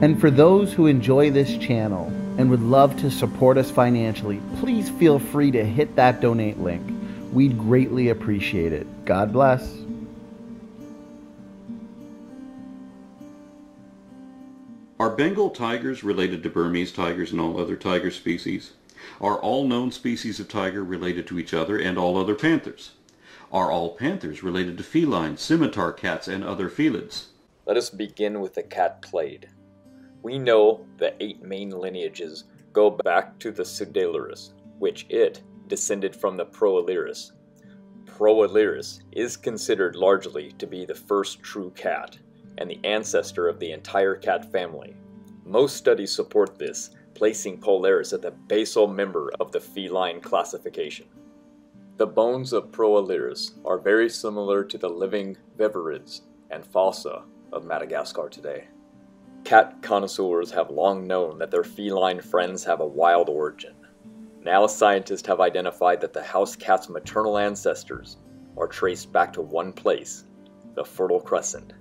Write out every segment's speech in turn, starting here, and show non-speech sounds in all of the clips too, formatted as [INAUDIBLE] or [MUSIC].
And for those who enjoy this channel and would love to support us financially, please feel free to hit that donate link. We'd greatly appreciate it. God bless. Are Bengal tigers related to Burmese tigers and all other tiger species? Are all known species of tiger related to each other and all other panthers? Are all panthers related to felines, scimitar cats, and other felids? Let us begin with the cat clade. We know the eight main lineages go back to the Pseudaelurus, which it descended from the Proailurus. Proailurus is considered largely to be the first true cat and the ancestor of the entire cat family. Most studies support this, placing Polaris at the basal member of the feline classification. The bones of Proailurus are very similar to the living viverrids and fossa of Madagascar today. Cat connoisseurs have long known that their feline friends have a wild origin. Now scientists have identified that the house cat's maternal ancestors are traced back to one place, the Fertile Crescent.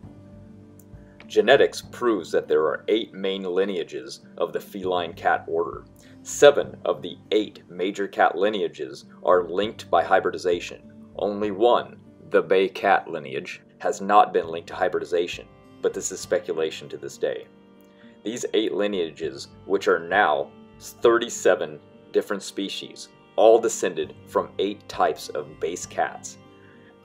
Genetics proves that there are eight main lineages of the feline cat order. Seven of the eight major cat lineages are linked by hybridization. Only one, the Bay cat lineage, has not been linked to hybridization, but this is speculation to this day. These eight lineages, which are now 37 different species, all descended from eight types of base cats.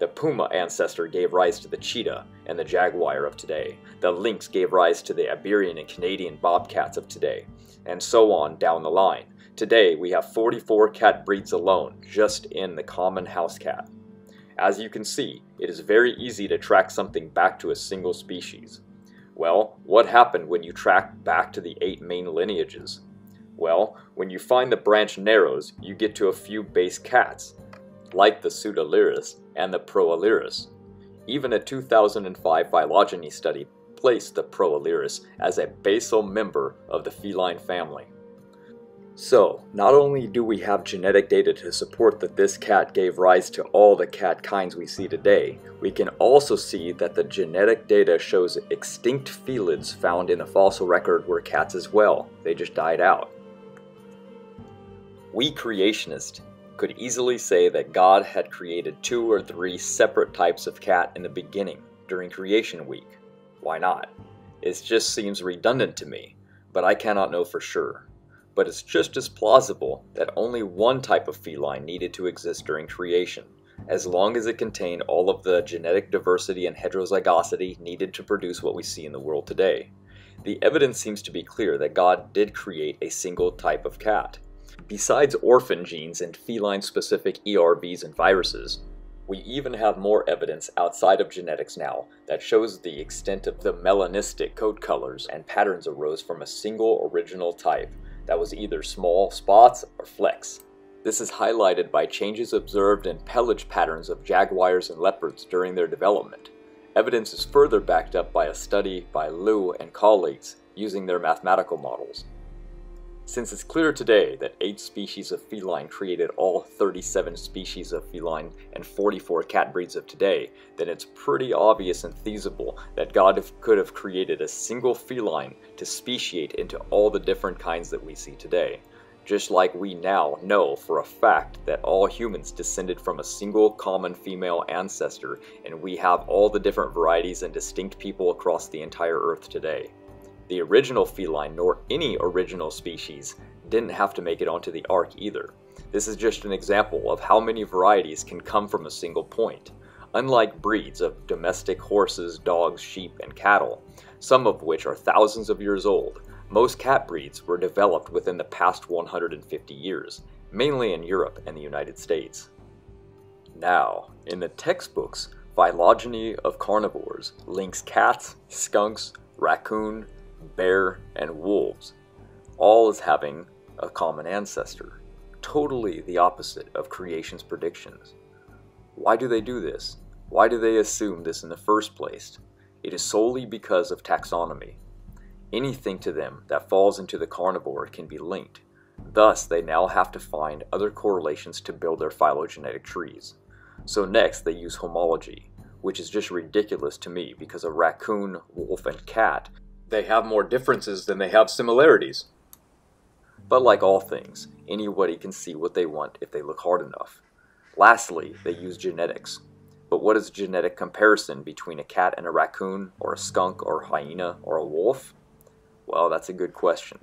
The puma ancestor gave rise to the cheetah and the jaguar of today. The lynx gave rise to the Iberian and Canadian bobcats of today, and so on down the line. Today, we have 44 cat breeds alone, just in the common house cat. As you can see, it is very easy to track something back to a single species. Well, what happened when you track back to the eight main lineages? Well, when you find the branch narrows, you get to a few base cats, like the Pseudaelurus and the Proailurus. Even a 2005 phylogeny study placed the Proailurus as a basal member of the feline family. So, not only do we have genetic data to support that this cat gave rise to all the cat kinds we see today, we can also see that the genetic data shows extinct felids found in the fossil record were cats as well. They just died out. We creationists could easily say that God had created two or three separate types of cat in the beginning during creation week. Why not? It just seems redundant to me, but I cannot know for sure. But it's just as plausible that only one type of feline needed to exist during creation, as long as it contained all of the genetic diversity and heterozygosity needed to produce what we see in the world today. The evidence seems to be clear that God did create a single type of cat. Besides orphan genes and feline-specific ERVs and viruses, we even have more evidence outside of genetics now that shows the extent of the melanistic coat colors and patterns arose from a single original type that was either small spots or flecks. This is highlighted by changes observed in pelage patterns of jaguars and leopards during their development. Evidence is further backed up by a study by Liu and colleagues using their mathematical models. Since it's clear today that 8 species of feline created all 37 species of feline and 44 cat breeds of today, then it's pretty obvious and feasible that God could have created a single feline to speciate into all the different kinds that we see today. Just like we now know for a fact that all humans descended from a single common female ancestor, and we have all the different varieties and distinct people across the entire earth today. The original feline nor any original species didn't have to make it onto the ark either. This is just an example of how many varieties can come from a single point. Unlike breeds of domestic horses, dogs, sheep, and cattle, some of which are thousands of years old, most cat breeds were developed within the past 150 years, mainly in Europe and the United States. Now, in the textbooks, Phylogeny of Carnivores links cats, skunks, raccoon, bear, and wolves, all as having a common ancestor, totally the opposite of creation's predictions. Why do they do this? Why do they assume this in the first place? It is solely because of taxonomy. Anything to them that falls into the carnivore can be linked. Thus, they now have to find other correlations to build their phylogenetic trees. So next, they use homology, which is just ridiculous to me because a raccoon, wolf, and cat They have more differences than they have similarities. But like all things, anybody can see what they want if they look hard enough. Lastly, they use genetics. But what is a genetic comparison between a cat and a raccoon, or a skunk, or a hyena, or a wolf? Well, that's a good question.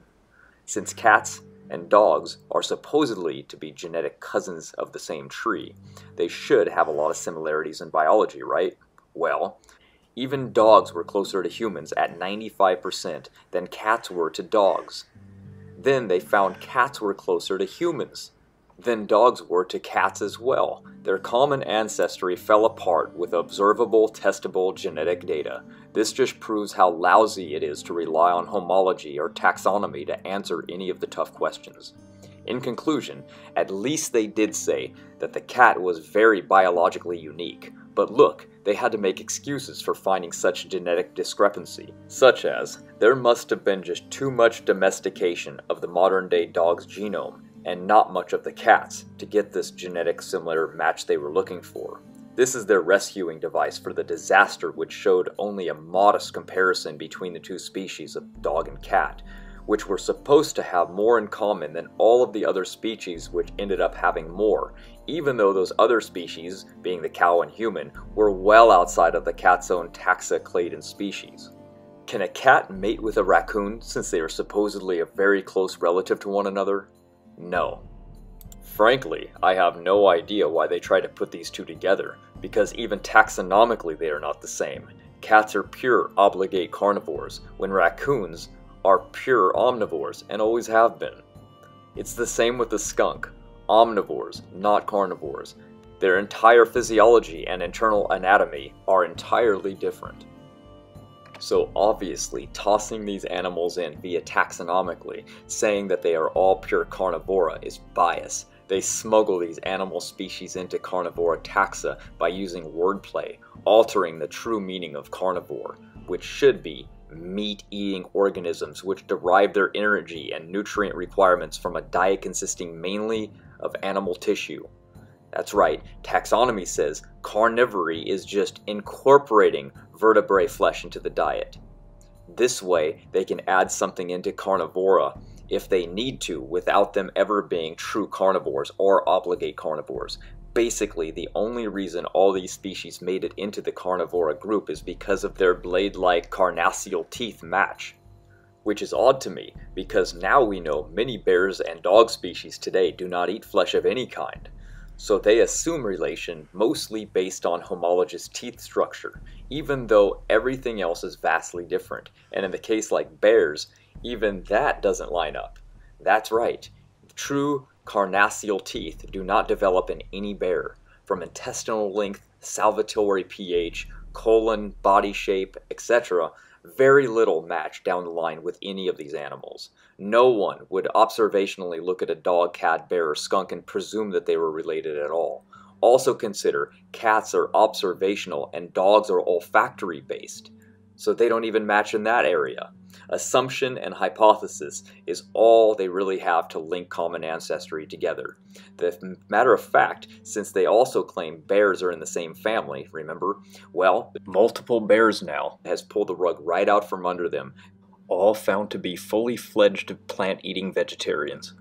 Since cats and dogs are supposedly to be genetic cousins of the same tree, they should have a lot of similarities in biology, right? Well, even dogs were closer to humans at 95% than cats were to dogs. Then they found cats were closer to humans than dogs were to cats as well. Their common ancestry fell apart with observable, testable genetic data. This just proves how lousy it is to rely on homology or taxonomy to answer any of the tough questions. In conclusion, at least they did say that the cat was very biologically unique. But look, they had to make excuses for finding such genetic discrepancy, such as, there must have been just too much domestication of the modern day dog's genome and not much of the cats to get this genetic similar match they were looking for. This is their rescuing device for the disaster which showed only a modest comparison between the two species of dog and cat, which were supposed to have more in common than all of the other species which ended up having more, even though those other species, being the cow and human, were well outside of the cat's own taxa clade species. Can a cat mate with a raccoon since they are supposedly a very close relative to one another? No. Frankly, I have no idea why they try to put these two together, because even taxonomically they are not the same. Cats are pure obligate carnivores, when raccoons are pure omnivores and always have been. It's the same with the skunk, omnivores, not carnivores. Their entire physiology and internal anatomy are entirely different. So obviously, tossing these animals in via taxonomically, saying that they are all pure carnivora is bias. They smuggle these animal species into carnivora taxa by using wordplay, altering the true meaning of carnivore, which should be meat-eating organisms which derive their energy and nutrient requirements from a diet consisting mainly of animal tissue. That's right, taxonomy says carnivory is just incorporating vertebrate flesh into the diet. This way, they can add something into carnivora if they need to without them ever being true carnivores or obligate carnivores. Basically, the only reason all these species made it into the carnivora group is because of their blade-like carnassial teeth match. Which is odd to me, because now we know many bears and dog species today do not eat flesh of any kind so they assume relation mostly based on homologous teeth structure, even though everything else is vastly different. And in the case like bears, even that doesn't line up. That's right, true carnassial teeth do not develop in any bear, from intestinal length, salivatory pH, colon, body shape, etc very little match down the line with any of these animals. No one would observationally look at a dog, cat, bear, or skunk and presume that they were related at all. Also consider cats are observational and dogs are olfactory based so they don't even match in that area. Assumption and hypothesis is all they really have to link common ancestry together. The matter of fact, since they also claim bears are in the same family, remember? Well, multiple bears now has pulled the rug right out from under them, all found to be fully fledged plant-eating vegetarians.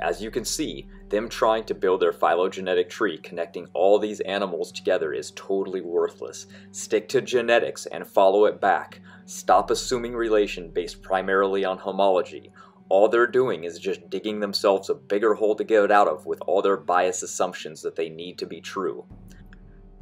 As you can see, them trying to build their phylogenetic tree connecting all these animals together is totally worthless. Stick to genetics and follow it back. Stop assuming relation based primarily on homology. All they're doing is just digging themselves a bigger hole to get out of with all their biased assumptions that they need to be true.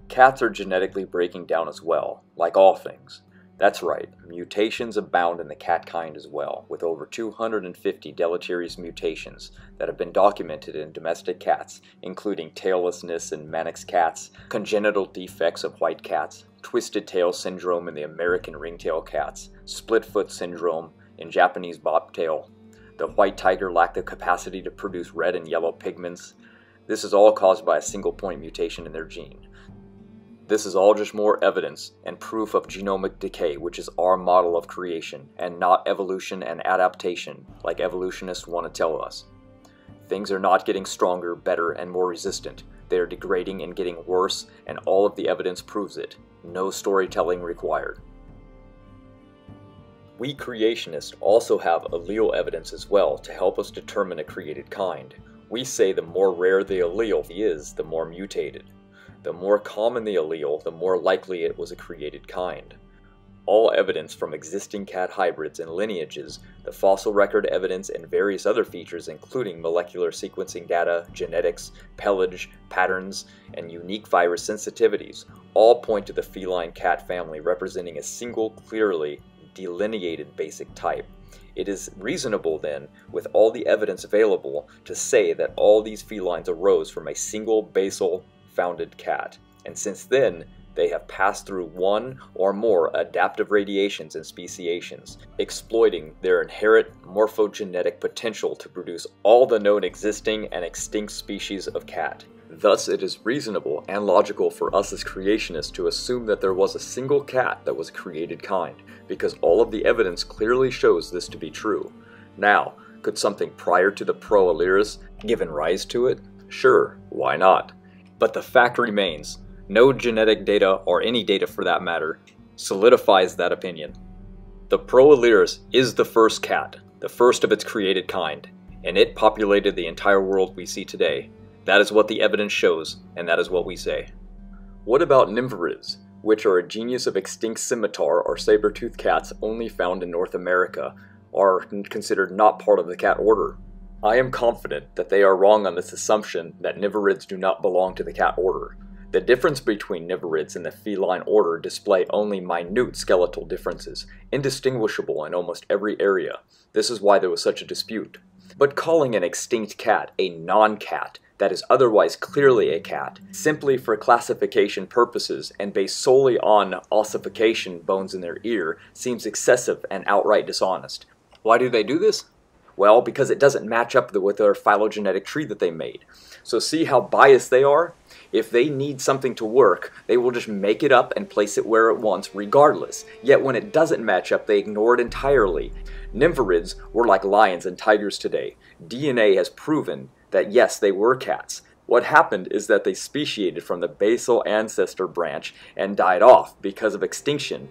Cats are genetically breaking down as well, like all things. That's right, mutations abound in the cat kind as well, with over 250 deleterious mutations that have been documented in domestic cats, including taillessness in Manx cats, congenital defects of white cats, twisted tail syndrome in the American ringtail cats, split foot syndrome in Japanese bobtail. The white tiger lacked the capacity to produce red and yellow pigments. This is all caused by a single point mutation in their gene. This is all just more evidence and proof of genomic decay, which is our model of creation, and not evolution and adaptation, like evolutionists want to tell us. Things are not getting stronger, better, and more resistant. They are degrading and getting worse, and all of the evidence proves it. No storytelling required. We creationists also have allele evidence as well to help us determine a created kind. We say the more rare the allele is, the more mutated. The more common the allele, the more likely it was a created kind. All evidence from existing cat hybrids and lineages, the fossil record evidence, and various other features, including molecular sequencing data, genetics, pelage, patterns, and unique virus sensitivities, all point to the feline cat family representing a single, clearly delineated basic type. It is reasonable, then, with all the evidence available, to say that all these felines arose from a single basal founded cat. And since then, they have passed through one or more adaptive radiations and speciations, exploiting their inherent morphogenetic potential to produce all the known existing and extinct species of cat. Thus, it is reasonable and logical for us as creationists to assume that there was a single cat that was created kind, because all of the evidence clearly shows this to be true. Now, could something prior to the Proailurus given rise to it? Sure, why not? But the fact remains no genetic data, or any data for that matter, solidifies that opinion. The Pro is the first cat, the first of its created kind, and it populated the entire world we see today. That is what the evidence shows, and that is what we say. What about nimravids, which are a genus of extinct scimitar or saber-toothed cats only found in North America, are considered not part of the cat order? I am confident that they are wrong on this assumption that nimravids do not belong to the cat order. The difference between nimravids and the feline order display only minute skeletal differences, indistinguishable in almost every area. This is why there was such a dispute. But calling an extinct cat a non-cat that is otherwise clearly a cat, simply for classification purposes and based solely on ossification bones in their ear, seems excessive and outright dishonest. Why do they do this? Well, because it doesn't match up with their phylogenetic tree that they made. So see how biased they are? If they need something to work, they will just make it up and place it where it wants regardless. Yet when it doesn't match up, they ignore it entirely. Nimravids were like lions and tigers today. DNA has proven that yes, they were cats. What happened is that they speciated from the basal ancestor branch and died off because of extinction.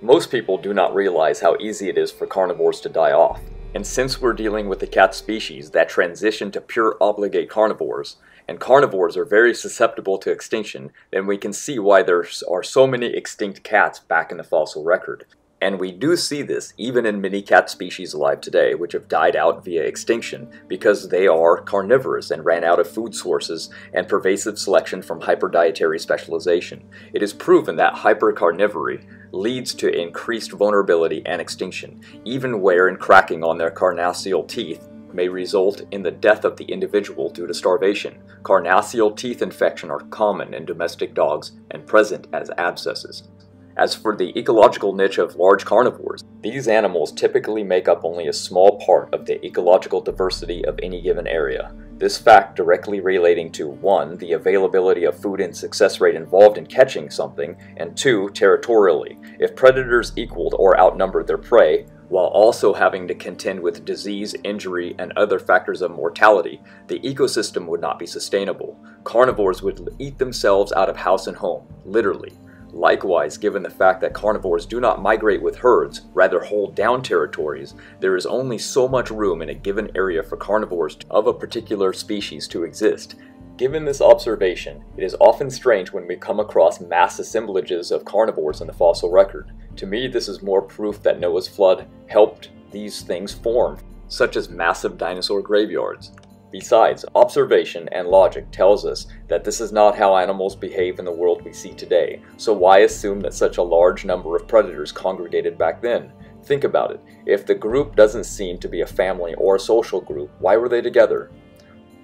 Most people do not realize how easy it is for carnivores to die off. And since we're dealing with the cat species that transition to pure obligate carnivores, and carnivores are very susceptible to extinction, then we can see why there are so many extinct cats back in the fossil record. And we do see this even in many cat species alive today, which have died out via extinction because they are carnivorous and ran out of food sources and pervasive selection from hyperdietary specialization. It is proven that hypercarnivory leads to increased vulnerability and extinction, even wear and cracking on their carnassial teeth may result in the death of the individual due to starvation. Carnassial teeth infection are common in domestic dogs and present as abscesses. As for the ecological niche of large carnivores, these animals typically make up only a small part of the ecological diversity of any given area. This fact directly relating to 1. the availability of food and success rate involved in catching something, and 2. territorially. If predators equaled or outnumbered their prey, while also having to contend with disease, injury, and other factors of mortality, the ecosystem would not be sustainable. Carnivores would eat themselves out of house and home, literally. Likewise, given the fact that carnivores do not migrate with herds, rather hold down territories, there is only so much room in a given area for carnivores of a particular species to exist. Given this observation, it is often strange when we come across mass assemblages of carnivores in the fossil record. To me, this is more proof that Noah's flood helped these things form, such as massive dinosaur graveyards. Besides, observation and logic tells us that this is not how animals behave in the world we see today, so why assume that such a large number of predators congregated back then? Think about it. If the group doesn't seem to be a family or a social group, why were they together?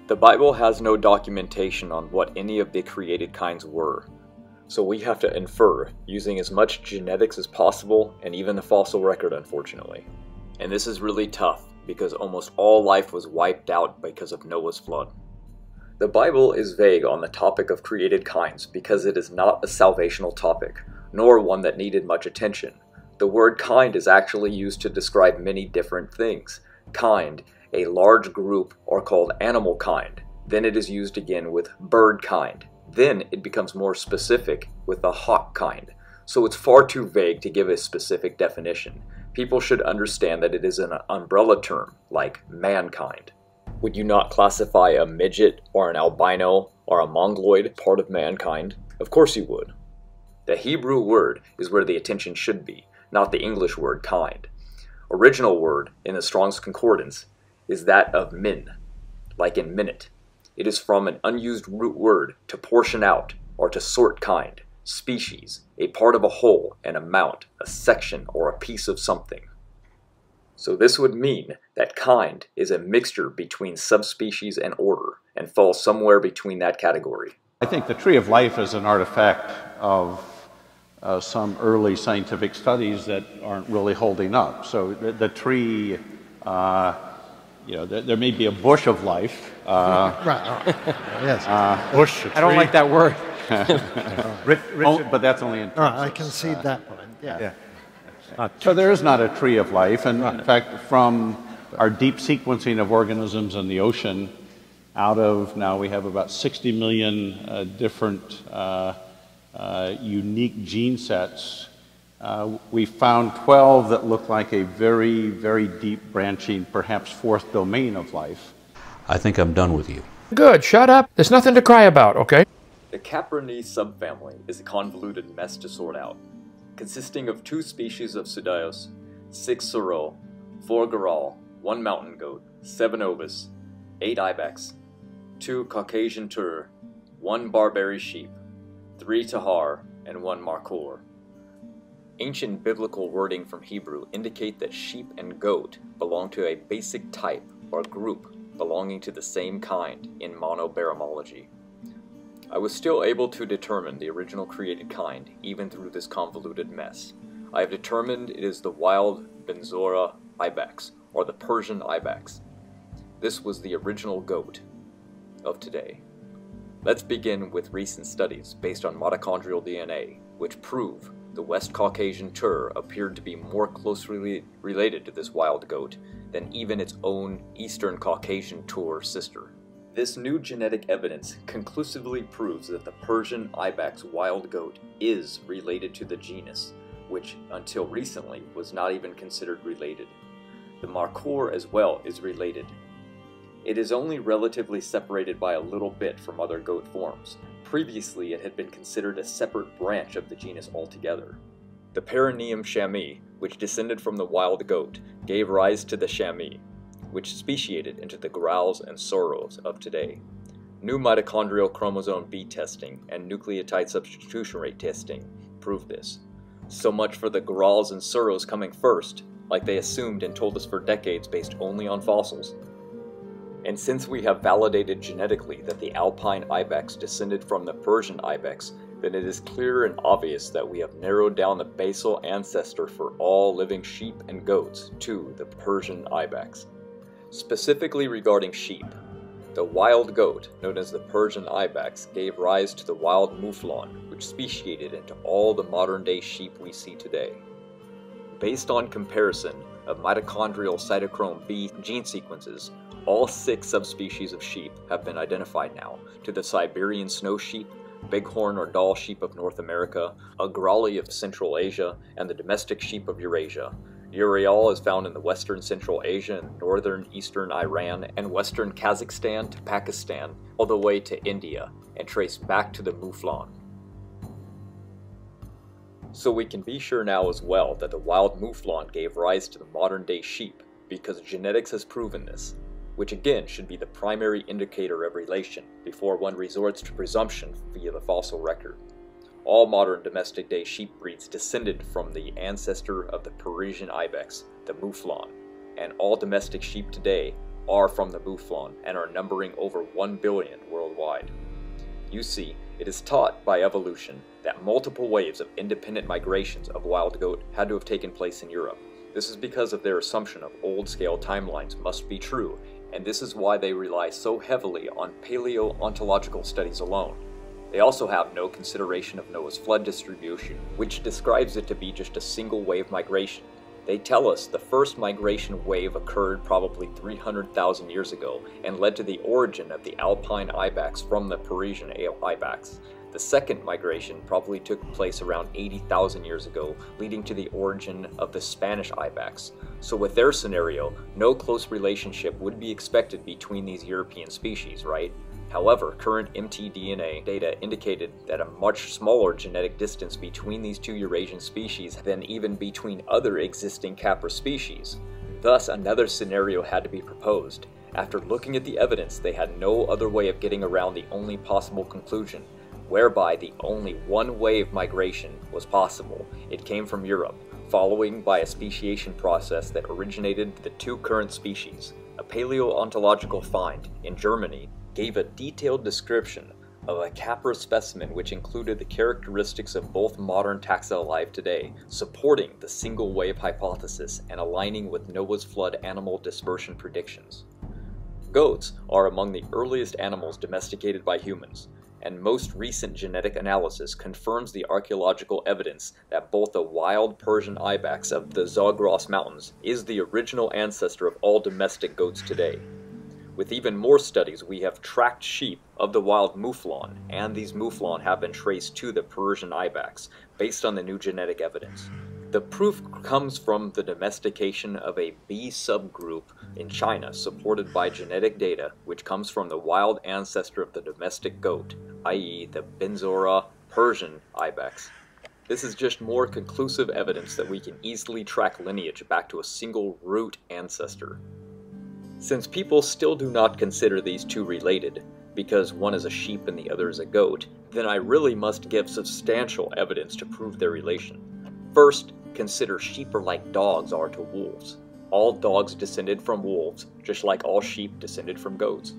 The Bible has no documentation on what any of the created kinds were, so we have to infer, using as much genetics as possible and even the fossil record, unfortunately. And this is really tough because almost all life was wiped out because of Noah's flood. The Bible is vague on the topic of created kinds because it is not a salvational topic, nor one that needed much attention. The word kind is actually used to describe many different things. Kind, a large group, are called animal kind. Then it is used again with bird kind. Then it becomes more specific with the hawk kind. So it's far too vague to give a specific definition. People should understand that it is an umbrella term, like mankind. Would you not classify a midget or an albino or a mongoloid part of mankind? Of course you would. The Hebrew word is where the attention should be, not the English word kind. Original word in the Strong's Concordance is that of min, like in minute. It is from an unused root word to portion out or to sort kind, species, a part of a whole, an amount, a section, or a piece of something. So this would mean that kind is a mixture between subspecies and order and falls somewhere between that category. I think the tree of life is an artifact of uh, some early scientific studies that aren't really holding up. So the, the tree, uh, you know, there, there, may be a bush of life. Uh, [LAUGHS] right. Oh, yes. Uh, bush. I don't like that word. Richard, oh, but that's only in. All right, I concede uh, that one. Yeah. yeah. So there is not a tree of life, and right. in fact, from our deep sequencing of organisms in the ocean, out of now we have about 60 million uh, different uh, uh, unique gene sets. Uh, we found 12 that look like a very, very deep branching, perhaps fourth domain of life. I think I'm done with you. Good, shut up. There's nothing to cry about, okay? The Caprinae subfamily is a convoluted mess to sort out, consisting of two species of Pseudois, six Serow, four Goral, one mountain goat, seven Ovis, eight Ibex, two Caucasian Tur, one Barbary sheep, three Tahr, and one Markhor. Ancient biblical wording from Hebrew indicate that sheep and goat belong to a basic type or group belonging to the same kind in monobaromology. I was still able to determine the original created kind, even through this convoluted mess. I have determined it is the wild Benzora ibex, or the Persian ibex. This was the original goat of today. Let's begin with recent studies based on mitochondrial DNA, which prove the West Caucasian tur appeared to be more closely related to this wild goat than even its own Eastern Caucasian tur sister. This new genetic evidence conclusively proves that the Persian ibex wild goat is related to the genus, which until recently was not even considered related. The markhor as well is related. It is only relatively separated by a little bit from other goat forms. Previously, it had been considered a separate branch of the genus altogether. The Pyrenean chamois, which descended from the wild goat, gave rise to the chamois, which speciated into the gorals and serows of today. New mitochondrial cytochrome B testing and nucleotide substitution rate testing prove this. So much for the gorals and serows coming first, like they assumed and told us for decades based only on fossils. And since we have validated genetically that the alpine ibex descended from the Persian ibex, then it is clear and obvious that we have narrowed down the basal ancestor for all living sheep and goats to the Persian ibex. Specifically regarding sheep, the wild goat, known as the Persian ibex, gave rise to the wild mouflon, which speciated into all the modern day sheep we see today. Based on comparison of mitochondrial cytochrome B gene sequences, all six subspecies of sheep have been identified now to the Siberian snow sheep, bighorn or Dall sheep of North America, Argali of Central Asia, and the domestic sheep of Eurasia, Urial is found in the western Central Asia and northern eastern Iran and western Kazakhstan to Pakistan, all the way to India, and traced back to the Mouflon. So we can be sure now as well that the wild Mouflon gave rise to the modern day sheep, because genetics has proven this, which again should be the primary indicator of relation before one resorts to presumption via the fossil record. All modern domestic day sheep breeds descended from the ancestor of the Persian ibex, the mouflon, and all domestic sheep today are from the mouflon and are numbering over 1 billion worldwide. You see, it is taught by evolution that multiple waves of independent migrations of wild goat had to have taken place in Europe. This is because of their assumption of old scale timelines must be true, and this is why they rely so heavily on paleontological studies alone. They also have no consideration of Noah's flood distribution, which describes it to be just a single wave migration. They tell us the first migration wave occurred probably 300,000 years ago and led to the origin of the alpine ibex from the Persian ibex. The second migration probably took place around 80,000 years ago, leading to the origin of the Spanish ibex. So, with their scenario, no close relationship would be expected between these European species, right? However, current mtDNA data indicated that a much smaller genetic distance between these two Eurasian species than even between other existing Capra species. Thus, another scenario had to be proposed. After looking at the evidence, they had no other way of getting around the only possible conclusion, whereby the only one way of migration was possible. It came from Europe, following by a speciation process that originated the two current species. A paleontological find in Germany gave a detailed description of a Capra specimen which included the characteristics of both modern taxa alive today, supporting the single wave hypothesis and aligning with Noah's flood animal dispersion predictions. Goats are among the earliest animals domesticated by humans, and most recent genetic analysis confirms the archaeological evidence that both the wild Persian ibex of the Zagros Mountains is the original ancestor of all domestic goats today. With even more studies, we have tracked sheep of the wild mouflon, and these mouflon have been traced to the Persian ibex based on the new genetic evidence. The proof comes from the domestication of a B subgroup in China supported by genetic data which comes from the wild ancestor of the domestic goat, i.e., the Benzora Persian ibex. This is just more conclusive evidence that we can easily track lineage back to a single root ancestor. Since people still do not consider these two related, because one is a sheep and the other is a goat, then I really must give substantial evidence to prove their relation. First, consider sheep are like dogs are to wolves. All dogs descended from wolves, just like all sheep descended from goats.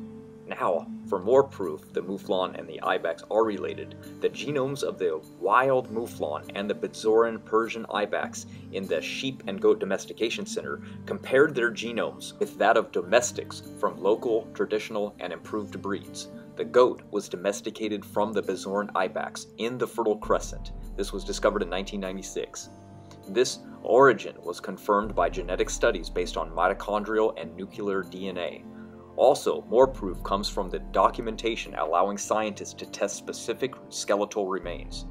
Now, for more proof the mouflon and the ibex are related, the genomes of the wild mouflon and the Benzoran Persian ibex in the Sheep and Goat Domestication Center compared their genomes with that of domestics from local, traditional, and improved breeds. The goat was domesticated from the Benzoran ibex in the Fertile Crescent. This was discovered in 1996. This origin was confirmed by genetic studies based on mitochondrial and nuclear DNA. Also, more proof comes from the documentation allowing scientists to test specific skeletal remains.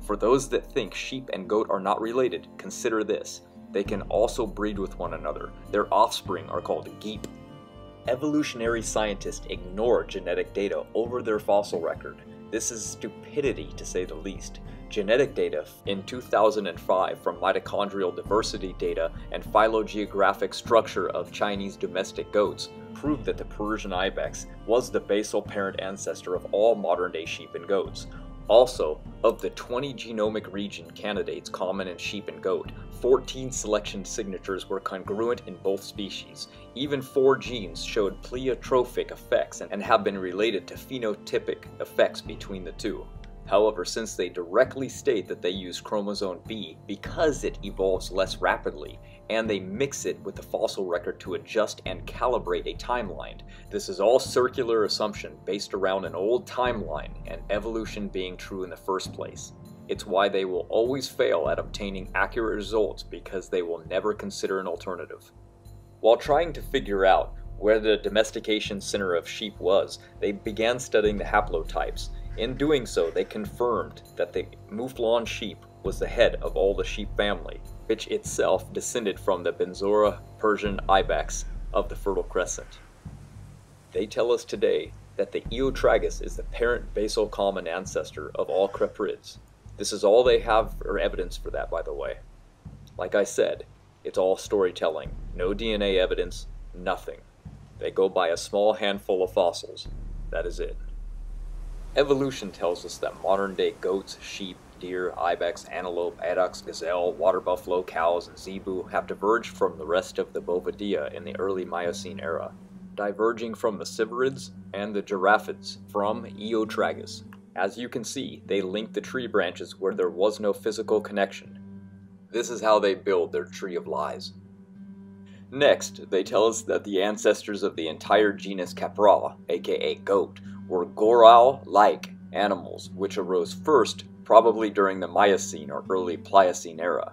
For those that think sheep and goat are not related, consider this. They can also breed with one another. Their offspring are called geep. Evolutionary scientists ignore genetic data over their fossil record. This is stupidity to say the least. Genetic data in 2005 from mitochondrial diversity data and phylogeographic structure of Chinese domestic goats proved that the Persian ibex was the basal parent ancestor of all modern day sheep and goats. Also, of the 20 genomic region candidates common in sheep and goat, 14 selection signatures were congruent in both species. Even four genes showed pleiotropic effects and have been related to phenotypic effects between the two. However, since they directly state that they use cytochrome B because it evolves less rapidly, and they mix it with the fossil record to adjust and calibrate a timeline, this is all circular assumption based around an old timeline and evolution being true in the first place. It's why they will always fail at obtaining accurate results because they will never consider an alternative. While trying to figure out where the domestication center of sheep was, they began studying the haplotypes in doing so, they confirmed that the Mouflon sheep was the head of all the sheep family, which itself descended from the Benzora Persian ibex of the Fertile Crescent. They tell us today that the Eotragus is the parent basal common ancestor of all creperids. This is all they have for evidence for that, by the way. Like I said, it's all storytelling, no DNA evidence, nothing. They go by a small handful of fossils. That is it. Evolution tells us that modern day goats, sheep, deer, ibex, antelope, addax, gazelle, water buffalo, cows, and zebu have diverged from the rest of the Bovidae in the early Miocene era, diverging from the Sivirids and the Giraffids from Eotragus. As you can see, they link the tree branches where there was no physical connection. This is how they build their tree of lies. Next, they tell us that the ancestors of the entire genus Capra, aka goat, were goral-like animals, which arose first probably during the Miocene or early Pliocene era.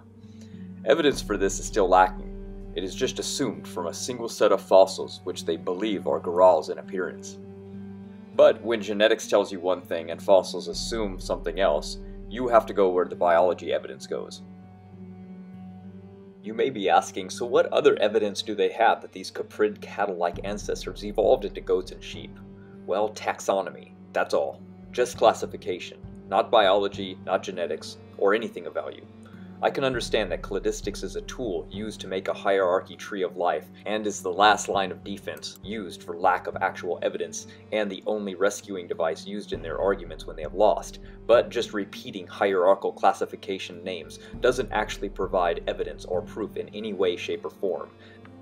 Evidence for this is still lacking. It is just assumed from a single set of fossils which they believe are gorals in appearance. But when genetics tells you one thing and fossils assume something else, you have to go where the biology evidence goes. You may be asking, so what other evidence do they have that these caprid cattle-like ancestors evolved into goats and sheep? Well, taxonomy, that's all. Just classification, not biology, not genetics, or anything of value. I can understand that cladistics is a tool used to make a hierarchy tree of life and is the last line of defense used for lack of actual evidence and the only rescuing device used in their arguments when they have lost, but just repeating hierarchical classification names doesn't actually provide evidence or proof in any way, shape, or form,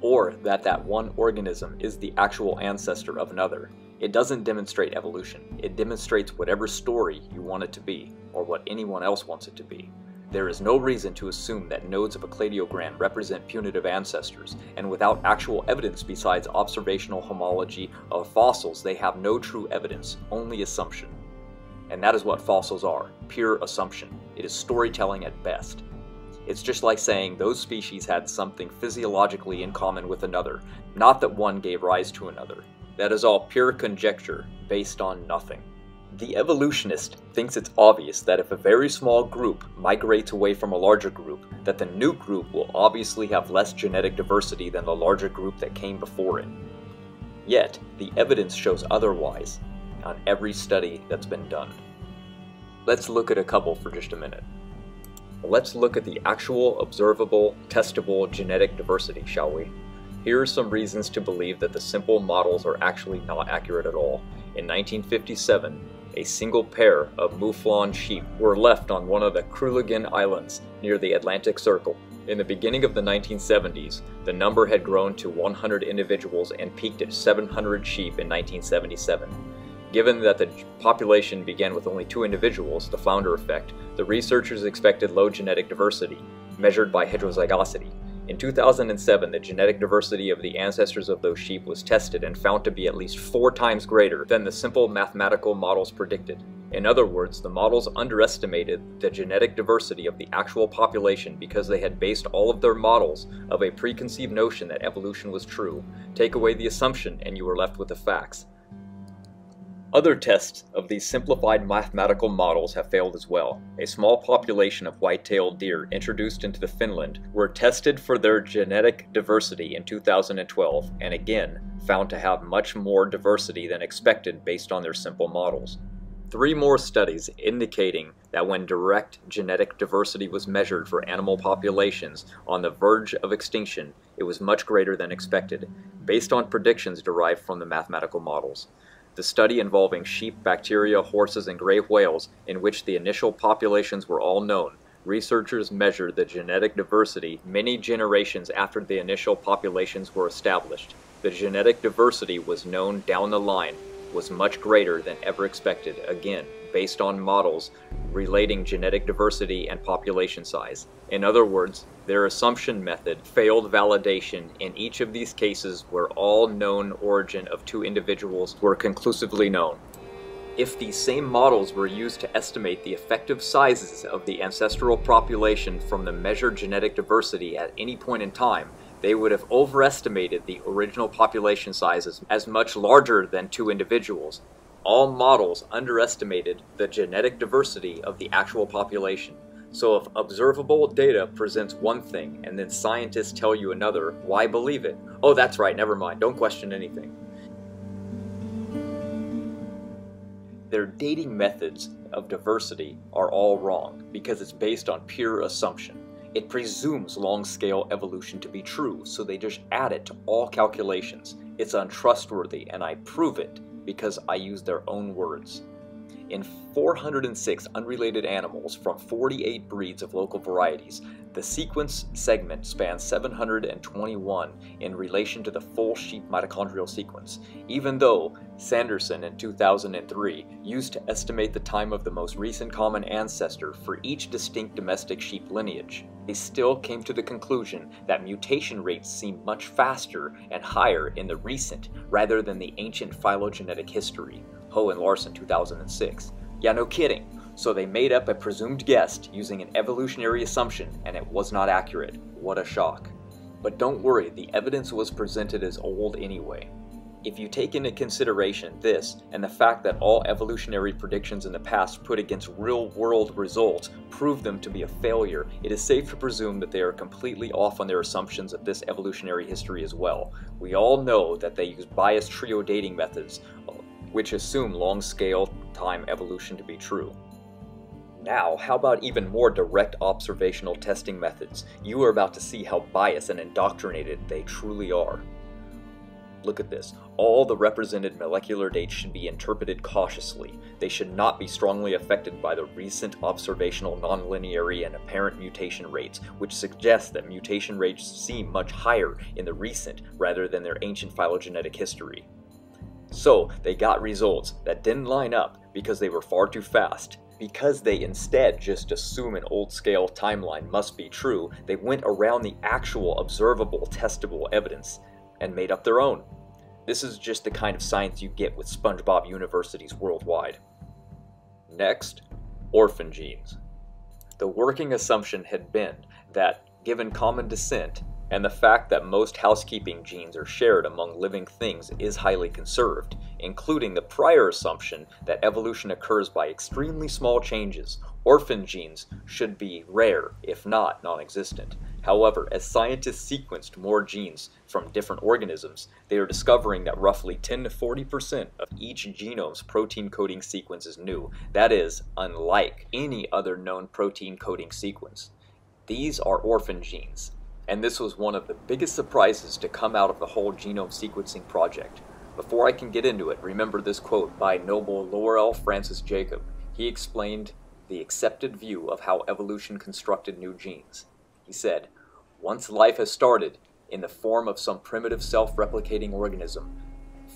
or that that one organism is the actual ancestor of another. It doesn't demonstrate evolution, it demonstrates whatever story you want it to be, or what anyone else wants it to be. There is no reason to assume that nodes of a cladogram represent punitive ancestors, and without actual evidence besides observational homology of fossils, they have no true evidence, only assumption. And that is what fossils are pure assumption. It is storytelling at best. It's just like saying those species had something physiologically in common with another, not that one gave rise to another. That is all pure conjecture based on nothing. The evolutionist thinks it's obvious that if a very small group migrates away from a larger group, that the new group will obviously have less genetic diversity than the larger group that came before it. Yet, the evidence shows otherwise on every study that's been done. Let's look at a couple for just a minute. Let's look at the actual, observable, testable genetic diversity, shall we? Here are some reasons to believe that the simple models are actually not accurate at all. In 1957, a single pair of Mouflon sheep were left on one of the Kerguelen Islands near the Atlantic Circle. In the beginning of the 1970s, the number had grown to 100 individuals and peaked at 700 sheep in 1977. Given that the population began with only two individuals, the founder effect, the researchers expected low genetic diversity, measured by heterozygosity. In 2007, the genetic diversity of the ancestors of those sheep was tested and found to be at least four times greater than the simple mathematical models predicted. In other words, the models underestimated the genetic diversity of the actual population because they had based all of their models of a preconceived notion that evolution was true. Take away the assumption and you are left with the facts. Other tests of these simplified mathematical models have failed as well. A small population of white-tailed deer introduced into the Finland were tested for their genetic diversity in 2012 and again found to have much more diversity than expected based on their simple models. Three more studies indicating that when direct genetic diversity was measured for animal populations on the verge of extinction, it was much greater than expected, based on predictions derived from the mathematical models the study involving sheep, bacteria, horses, and gray whales, in which the initial populations were all known, researchers measured the genetic diversity many generations after the initial populations were established. The genetic diversity was known down the line was much greater than ever expected, again, based on models relating genetic diversity and population size. In other words, their assumption method failed validation in each of these cases where all known origin of two individuals were conclusively known. If these same models were used to estimate the effective sizes of the ancestral population from the measured genetic diversity at any point in time, they would have overestimated the original population sizes as much larger than two individuals. All models underestimated the genetic diversity of the actual population. So if observable data presents one thing and then scientists tell you another, why believe it? Oh, that's right, never mind, don't question anything. Their dating methods of diversity are all wrong because it's based on pure assumption. It presumes long-scale evolution to be true, so they just add it to all calculations. It's untrustworthy, and I prove it because I use their own words. In 406 unrelated animals from 48 breeds of local varieties, the sequence segment spans 721 in relation to the full sheep mitochondrial sequence, even though Sanderson in 2003 used to estimate the time of the most recent common ancestor for each distinct domestic sheep lineage. They still came to the conclusion that mutation rates seem much faster and higher in the recent rather than the ancient phylogenetic history, Ho and Larson 2006. Yeah, no kidding. So they made up a presumed guest using an evolutionary assumption, and it was not accurate. What a shock. But don't worry, the evidence was presented as old anyway. If you take into consideration this and the fact that all evolutionary predictions in the past put against real world results prove them to be a failure, it is safe to presume that they are completely off on their assumptions of this evolutionary history as well. We all know that they use biased trio dating methods, which assume long scale time evolution to be true. Now, how about even more direct observational testing methods? You are about to see how biased and indoctrinated they truly are. Look at this. All the represented molecular dates should be interpreted cautiously. They should not be strongly affected by the recent observational nonlinearity and apparent mutation rates, which suggests that mutation rates seem much higher in the recent rather than their ancient phylogenetic history. So, they got results that didn't line up because they were far too fast. Because they instead just assume an old scale timeline must be true, they went around the actual observable, testable evidence and made up their own. This is just the kind of science you get with SpongeBob universities worldwide. Next, orphan genes. The working assumption had been that, given common descent, and the fact that most housekeeping genes are shared among living things is highly conserved, including the prior assumption that evolution occurs by extremely small changes, orphan genes should be rare, if not non existent. However, as scientists sequenced more genes from different organisms, they are discovering that roughly 10 to 40% of each genome's protein coding sequence is new. That is, unlike any other known protein coding sequence. These are orphan genes, and this was one of the biggest surprises to come out of the whole genome sequencing project. Before I can get into it, remember this quote by Nobel Laurel Francis Jacob. He explained the accepted view of how evolution constructed new genes. He said, Once life has started, in the form of some primitive self replicating organism,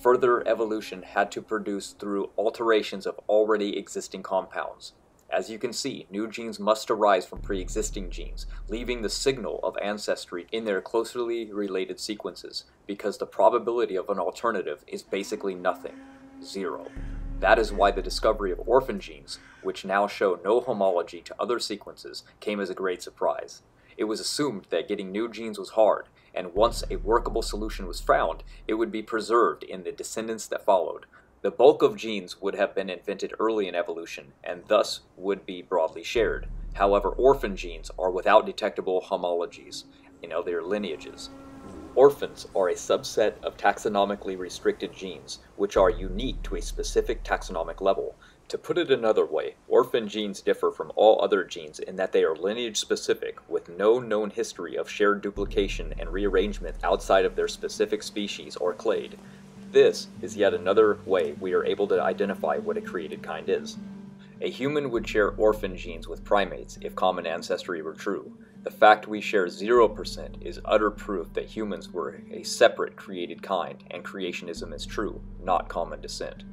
further evolution had to produce through alterations of already existing compounds. As you can see, new genes must arise from pre-existing genes, leaving the signal of ancestry in their closely related sequences, because the probability of an alternative is basically nothing. Zero. That is why the discovery of orphan genes, which now show no homology to other sequences, came as a great surprise. It was assumed that getting new genes was hard, and once a workable solution was found, it would be preserved in the descendants that followed, the bulk of genes would have been invented early in evolution, and thus would be broadly shared. However, orphan genes are without detectable homologies in other lineages. Orphans are a subset of taxonomically restricted genes, which are unique to a specific taxonomic level. To put it another way, orphan genes differ from all other genes in that they are lineage specific, with no known history of shared duplication and rearrangement outside of their specific species or clade. This is yet another way we are able to identify what a created kind is. A human would share orphan genes with primates if common ancestry were true. The fact we share 0% is utter proof that humans were a separate created kind and creationism is true, not common descent.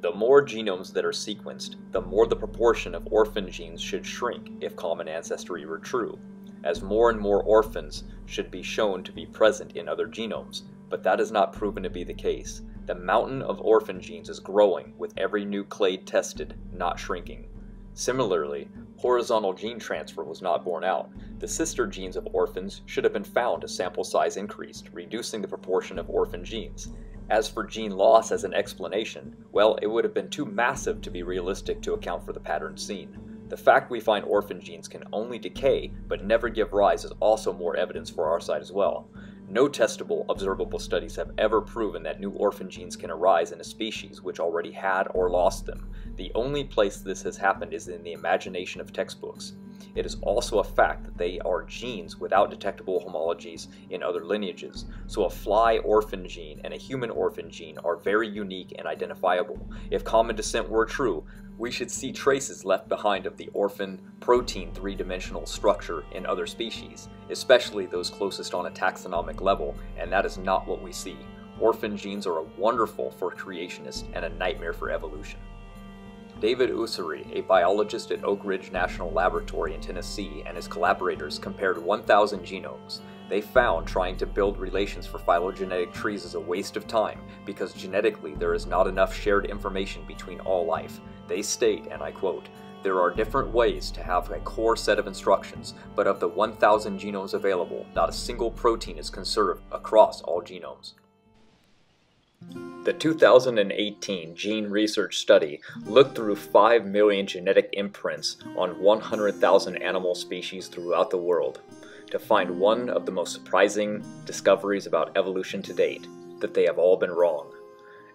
The more genomes that are sequenced, the more the proportion of orphan genes should shrink if common ancestry were true, as more and more orphans should be shown to be present in other genomes, but that has not proven to be the case. The mountain of orphan genes is growing with every new clade tested, not shrinking. Similarly, horizontal gene transfer was not borne out. The sister genes of orphans should have been found as sample size increased, reducing the proportion of orphan genes. As for gene loss as an explanation, well, it would have been too massive to be realistic to account for the pattern seen. The fact we find orphan genes can only decay but never give rise is also more evidence for our side as well. No testable, observable studies have ever proven that new orphan genes can arise in a species which already had or lost them. The only place this has happened is in the imagination of textbooks. It is also a fact that they are genes without detectable homologies in other lineages, so a fly orphan gene and a human orphan gene are very unique and identifiable. If common descent were true, we should see traces left behind of the orphan protein three dimensional structure in other species, especially those closest on a taxonomic level, and that is not what we see. Orphan genes are a wonderful for creationists and a nightmare for evolution. David Ussery, a biologist at Oak Ridge National Laboratory in Tennessee, and his collaborators compared 1,000 genomes. They found trying to build relations for phylogenetic trees is a waste of time because genetically there is not enough shared information between all life. They state, and I quote, there are different ways to have a core set of instructions, but of the 1,000 genomes available, not a single protein is conserved across all genomes. The 2018 gene research study looked through 5 million genetic imprints on 100,000 animal species throughout the world to find one of the most surprising discoveries about evolution to date that they have all been wrong.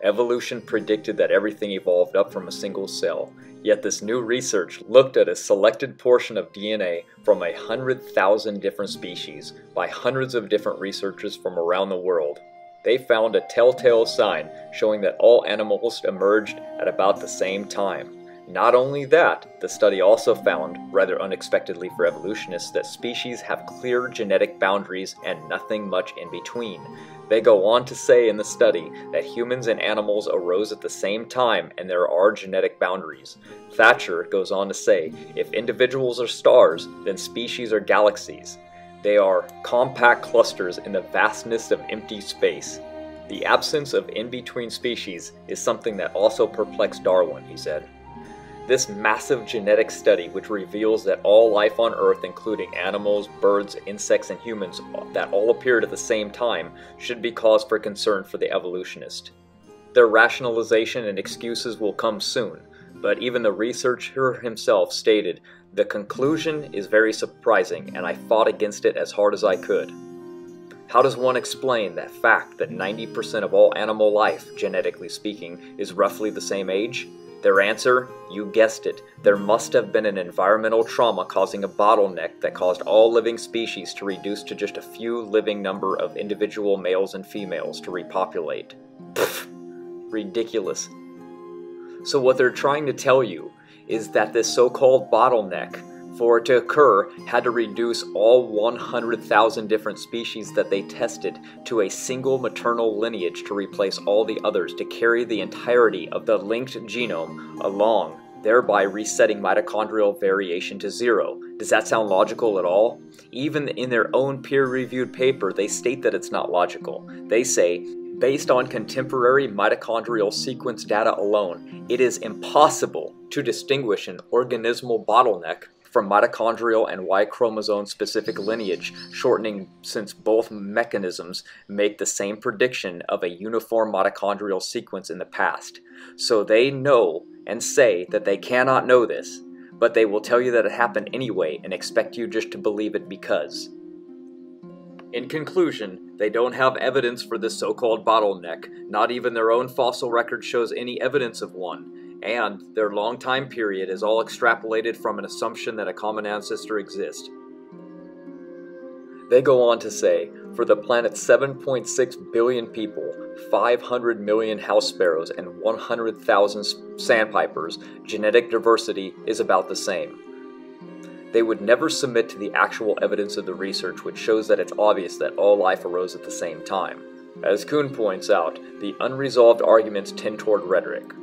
Evolution predicted that everything evolved up from a single cell, yet this new research looked at a selected portion of DNA from a hundred thousand different species by hundreds of different researchers from around the world they found a telltale sign showing that all animals emerged at about the same time. Not only that, the study also found, rather unexpectedly for evolutionists, that species have clear genetic boundaries and nothing much in between. They go on to say in the study that humans and animals arose at the same time and there are genetic boundaries. Thatcher goes on to say if individuals are stars, then species are galaxies. They are compact clusters in the vastness of empty space. The absence of in-between species is something that also perplexed Darwin, he said. This massive genetic study, which reveals that all life on Earth, including animals, birds, insects, and humans, that all appeared at the same time, should be cause for concern for the evolutionist. Their rationalization and excuses will come soon, but even the researcher himself stated the conclusion is very surprising, and I fought against it as hard as I could. How does one explain that fact that 90% of all animal life, genetically speaking, is roughly the same age? Their answer? You guessed it. There must have been an environmental trauma causing a bottleneck that caused all living species to reduce to just a few living number of individual males and females to repopulate. Pfft. Ridiculous. So what they're trying to tell you is that this so-called bottleneck for it to occur had to reduce all 100,000 different species that they tested to a single maternal lineage to replace all the others to carry the entirety of the linked genome along, thereby resetting mitochondrial variation to zero. Does that sound logical at all? Even in their own peer-reviewed paper, they state that it's not logical. They say, based on contemporary mitochondrial sequence data alone, it is impossible to distinguish an organismal bottleneck from mitochondrial and Y chromosome specific lineage shortening since both mechanisms make the same prediction of a uniform mitochondrial sequence in the past. So they know and say that they cannot know this, but they will tell you that it happened anyway and expect you just to believe it because. In conclusion, they don't have evidence for this so-called bottleneck, not even their own fossil record shows any evidence of one, and their long time period is all extrapolated from an assumption that a common ancestor exists. They go on to say, for the planet's 7.6 billion people, 500 million house sparrows, and 100,000 sandpipers, genetic diversity is about the same. They would never submit to the actual evidence of the research, which shows that it's obvious that all life arose at the same time. As Kuhn points out, the unresolved arguments tend toward rhetoric.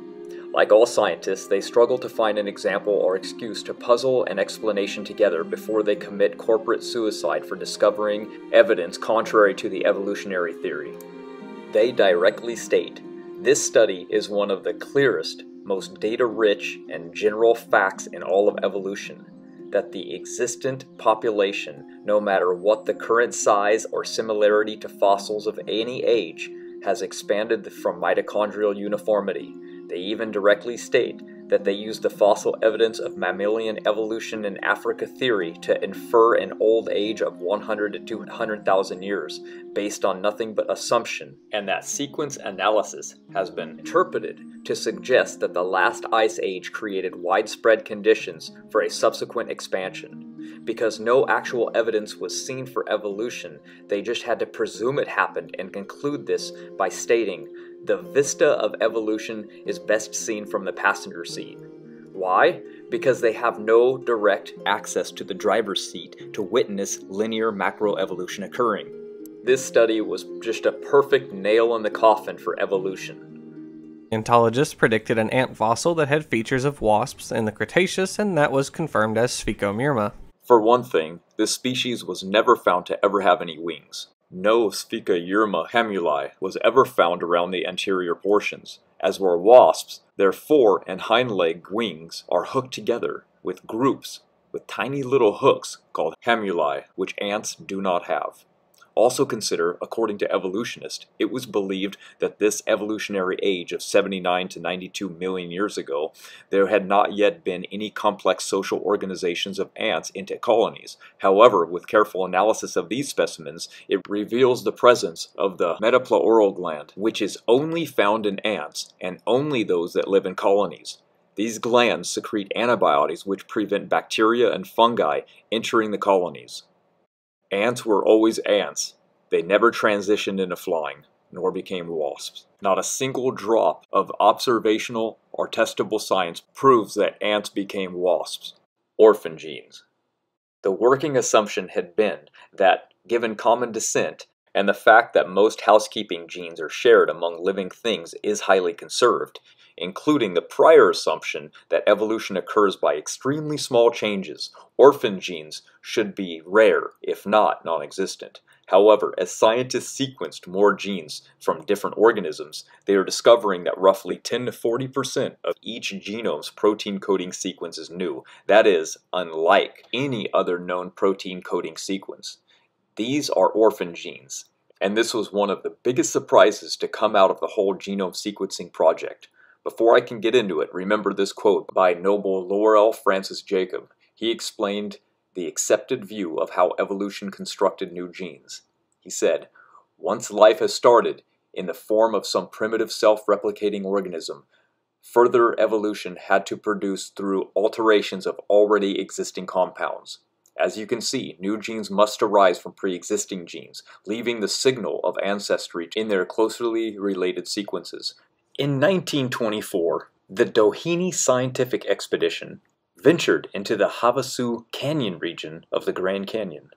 Like all scientists, they struggle to find an example or excuse to puzzle an explanation together before they commit corporate suicide for discovering evidence contrary to the evolutionary theory. They directly state, this study is one of the clearest, most data-rich, and general facts in all of evolution that the existent population, no matter what the current size or similarity to fossils of any age, has expanded from mitochondrial uniformity. They even directly state that they use the fossil evidence of mammalian evolution in Africa theory to infer an old age of 100 to 200,000 years based on nothing but assumption, and that sequence analysis has been interpreted to suggest that the last ice age created widespread conditions for a subsequent expansion. Because no actual evidence was seen for evolution, they just had to presume it happened and conclude this by stating the vista of evolution is best seen from the passenger seat. Why? Because they have no direct access to the driver's seat to witness linear macroevolution occurring. This study was just a perfect nail in the coffin for evolution. Ontologists predicted an ant fossil that had features of wasps in the Cretaceous, and that was confirmed as Sphecomyrma. For one thing, this species was never found to ever have any wings. No Sphecomyrma hamuli was ever found around the anterior portions. As were wasps, their fore and hind leg wings are hooked together with groups with tiny little hooks called hamuli, which ants do not have. Also consider, according to evolutionists, it was believed that this evolutionary age of 79 to 92 million years ago, there had not yet been any complex social organizations of ants into colonies. However, with careful analysis of these specimens, it reveals the presence of the metapleural gland, which is only found in ants and only those that live in colonies. These glands secrete antibiotics which prevent bacteria and fungi entering the colonies. Ants were always ants. They never transitioned into flying, nor became wasps. Not a single drop of observational or testable science proves that ants became wasps. Orphan genes. The working assumption had been that, given common descent, and the fact that most housekeeping genes are shared among living things is highly conserved, including the prior assumption that evolution occurs by extremely small changes, orphan genes should be rare, if not non existent. However, as scientists sequenced more genes from different organisms, they are discovering that roughly 10 to 40% of each genome's protein coding sequence is new, that is, unlike any other known protein coding sequence. These are orphan genes, and this was one of the biggest surprises to come out of the whole genome sequencing project. Before I can get into it, remember this quote by Nobel Laurel Francis Jacob. He explained the accepted view of how evolution constructed new genes. He said, Once life has started in the form of some primitive self replicating organism, further evolution had to produce through alterations of already existing compounds. As you can see, new genes must arise from pre existing genes, leaving the signal of ancestry in their closely related sequences, in 1924, the Doheny Scientific Expedition ventured into the Havasu Canyon region of the Grand Canyon.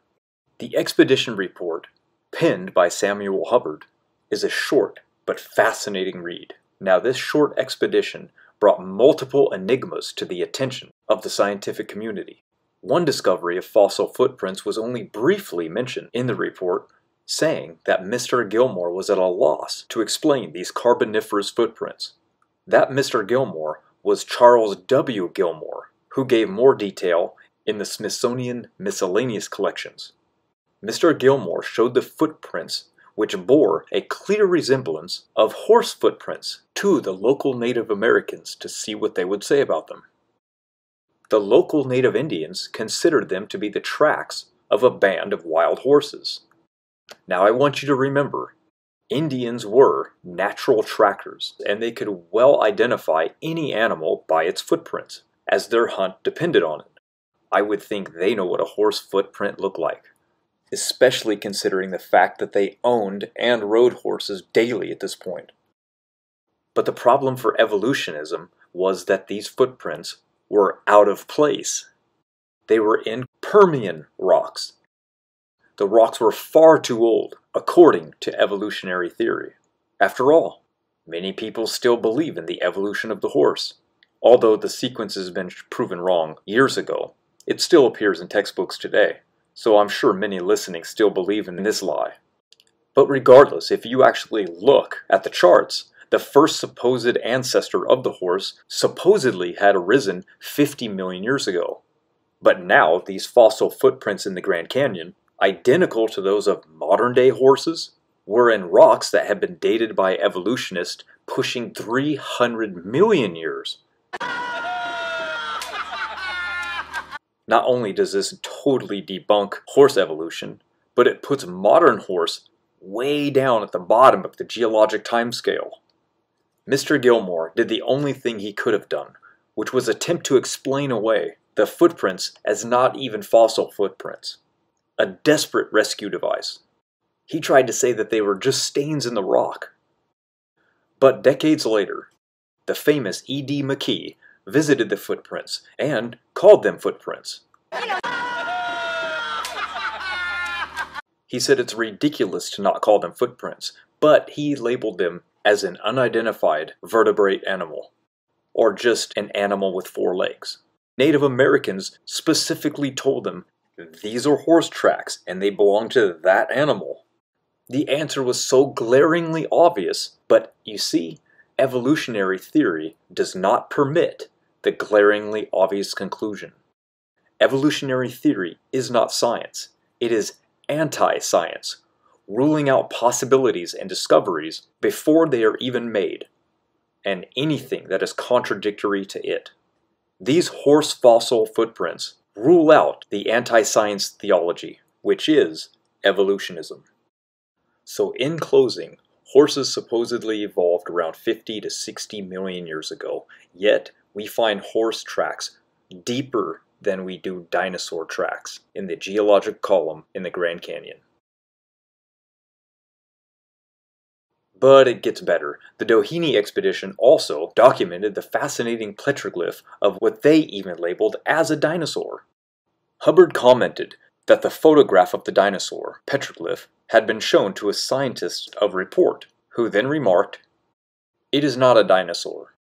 The expedition report, penned by Samuel Hubbard, is a short but fascinating read. Now, this short expedition brought multiple enigmas to the attention of the scientific community. One discovery of fossil footprints was only briefly mentioned in the report saying that Mr. Gilmore was at a loss to explain these carboniferous footprints. That Mr. Gilmore was Charles W. Gilmore, who gave more detail in the Smithsonian Miscellaneous Collections. Mr. Gilmore showed the footprints which bore a clear resemblance of horse footprints to the local Native Americans to see what they would say about them. The local Native Indians considered them to be the tracks of a band of wild horses. Now I want you to remember, Indians were natural trackers, and they could well identify any animal by its footprints, as their hunt depended on it. I would think they know what a horse footprint looked like, especially considering the fact that they owned and rode horses daily at this point. But the problem for evolutionism was that these footprints were out of place. They were in Permian rocks, the rocks were far too old, according to evolutionary theory. After all, many people still believe in the evolution of the horse. Although the sequence has been proven wrong years ago, it still appears in textbooks today, so I'm sure many listening still believe in this lie. But regardless, if you actually look at the charts, the first supposed ancestor of the horse supposedly had arisen 50 million years ago. But now, these fossil footprints in the Grand Canyon identical to those of modern day horses, were in rocks that have been dated by evolutionists pushing 300 million years. Not only does this totally debunk horse evolution, but it puts modern horse way down at the bottom of the geologic timescale. Mr. Gilmore did the only thing he could have done, which was attempt to explain away the footprints as not even fossil footprints a desperate rescue device. He tried to say that they were just stains in the rock. But decades later, the famous E.D. McKee visited the footprints and called them footprints. He said it's ridiculous to not call them footprints, but he labeled them as an unidentified vertebrate animal, or just an animal with four legs. Native Americans specifically told them these are horse tracks and they belong to that animal? The answer was so glaringly obvious, but you see, evolutionary theory does not permit the glaringly obvious conclusion. Evolutionary theory is not science, it is anti science, ruling out possibilities and discoveries before they are even made, and anything that is contradictory to it. These horse fossil footprints rule out the anti science theology, which is evolutionism. So, in closing, horses supposedly evolved around 50 to 60 million years ago, yet we find horse tracks deeper than we do dinosaur tracks in the geologic column in the Grand Canyon. But it gets better. The Doheny expedition also documented the fascinating petroglyph of what they even labeled as a dinosaur. Hubbard commented that the photograph of the dinosaur, petroglyph, had been shown to a scientist of report, who then remarked, It is not a dinosaur.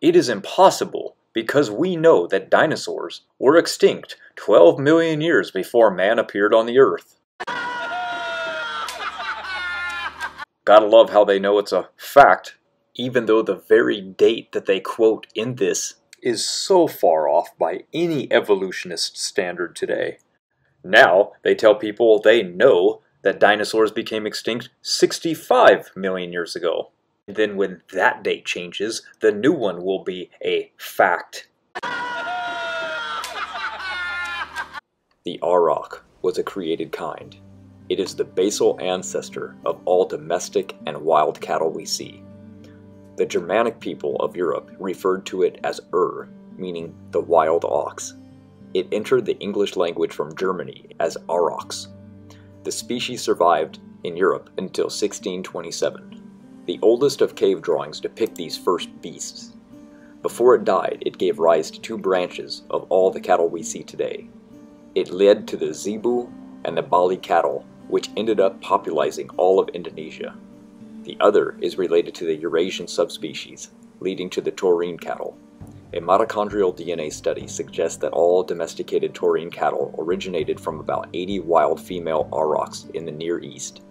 It is impossible because we know that dinosaurs were extinct 12 million years before man appeared on the earth. Gotta love how they know it's a fact, even though the very date that they quote in this is so far off by any evolutionist standard today. Now, they tell people they know that dinosaurs became extinct 65 million years ago. And then when that date changes, the new one will be a fact. [LAUGHS] The auroch was a created kind. It is the basal ancestor of all domestic and wild cattle we see. The Germanic people of Europe referred to it as Ur, meaning the wild ox. It entered the English language from Germany as aurochs. The species survived in Europe until 1627. The oldest of cave drawings depict these first beasts. Before it died, it gave rise to two branches of all the cattle we see today. It led to the zebu and the Bali cattle, which ended up popularizing all of Indonesia. The other is related to the Eurasian subspecies, leading to the taurine cattle. A mitochondrial DNA study suggests that all domesticated taurine cattle originated from about 80 wild female aurochs in the Near East.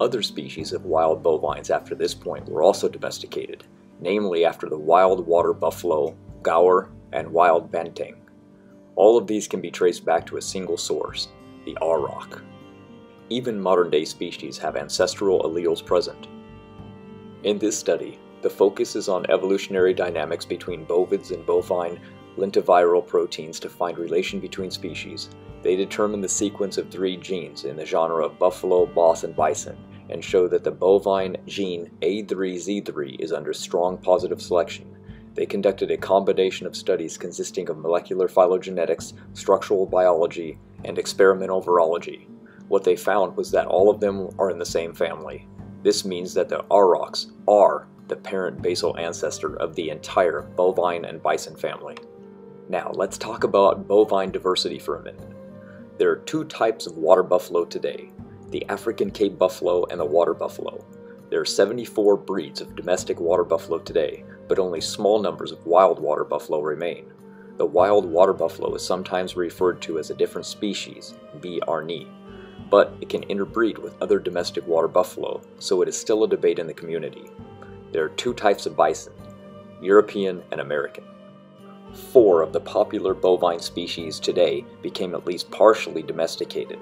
Other species of wild bovines after this point were also domesticated, namely after the wild water buffalo, gaur, and wild banteng. All of these can be traced back to a single source, the auroch. Even modern day species have ancestral alleles present. In this study, the focus is on evolutionary dynamics between bovids and bovine lentiviral proteins to find relation between species. They determine the sequence of three genes in the genre of buffalo, bos, and bison, and show that the bovine gene A3Z3 is under strong positive selection. They conducted a combination of studies consisting of molecular phylogenetics, structural biology, and experimental virology. What they found was that all of them are in the same family. This means that the aurochs are the parent basal ancestor of the entire bovine and bison family. Now, let's talk about bovine diversity for a minute. There are two types of water buffalo today the African Cape buffalo and the water buffalo. There are 74 breeds of domestic water buffalo today, but only small numbers of wild water buffalo remain. The wild water buffalo is sometimes referred to as a different species, B. arni, but it can interbreed with other domestic water buffalo, so it is still a debate in the community. There are two types of bison, European and American. Four of the popular bovine species today became at least partially domesticated,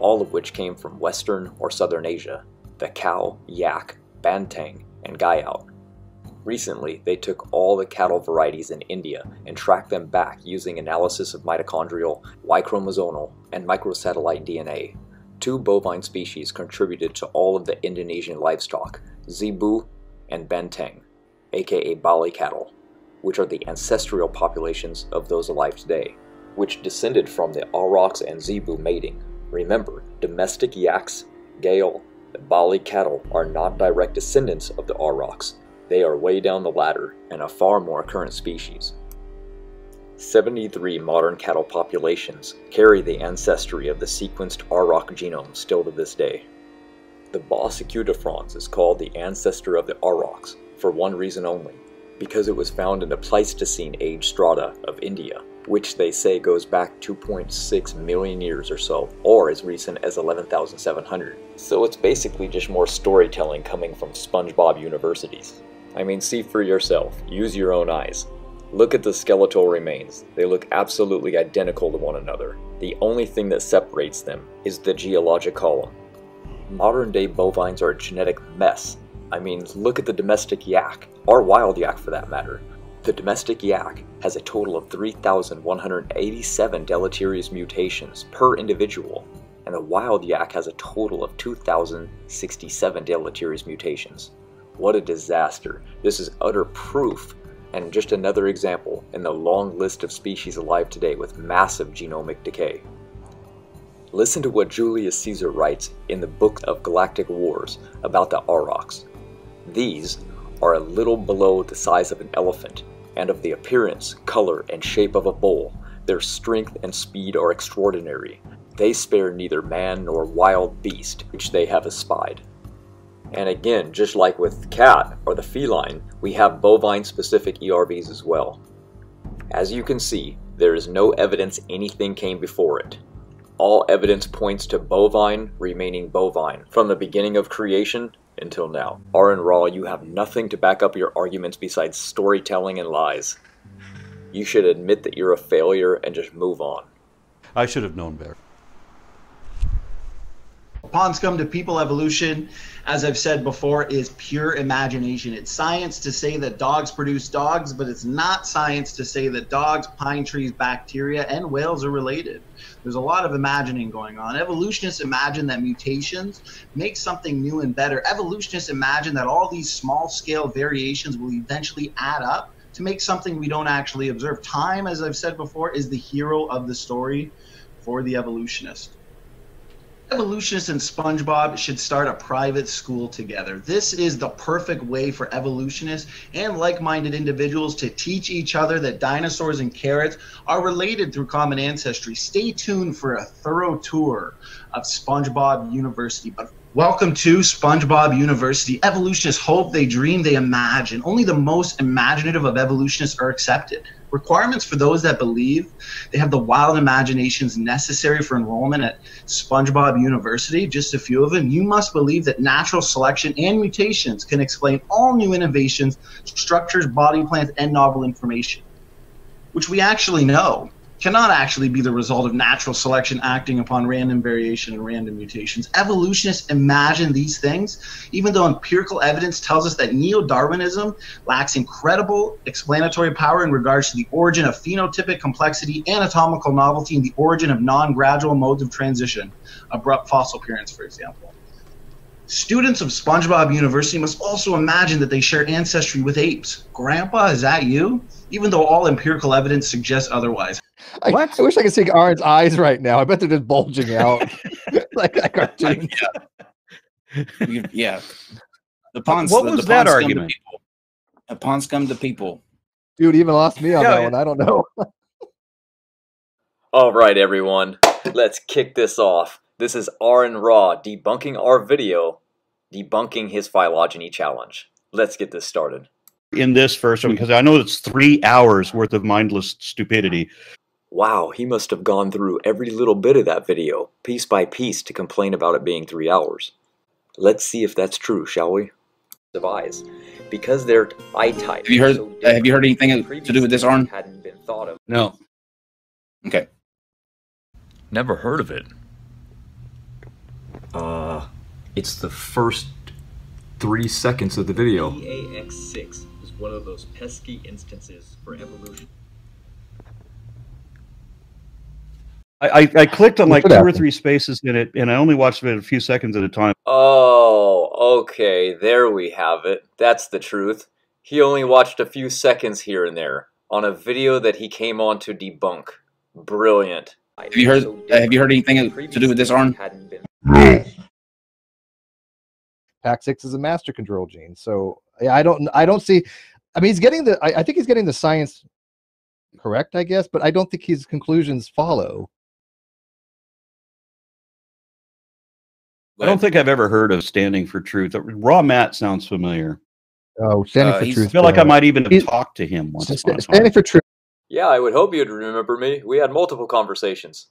all of which came from western or southern Asia, the cow, yak, banteng, and gayal. Recently, they took all the cattle varieties in India and tracked them back using analysis of mitochondrial, Y chromosomal, and microsatellite DNA. Two bovine species contributed to all of the Indonesian livestock, zebu and banteng, aka Bali cattle, which are the ancestral populations of those alive today, which descended from the aurochs and zebu mating. Remember, domestic yaks, gayal, Bali cattle are not direct descendants of the aurochs. They are way down the ladder and a far more current species. 73 modern cattle populations carry the ancestry of the sequenced auroch genome still to this day. The Bos acutifrons is called the ancestor of the aurochs for one reason only, because it was found in the Pleistocene age strata of India, which they say goes back 2.6 million years or so, or as recent as 11,700. So it's basically just more storytelling coming from SpongeBob universities. I mean, see for yourself, use your own eyes. Look at the skeletal remains. They look absolutely identical to one another. The only thing that separates them is the geologic column. Modern day bovines are a genetic mess. I mean, look at the domestic yak, or wild yak for that matter. The domestic yak has a total of 3,187 deleterious mutations per individual, and the wild yak has a total of 2,067 deleterious mutations. What a disaster. This is utter proof and just another example in the long list of species alive today with massive genomic decay. Listen to what Julius Caesar writes in the Book of Gallic Wars about the Aurochs. These are a little below the size of an elephant, and of the appearance, color, and shape of a bull. Their strength and speed are extraordinary. They spare neither man nor wild beast which they have espied. And again, just like with cat or the feline, we have bovine specific ERVs as well. As you can see, there is no evidence anything came before it. All evidence points to bovine remaining bovine from the beginning of creation until now. Aron Ra, you have nothing to back up your arguments besides storytelling and lies. You should admit that you're a failure and just move on. I should have known better. Pond Scum to People Evolution, as I've said before, is pure imagination. It's science to say that dogs produce dogs, but it's not science to say that dogs, pine trees, bacteria, and whales are related. There's a lot of imagining going on. Evolutionists imagine that mutations make something new and better. Evolutionists imagine that all these small scale variations will eventually add up to make something we don't actually observe. Time, as I've said before, is the hero of the story for the evolutionist. Evolutionists and SpongeBob should start a private school together. This is the perfect way for evolutionists and like minded individuals to teach each other that dinosaurs and carrots are related through common ancestry. Stay tuned for a thorough tour of SpongeBob University. But welcome to SpongeBob University. Evolutionists hope, they dream, they imagine. Only the most imaginative of evolutionists are accepted requirements for those that believe they have the wild imaginations necessary for enrollment at SpongeBob University, just a few of them. You must believe that natural selection and mutations can explain all new innovations, structures, body plans, and novel information, which we actually know cannot actually be the result of natural selection acting upon random variation and random mutations. Evolutionists imagine these things, even though empirical evidence tells us that neo Darwinism lacks incredible explanatory power in regards to the origin of phenotypic complexity, anatomical novelty, and the origin of non gradual modes of transition, abrupt fossil appearance, for example. Students of SpongeBob University must also imagine that they share ancestry with apes. Grandpa, is that you? Even though all empirical evidence suggests otherwise. I, I, wish I could see Aron's eyes right now. I bet they're just bulging out [LAUGHS] [LAUGHS] like that cartoon. [LAUGHS] yeah. yeah. The pawns. What the, was the that argument? To people. The pawns scum to people. Dude, even lost me on Yeah, that yeah. one. I don't know. All right, everyone, let's kick this off. This is Aron Ra debunking our video, debunking his phylogeny challenge. Let's get this started. in this first one because I know it's three hours worth of mindless stupidity. Wow, he must have gone through every little bit of that video, piece by piece, to complain about it being three hours. Let's see if that's true, shall we? Of eyes, because their eye type. Have you heard? so uh, have you heard anything to do with this, Arn? Hadn't been thought of. No. Okay. Never heard of it. Uh, it's the first three seconds of the video. PAX6 is one of those pesky instances for evolution. I, I, I clicked on like two or three spaces in it, and I only watched it a few seconds at a time. Oh, okay, there we have it. That's the truth. He only watched a few seconds here and there on a video that he came on to debunk. Brilliant. Have you heard? Uh, have you heard anything to do with this, Arn? Hadn't been. Pax six is a master control gene. So yeah, I don't I don't see I mean he's getting the I, I think he's getting the science correct, I guess, but I don't think his conclusions follow. I don't think I've ever heard of Standing for Truth. Raw Matt sounds familiar. Oh, standing Uh, for truth. I feel like I might even have He's- talked to him once. st- upon a time. standing for truth. Yeah, I would hope you'd remember me. We had multiple conversations.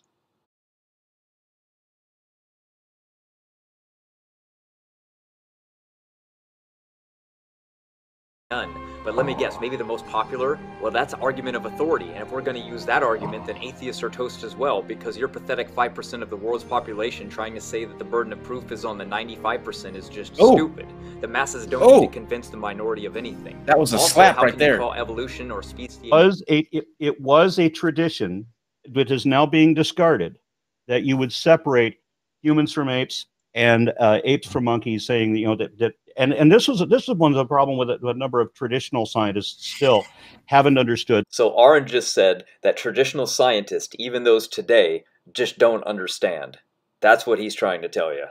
None, But let me guess, maybe the most popular? Well, that's argument of authority, and if we're going to use that argument, then atheists are toast as well, because your pathetic 5% of the world's population trying to say that the burden of proof is on the 95% is just Oh. stupid. The masses don't Oh. need to convince the minority of anything. That was a Also, slap how right can there. You call evolution or species. was a it, it was a tradition that is now being discarded that you would separate humans from apes and uh, apes from monkeys, saying that you know that, that and and this was this is one of the problem with a, a number of traditional scientists still haven't understood. So Aron just said that traditional scientists, even those today, just don't understand. That's what he's trying to tell you.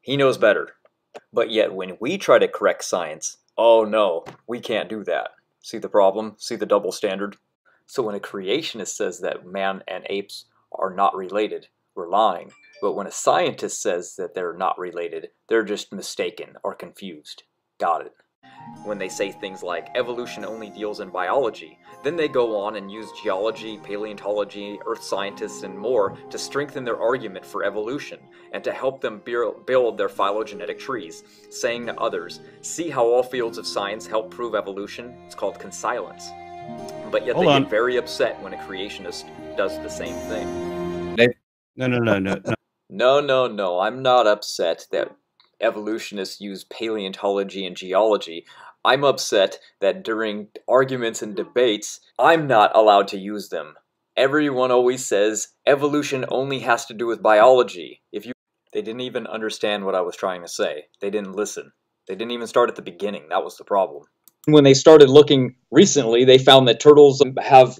He knows better. But yet when we try to correct science, oh no, we can't do that. See the problem? See the double standard? So when a creationist says that man and apes are not related, we're lying. But when a scientist says that they're not related, they're just mistaken or confused. Got it. When they say things like evolution only deals in biology, then they go on and use geology, paleontology, earth scientists, and more to strengthen their argument for evolution and to help them build their phylogenetic trees, saying to others, See how all fields of science help prove evolution? It's called consilience. But yet Hold they on. get very upset when a creationist does the same thing. No, no, no, no, no. No, no, no. I'm not upset that evolutionists use paleontology and geology. I'm upset that during arguments and debates, I'm not allowed to use them. Everyone always says evolution only has to do with biology. If you they didn't even understand what I was trying to say. They didn't listen. They didn't even start at the beginning. That was the problem. When they started looking recently, they found that turtles have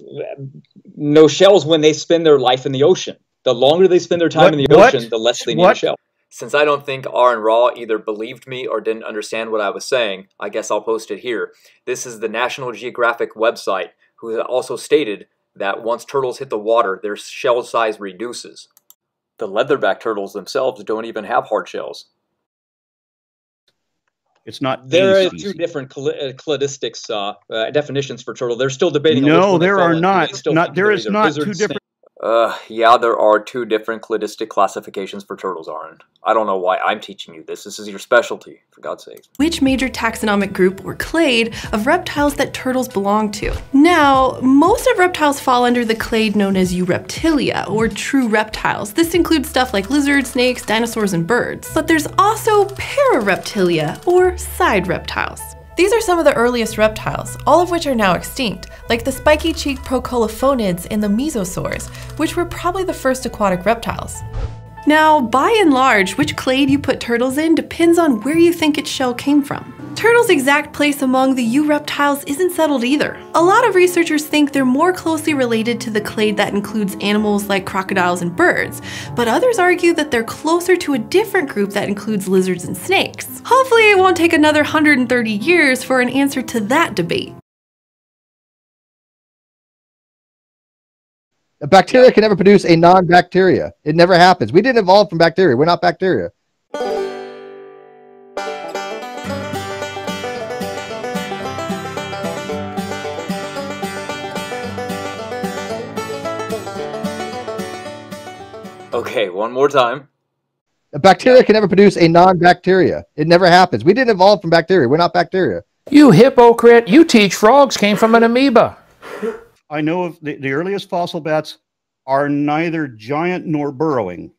no shells when they spend their life in the ocean. The longer they spend their time What- in the what? ocean, the less they need a shell. Since I don't think Aron Ra either believed me or didn't understand what I was saying, I guess I'll post it here. This is the National Geographic website, who also stated that once turtles hit the water, their shell size reduces. The leatherback turtles themselves don't even have hard shells. It's not. There are two different cl- uh, cladistics uh, uh, definitions for turtle. They're still debating. on which No, one there are not. They Not think there they're is either not two different. Uh, yeah, there are two different cladistic classifications for turtles, Aron. I don't know why I'm teaching you this. This is your specialty, for God's sake. Which major taxonomic group, or clade, of reptiles that turtles belong to? Now, most of reptiles fall under the clade known as Eureptilia, or true reptiles. This includes stuff like lizards, snakes, dinosaurs, and birds. But there's also Parareptilia, or side reptiles. These are some of the earliest reptiles, all of which are now extinct, like the spiky cheeked procolophonids and the mesosaurs, which were probably the first aquatic reptiles. Now, by and large, which clade you put turtles in depends on where you think its shell came from. Turtles' exact place among the eureptiles isn't settled either. A lot of researchers think they're more closely related to the clade that includes animals like crocodiles and birds, but others argue that they're closer to a different group that includes lizards and snakes. Hopefully, it won't take another 130 years for an answer to that debate. A bacteria can never produce a non-bacteria. It never happens. We didn't evolve from bacteria. We're not bacteria. Okay, one more time. A bacteria can never produce a non-bacteria. It never happens. We didn't evolve from bacteria. We're not bacteria. You hypocrite, you teach frogs came from an amoeba. I know of the, the earliest fossil bats are neither giant nor burrowing.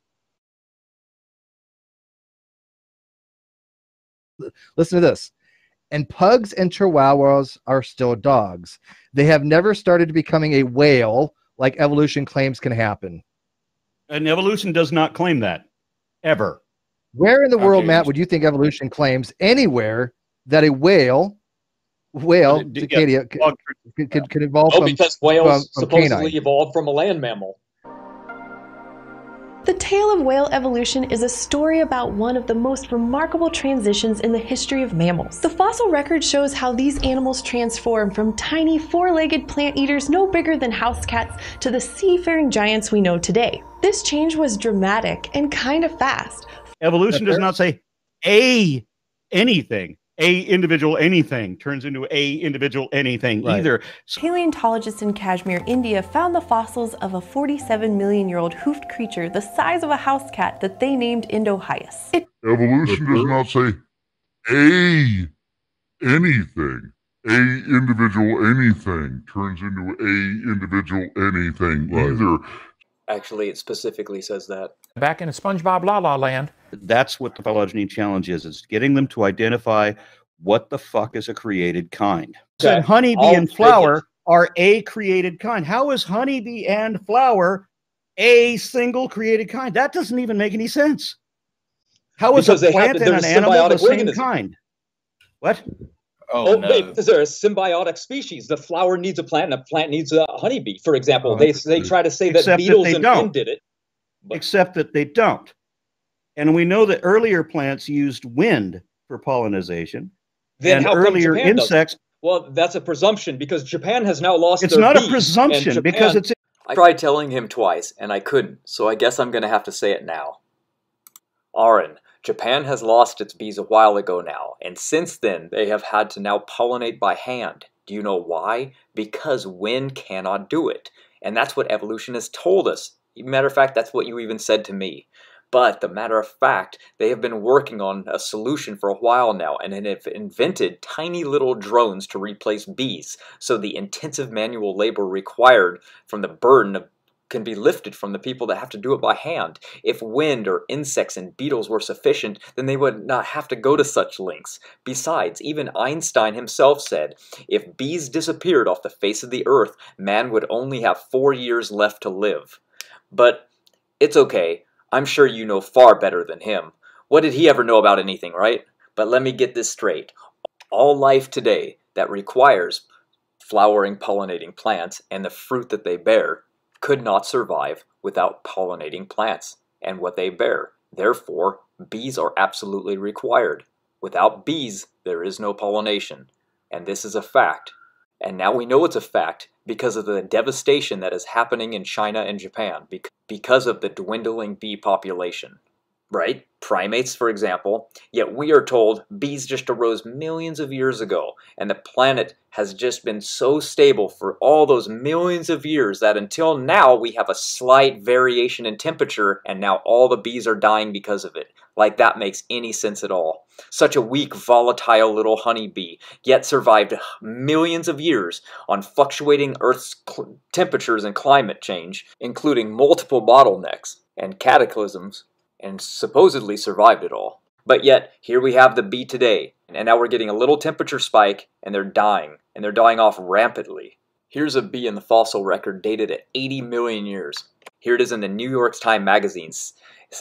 Listen to this. And pugs and chihuahuas are still dogs. They have never started to becoming a whale like evolution claims can happen. And evolution does not claim that ever. Where in the world, Okay. Matt, would you think evolution claims anywhere that a whale, whale, d- yeah, Cetacea, could, could, could evolve Oh, from, because whales from, from supposedly canine? evolved from a land mammal. The tale of whale evolution is a story about one of the most remarkable transitions in the history of mammals. The fossil record shows how these animals transformed from tiny four legged plant eaters no bigger than house cats to the seafaring giants we know today. This change was dramatic and kind of fast. Evolution does not say a anything. A individual anything turns into a individual anything Right. either. Paleontologists in Kashmir, India found the fossils of a 47 million year old hoofed creature the size of a house cat that they named Indohyus. It Evolution does not say a anything. a individual anything turns into a individual anything either. Actually, it specifically says that. Back in SpongeBob La La Land. That's what the phylogeny challenge is, is getting them to identify what the fuck is a created kind. Said Okay, honeybee I'll and take flower are a created kind. How is honeybee and flower a single created kind? That doesn't even make any sense. How is Because a they have plant to- and an animal the symbiotic same organisms. kind? What? Oh, oh wait, because they're a symbiotic species. The flower needs a plant, and a plant needs a honeybee. For example, Oh, they they try to say that Except that beetles they and don't. did it. Except that they don't. And we know that earlier plants used wind for pollination. Then and how come earlier Japan doesn't? insects. Well, that's a presumption because Japan has now lost. It's their not a presumption, and because it's- I tried telling him twice, and I couldn't. So I guess I'm going to have to say it now. Aron, Japan has lost its bees a while ago now, and since then they have had to now pollinate by hand. Do you know why? Because wind cannot do it. And that's what evolution has told us. Matter of fact, that's what you even said to me. But the matter of fact, they have been working on a solution for a while now and have invented tiny little drones to replace bees. So the intensive manual labor required from the burden of can be lifted from the people that have to do it by hand. If wind or insects and beetles were sufficient, then they would not have to go to such lengths. Besides, even Einstein himself said, if bees disappeared off the face of the earth, man would only have four years left to live. But it's okay. I'm sure you know far better than him. What did he ever know about anything, right? But let me get this straight. All life today that requires flowering, pollinating plants and the fruit that they bear could not survive without pollinating plants and what they bear. Therefore, bees are absolutely required. Without bees, there is no pollination. And this is a fact. And now we know it's a fact because of the devastation that is happening in China and Japan because of the dwindling bee population. Right? Primates, for example. Yet we are told bees just arose millions of years ago, and the planet has just been so stable for all those millions of years that until now we have a slight variation in temperature, and now all the bees are dying because of it. Like that makes any sense at all. Such a weak, volatile little honeybee, yet survived millions of years on fluctuating Earth's temperatures and climate change, including multiple bottlenecks and cataclysms, and supposedly survived it all. But yet, here we have the bee today, and now we're getting a little temperature spike, and they're dying, and they're dying off rampantly. Here's a bee in the fossil record dated at 80 million years. Here it is in the New York Times magazines.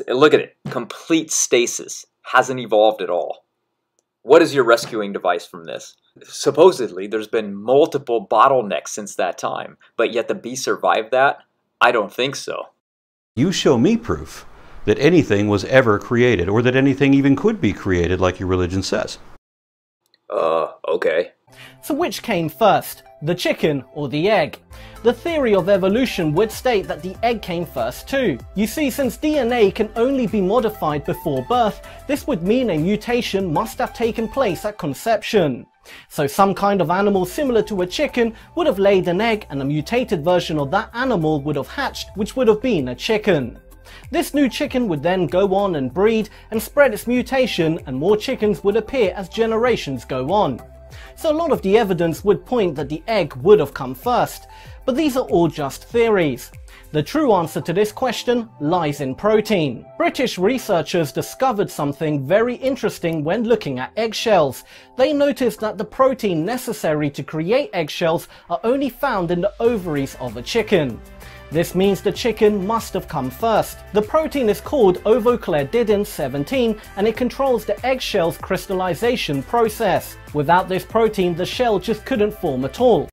Look at it. Complete stasis. Hasn't evolved at all. What is your rescuing device from this? Supposedly, there's been multiple bottlenecks since that time, but yet the bee survived that? I don't think so. You show me proof that anything was ever created, or that anything even could be created like your religion says. Uh, okay. So which came first, the chicken or the egg? The theory of evolution would state that the egg came first too. You see, since DNA can only be modified before birth, this would mean a mutation must have taken place at conception. So some kind of animal similar to a chicken would have laid an egg and a mutated version of that animal would have hatched, which would have been a chicken. This new chicken would then go on and breed and spread its mutation and more chickens would appear as generations go on. So a lot of the evidence would point that the egg would have come first, but these are all just theories. The true answer to this question lies in protein. British researchers discovered something very interesting when looking at eggshells. They noticed that the protein necessary to create eggshells are only found in the ovaries of a chicken. This means the chicken must have come first. The protein is called ovocleidin 17 and it controls the eggshell's crystallization process. Without this protein, the shell just couldn't form at all.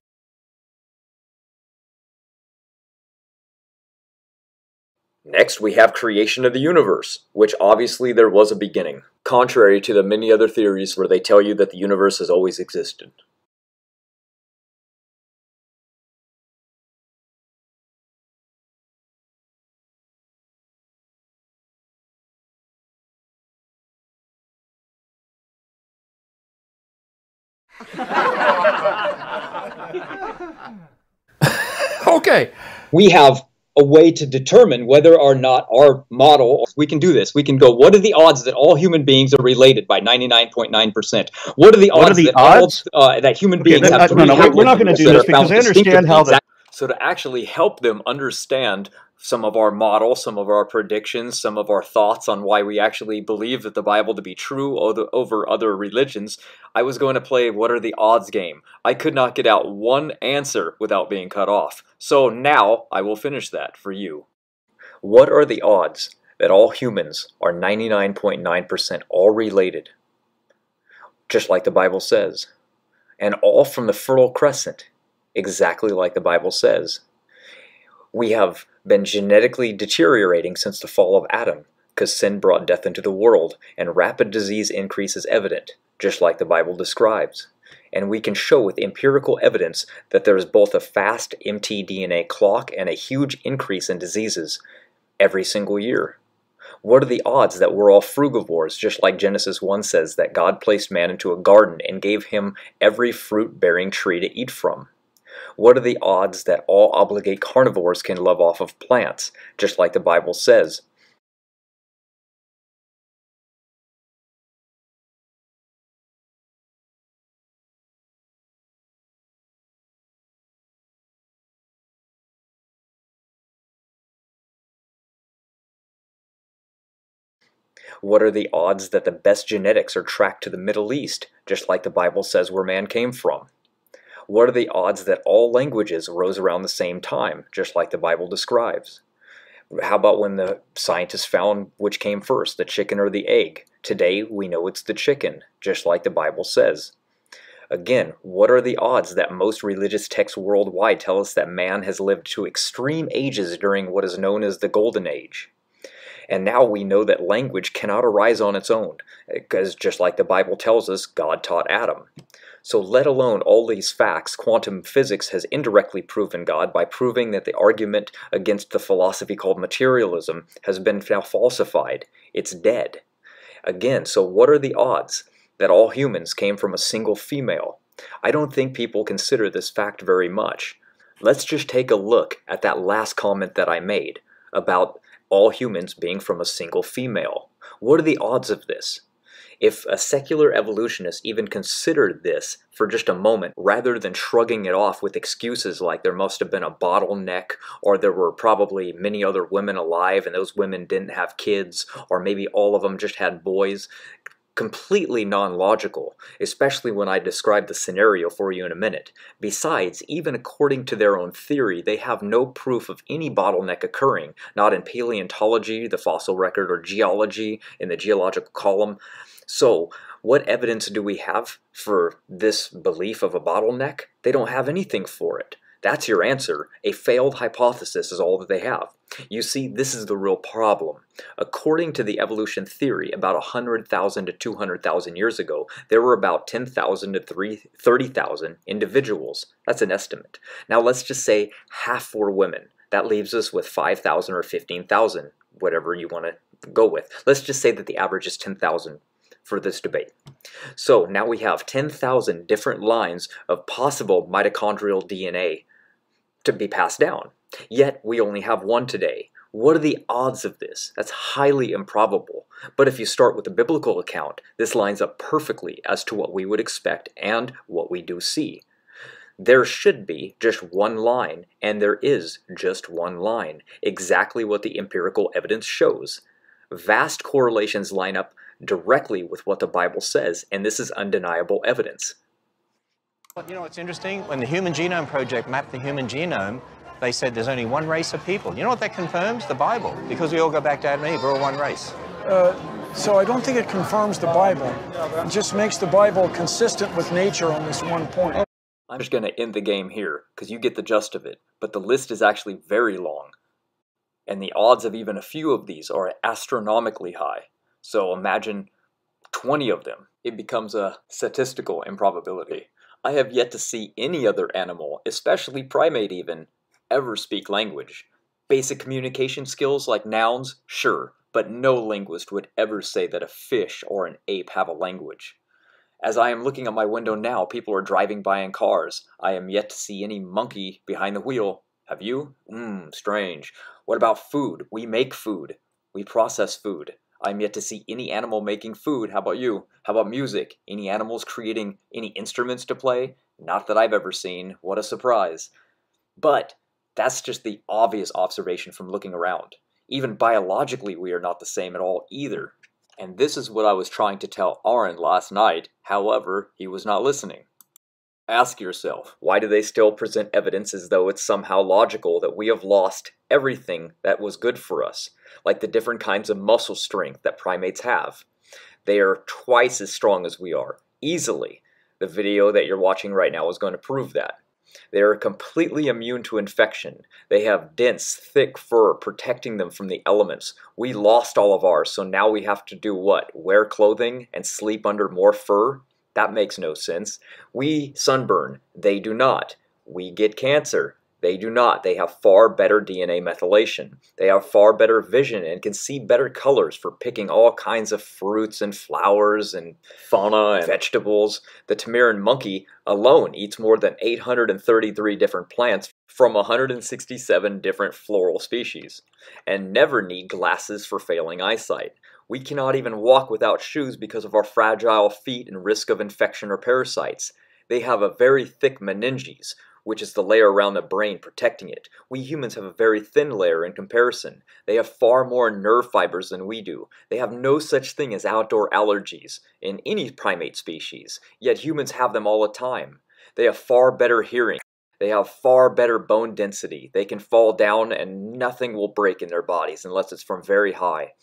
Next, we have creation of the universe, which obviously there was a beginning, contrary to the many other theories where they tell you that the universe has always existed. Okay. We have a way to determine whether or not our model, we can do this. We can go, what are the odds that all human beings are related by 99.9%? What are the What are odds the that, odds? All, uh, that human Okay, beings then, have uh, no, no, three we're- we're not gonna do that this are because found I understand how the- exact- So to actually help them understand some of our models, some of our predictions, some of our thoughts on why we actually believe that the Bible to be true over, other religions, I was going to play what are the odds game. I could not get out one answer without being cut off. So now I will finish that for you. What are the odds that all humans are 99.9% all related? Just like the Bible says. And all from the Fertile Crescent, exactly like the Bible says. We have been genetically deteriorating since the fall of Adam, because sin brought death into the world, and rapid disease increase is evident, just like the Bible describes. And we can show with empirical evidence that there is both a fast mtDNA clock and a huge increase in diseases every single year. What are the odds that we're all frugivores, just like Genesis 1 says that God placed man into a garden and gave him every fruit bearing tree to eat from? What are the odds that all obligate carnivores can live off of plants, just like the Bible says? What are the odds that the best genetics are tracked to the Middle East, just like the Bible says where man came from? What are the odds that all languages rose around the same time, just like the Bible describes? How about when the scientists found which came first, the chicken or the egg? Today we know it's the chicken, just like the Bible says. Again, what are the odds that most religious texts worldwide tell us that man has lived to extreme ages during what is known as the Golden Age? And now we know that language cannot arise on its own, because just like the Bible tells us, God taught Adam. So, let alone all these facts, quantum physics has indirectly proven God by proving that the argument against the philosophy called materialism has been now falsified. It's dead. Again, so what are the odds that all humans came from a single female? I don't think people consider this fact very much. Let's just take a look at that last comment that I made about all humans being from a single female. What are the odds of this? If a secular evolutionist even considered this for just a moment, rather than shrugging it off with excuses like there must have been a bottleneck, or there were probably many other women alive and those women didn't have kids, or maybe all of them just had boys, completely non-logical, especially when I describe the scenario for you in a minute. Besides, even according to their own theory, they have no proof of any bottleneck occurring, not in paleontology, the fossil record, or geology, in the geological column. So, what evidence do we have for this belief of a bottleneck? They don't have anything for it. That's your answer. A failed hypothesis is all that they have. You see, this is the real problem. According to the evolution theory, about 100,000 to 200,000 years ago, there were about 10,000 to 30,000 individuals. That's an estimate. Now let's just say half were women. That leaves us with 5,000 or 15,000, whatever you want to go with. Let's just say that the average is 10,000 for this debate. So now we have 10,000 different lines of possible mitochondrial DNA to be passed down. Yet we only have one today. What are the odds of this? That's highly improbable. But if you start with the biblical account, this lines up perfectly as to what we would expect and what we do see. There should be just one line, and there is just one line, exactly what the empirical evidence shows. Vast correlations line up directly with what the Bible says, and this is undeniable evidence. You know what's interesting? When the Human Genome Project mapped the human genome, they said there's only one race of people. You know what that confirms? The Bible. Because we all go back to Adam and Eve, we're all one race. Uh, so I don't think it confirms the Bible. It just makes the Bible consistent with nature on this one point. I'm just going to end the game here because you get the gist of it, but the list is actually very long. And the odds of even a few of these are astronomically high. So imagine 20 of them. It becomes a statistical improbability. I have yet to see any other animal, especially primate even, ever speak language. Basic communication skills like nouns, sure, but no linguist would ever say that a fish or an ape have a language. As I am looking at my window now, people are driving by in cars. I am yet to see any monkey behind the wheel Have you? Mmm, strange. What about food? We make food. We process food. I'm yet to see any animal making food. How about you? How about music? Any animals creating any instruments to play? Not that I've ever seen. What a surprise. But that's just the obvious observation from looking around. Even biologically, we are not the same at all either. And this is what I was trying to tell Aron last night, however, he was not listening. Ask yourself, why do they still present evidence as though it's somehow logical that we have lost everything that was good for us, like the different kinds of muscle strength that primates have? They are twice as strong as we are, easily. The video that you're watching right now is going to prove that. They are completely immune to infection. They have dense, thick fur protecting them from the elements. We lost all of ours, so now we have to do what? Wear clothing and sleep under more fur? That makes no sense. We sunburn. They do not. We get cancer. They do not. They have far better DNA methylation. They have far better vision and can see better colors for picking all kinds of fruits and flowers and fauna and vegetables. The Tamarin monkey alone eats more than 833 different plants from 167 different floral species and never need glasses for failing eyesight. We cannot even walk without shoes because of our fragile feet and risk of infection or parasites. They have a very thick meninges, which is the layer around the brain protecting it. We humans have a very thin layer in comparison. They have far more nerve fibers than we do. They have no such thing as outdoor allergies in any primate species, yet humans have them all the time. They have far better hearing. They have far better bone density. They can fall down and nothing will break in their bodies unless it's from very high.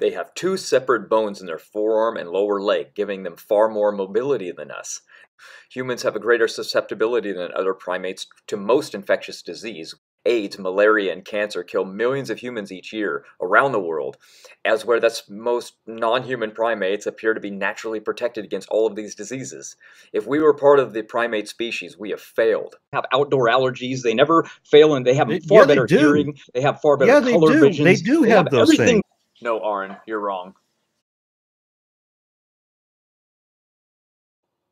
They have two separate bones in their forearm and lower leg, giving them far more mobility than us. Humans have a greater susceptibility than other primates to most infectious disease. AIDS, malaria, and cancer kill millions of humans each year around the world, as where that's most non-human primates appear to be naturally protected against all of these diseases. If we were part of the primate species, we have failed. Have outdoor allergies. They never fail, and they have far yeah, better do. hearing. They have far better Yeah, they color do. visions. They do have those everything. things. No, Aron, you're wrong.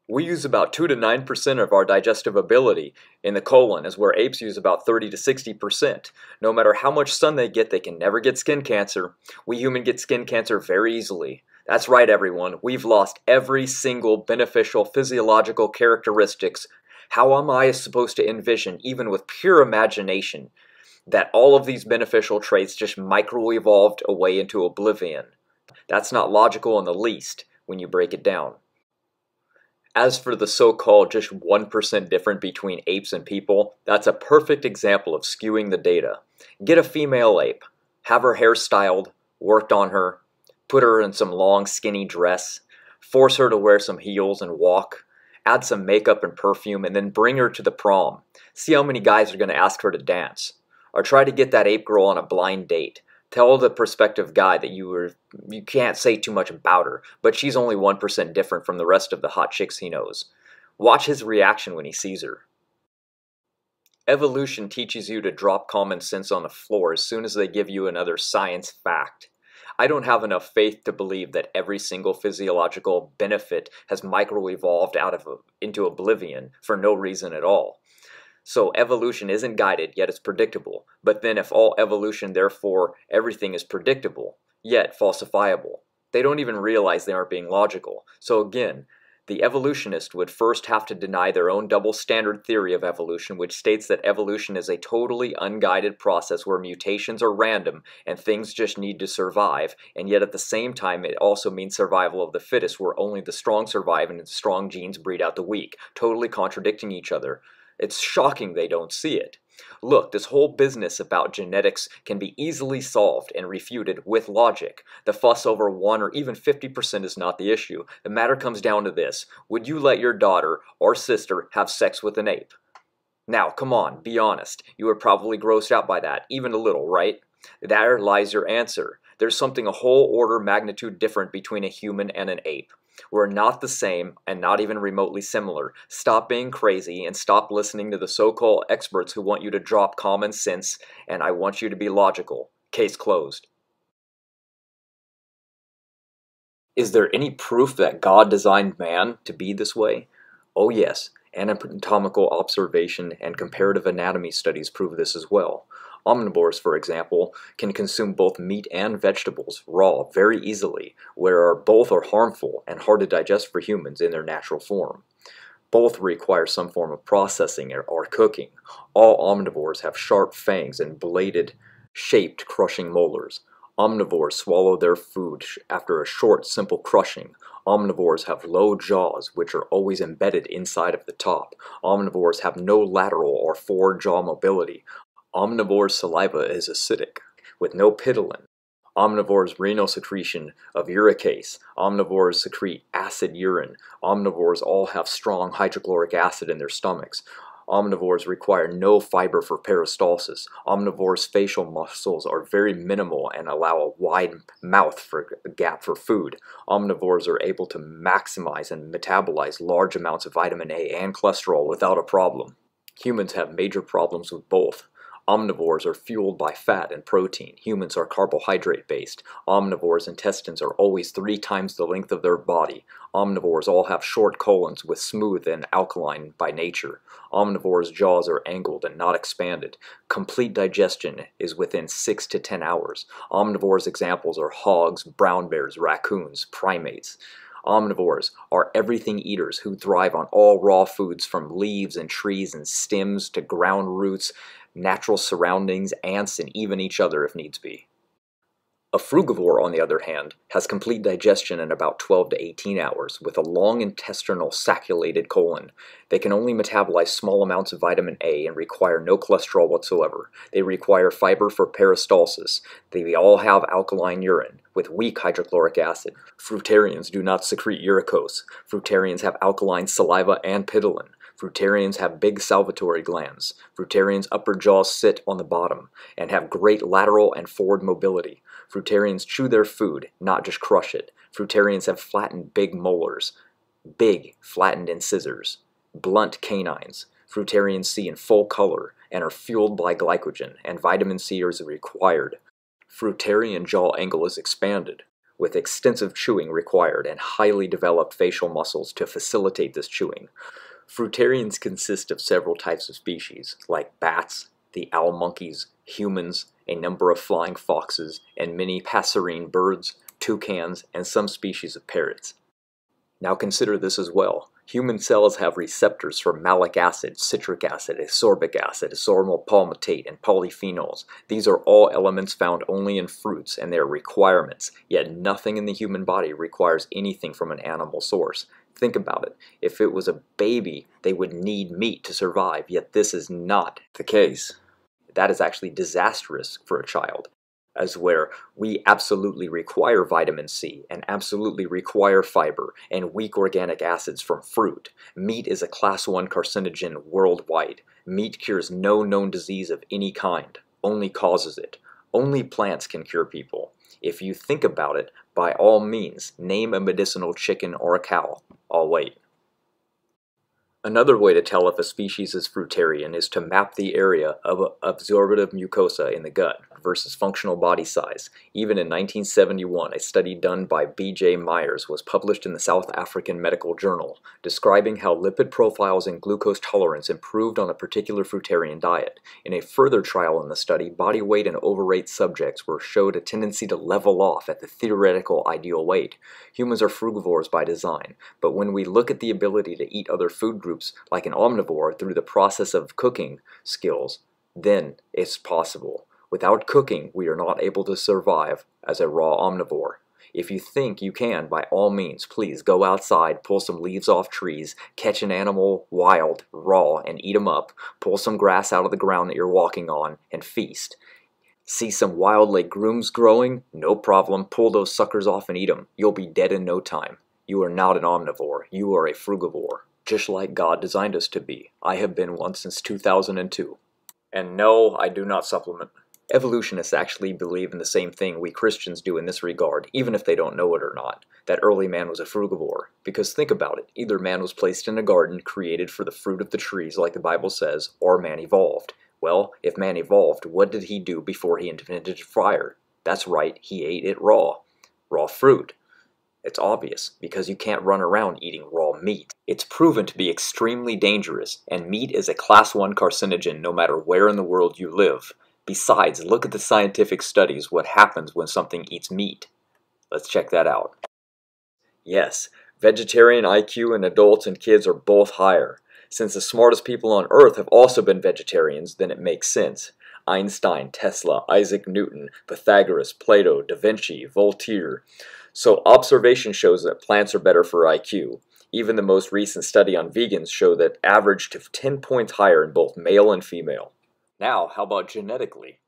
We use about 2 to 9% of our digestive ability in the colon, as where apes use about 30 to 60%. No matter how much sun they get, they can never get skin cancer. We humans get skin cancer very easily. That's right, everyone. We've lost every single beneficial physiological characteristics. How am I supposed to envision, even with pure imagination, that all of these beneficial traits just micro-evolved away into oblivion? That's not logical in the least when you break it down. As for the so-called just 1% different between apes and people, that's a perfect example of skewing the data. Get a female ape, have her hair styled, worked on her, put her in some long skinny dress, force her to wear some heels and walk, add some makeup and perfume, and then bring her to the prom. See how many guys are going to ask her to dance. Or try to get that ape girl on a blind date. Tell the prospective guy that you were you can't say too much about her, but she's only 1% different from the rest of the hot chicks he knows. Watch his reaction when he sees her. Evolution teaches you to drop common sense on the floor as soon as they give you another science fact. I don't have enough faith to believe that every single physiological benefit has micro-evolved out of into oblivion for no reason at all. So evolution isn't guided, yet it's predictable. But then if all evolution, therefore everything is predictable, yet falsifiable, they don't even realize they aren't being logical. So again, the evolutionist would first have to deny their own double standard theory of evolution, which states that evolution is a totally unguided process where mutations are random and things just need to survive, and yet at the same time it also means survival of the fittest, where only the strong survive and the strong genes breed out the weak, totally contradicting each other. It's shocking they don't see it. Look, this whole business about genetics can be easily solved and refuted with logic. The fuss over 1 or even 50% is not the issue. The matter comes down to this. Would you let your daughter or sister have sex with an ape? Now, come on, be honest. You were probably grossed out by that, even a little, right? There lies your answer. There's something a whole order magnitude different between a human and an ape. We're not the same and not even remotely similar. Stop being crazy and stop listening to the so-called experts who want you to drop common sense and I want you to be logical. Case closed. Is there any proof that God designed man to be this way? Oh yes, Anatomical observation and comparative anatomy studies prove this as well. Omnivores, for example, can consume both meat and vegetables raw very easily, where both are harmful and hard to digest for humans in their natural form. Both require some form of processing or cooking. All omnivores have sharp fangs and bladed, shaped crushing molars. Omnivores swallow their food after a short, simple crushing. Omnivores have low jaws, which are always embedded inside of the top. Omnivores have no lateral or forward jaw mobility. Omnivore saliva is acidic, with no ptyalin. Omnivores' renal secretion of uricase. Omnivores secrete acid urine. Omnivores all have strong hydrochloric acid in their stomachs. Omnivores require no fiber for peristalsis. Omnivores' facial muscles are very minimal and allow a wide mouth for a gap for food. Omnivores are able to maximize and metabolize large amounts of vitamin A and cholesterol without a problem. Humans have major problems with both. Omnivores are fueled by fat and protein. Humans are carbohydrate based. Omnivores' intestines are always three times the length of their body. Omnivores all have short colons with smooth and alkaline by nature. Omnivores' jaws are angled and not expanded. Complete digestion is within 6 to 10 hours. Omnivores' examples are hogs, brown bears, raccoons, primates. Omnivores are everything eaters who thrive on all raw foods from leaves and trees and stems to ground roots natural surroundings, ants, and even each other if needs be. A frugivore, on the other hand, has complete digestion in about 12 to 18 hours, with a long intestinal sacculated colon. They can only metabolize small amounts of vitamin A and require no cholesterol whatsoever. They require fiber for peristalsis. They all have alkaline urine, with weak hydrochloric acid. Fruitarians do not secrete uricase. Fruitarians have alkaline saliva and ptyalin. Fruitarians have big salivatory glands. Fruitarians' upper jaws sit on the bottom and have great lateral and forward mobility. Fruitarians chew their food, not just crush it. Fruitarians have flattened big molars, big flattened incisors, blunt canines. Fruitarians see in full color and are fueled by glycogen, and vitamin C is required. Fruitarian jaw angle is expanded, with extensive chewing required and highly developed facial muscles to facilitate this chewing. Fruitarians consist of several types of species, like bats, the owl monkeys, humans, a number of flying foxes, and many passerine birds, toucans, and some species of parrots. Now consider this as well. Human cells have receptors for malic acid, citric acid, ascorbic acid, ascorbyl palmitate, and polyphenols. These are all elements found only in fruits, and they are requirements, yet nothing in the human body requires anything from an animal source. Think about it. If it was a baby, they would need meat to survive, yet this is not the case. That is actually disastrous for a child, as where we absolutely require vitamin C and absolutely require fiber and weak organic acids from fruit. Meat is a class 1 carcinogen worldwide. Meat cures no known disease of any kind, only causes it. Only plants can cure people. If you think about it, by all means, name a medicinal chicken or a cow. I'll wait. Another way to tell if a species is fruitarian is to map the area of absorptive mucosa in the gut versus functional body size. Even in 1971, a study done by B.J. Myers was published in the South African Medical Journal, describing how lipid profiles and glucose tolerance improved on a particular fruitarian diet. In a further trial in the study, body weight and overweight subjects were showed a tendency to level off at the theoretical ideal weight. Humans are frugivores by design, but when we look at the ability to eat other food groups groups like an omnivore through the process of cooking skills, then it's possible. Without cooking, we are not able to survive as a raw omnivore. If you think you can, by all means, please go outside, pull some leaves off trees, catch an animal wild, raw, and eat 'em up, pull some grass out of the ground that you're walking on, and feast. See some wild legumes growing? No problem, pull those suckers off and eat 'em. You'll be dead in no time. You are not an omnivore, you are a frugivore just like God designed us to be. I have been one since 2002. And no, I do not supplement. Evolutionists actually believe in the same thing we Christians do in this regard, even if they don't know it or not, that early man was a frugivore. Because think about it, either man was placed in a garden created for the fruit of the trees like the Bible says, or man evolved. Well, if man evolved, what did he do before he invented fire? That's right, he ate it raw. Raw fruit. It's obvious, because you can't run around eating raw meat. It's proven to be extremely dangerous, and meat is a class 1 carcinogen no matter where in the world you live. Besides, look at the scientific studies what happens when something eats meat. Let's check that out. Yes, vegetarian IQ in adults and kids are both higher. Since the smartest people on earth have also been vegetarians, then it makes sense. Einstein, Tesla, Isaac Newton, Pythagoras, Plato, Da Vinci, Voltaire. So observation shows that plants are better for IQ. Even the most recent study on vegans show that averaged to 10 points higher in both male and female. Now, how about genetically?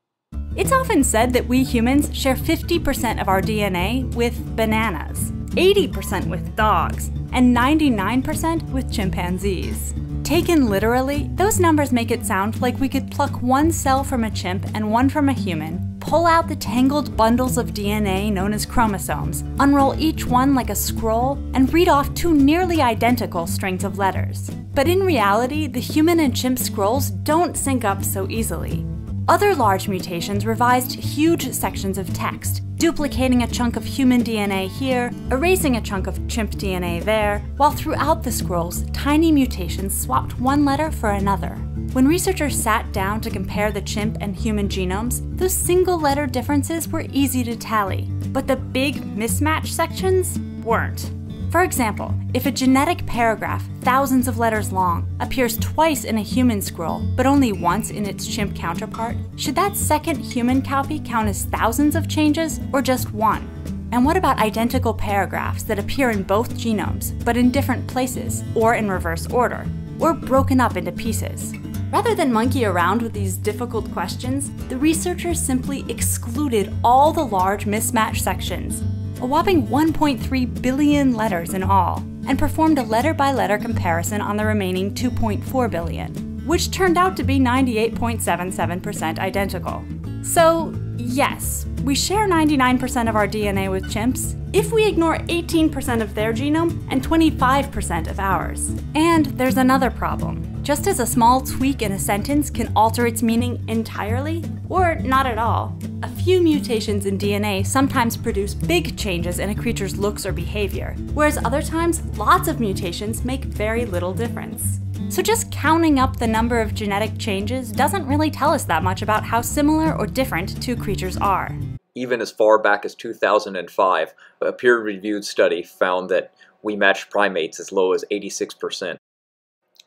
It's often said that we humans share 50% of our DNA with bananas, 80% with dogs, and 99% with chimpanzees. Taken literally, those numbers make it sound like we could pluck one cell from a chimp and one from a human, pull out the tangled bundles of DNA known as chromosomes, unroll each one like a scroll, and read off two nearly identical strings of letters. But in reality, the human and chimp scrolls don't sync up so easily. Other large mutations revised huge sections of text, duplicating a chunk of human DNA here, erasing a chunk of chimp DNA there, while throughout the scrolls, tiny mutations swapped one letter for another. When researchers sat down to compare the chimp and human genomes, those single letter differences were easy to tally, but the big mismatch sections weren't. For example, if a genetic paragraph, thousands of letters long, appears twice in a human scroll, but only once in its chimp counterpart, should that second human copy count as thousands of changes or just one? And what about identical paragraphs that appear in both genomes, but in different places, or in reverse order, or broken up into pieces? Rather than monkey around with these difficult questions, the researchers simply excluded all the large mismatch sections a whopping 1.3 billion letters in all, and performed a letter by letter comparison on the remaining 2.4 billion, which turned out to be 98.77% identical. So, yes, we share 99% of our DNA with chimps if we ignore 18% of their genome and 25% of ours. And there's another problem. Just as a small tweak in a sentence can alter its meaning entirely, or not at all, a few mutations in DNA sometimes produce big changes in a creature's looks or behavior, whereas other times, lots of mutations make very little difference. So just counting up the number of genetic changes doesn't really tell us that much about how similar or different two creatures are. Even as far back as 2005, a peer-reviewed study found that we matched primates as low as 86%.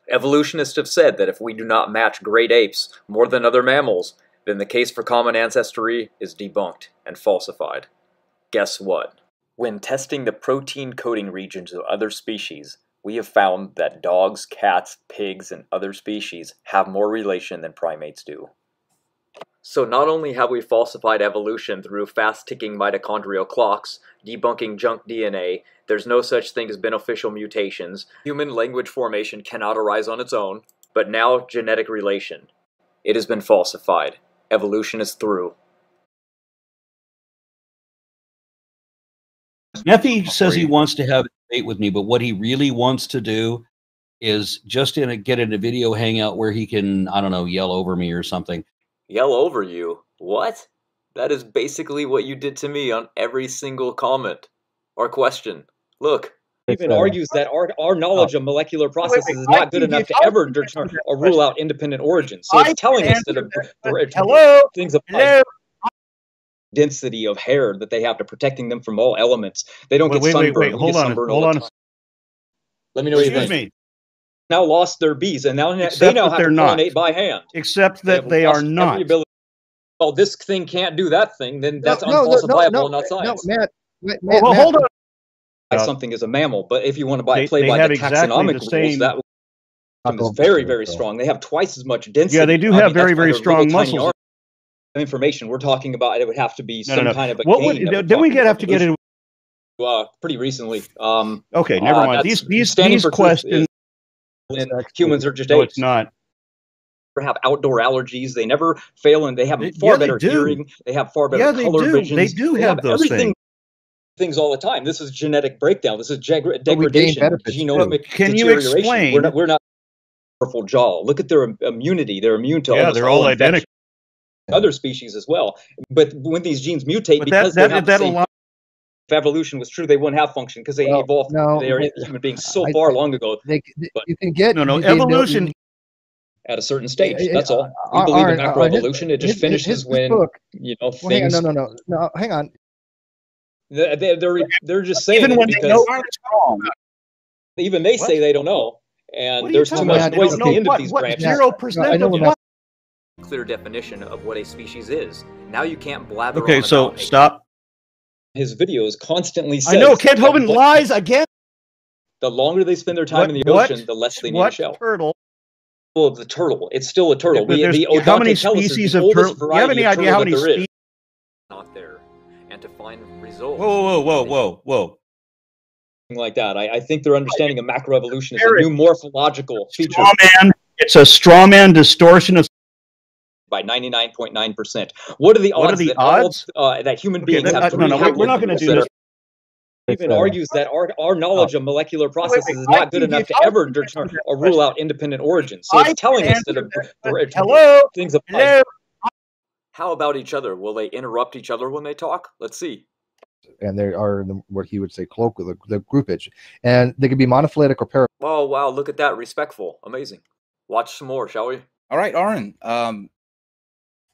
Evolutionists have said that if we do not match great apes more than other mammals, then the case for common ancestry is debunked and falsified. Guess what? When testing the protein coding regions of other species, we have found that dogs, cats, pigs, and other species have more relation than primates do. So not only have we falsified evolution through fast-ticking mitochondrial clocks, debunking junk DNA, there's no such thing as beneficial mutations, human language formation cannot arise on its own, but now genetic relation. It has been falsified. Evolution is through. Nephi says he wants to have a debate with me, but what he really wants to do is just in a, get in a video hangout where he can, I don't know, yell over me or something. Yell over you? What? That is basically what you did to me on every single comment or question. Look. Even uh, argues that our, our oh. knowledge of molecular processes wait, is why not good enough to ever determine or rule out independent origins. So I it's telling us that answered a, a- Hello? things of Hello? Density of hair that they have to protecting them from all elements. They don't Wait, get wait, wait, sunburned. wait, hold get on, sunburned hold on. time. Let me know what you Excuse think. me. Now lost their bees, and now they Except now that have to they're not. pollinate by hand. Except that have they are not. Well, this thing can't do that thing. Then that's no, no, no, unfalsifiable, no, not no, science. Matt, Matt, Well, Matt, hold Matt. on. By something is a mammal, but if you want to buy, They- play they by have the exactly taxonomic the rules, same- that is very, very strong. They have twice as much density. Yeah, they do I have mean, very, that's very they're strong little tiny muscles. Arms. Information we're talking about, it would have to be No, some no, no. kind of a What game. would, then we get about have to get into uh, pretty recently. Um, Okay, never uh, mind. These these standing these questions. is- and humans are just No, apes. it's not. Never have outdoor allergies. They never fail, and they have They- far yeah, better do. hearing. They have far better Yeah, they color do. visions. They do have those everything. things. Things all the time. This is genetic breakdown. This is jeg- degradation, benefits, too. genomic Can you deterioration. explain- We're not. We're not powerful jaw. Look at their immunity. They're immune to Yeah, almost they're all infections. identical. Other species as well. But when these genes mutate, But because that they have that the same If evolution was true, they wouldn't have function because they Well, evolved. no, they are human beings so I- far long ago. They, but you can get No, no, they know- evolution. at a certain stage, Yeah, yeah, that's all. We uh, believe in Aron, uh, macroevolution. It just his- his- finishes his when book- you know Well, hang on, things. no, no, no, no. Hang on. They, they- they're they're just saying Even it when they because know it's wrong. even they say they don't know, and What are you there's too much about? Noise at the end what? of these What? branches. Zero percent I of what? Clear definition of what a species is. Now you can't blather Okay, on so about a- stop. His videos constantly says I know Kent Hovind lies again. The longer they spend their time What- in the what- ocean, the less they need what a shell. turtle? Well, the turtle. It's still a turtle. But The, the how many species of oldest turtle? Do you have any idea how many that there is. species? not there, and to find results. Whoa, whoa, whoa, whoa, whoa! Something like that. I, I think their understanding of macroevolution is a new morphological feature Straw man. It's a straw man distortion of. By 99.9%. What are the What are odds the that odds? all uh, that human Okay, beings that- have uh, no, no, we're- we're not gonna haplogroups do this. even uh, argues that our, our knowledge of molecular processes wait, is I not good enough to ever answer determine or rule out independent origins. So I it's telling us that a, answer the- Hello? things apply. Hello? How about each other? Will they interrupt each other when they talk? Let's see. and they are the, what he would say colloquial, the, the groupage, and they could be monophyletic or para. Oh wow, look at that. Respectful. Amazing. Watch some more, shall we? All right, Aron. Um,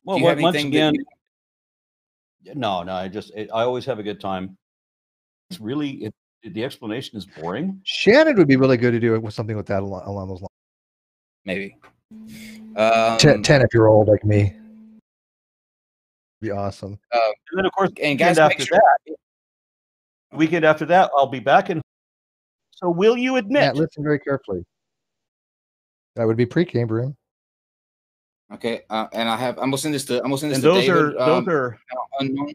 Well, do you have once again, you- no, no. I just I always have a good time. It's really it, the explanation is boring. Shannon would be really good to do it with something with that along, along those lines. maybe. Um, ten, 10 if you're old like me. Be awesome. uh, And then of course, and weekend guys, make after sure. that, Weekend after that, I'll be back in. So, will you admit? Matt, listen very carefully. That would be pre-Cambrian. Okay, uh, and I have. I'm gonna send this to. I'm gonna send this And to those David. are those um, are unknown,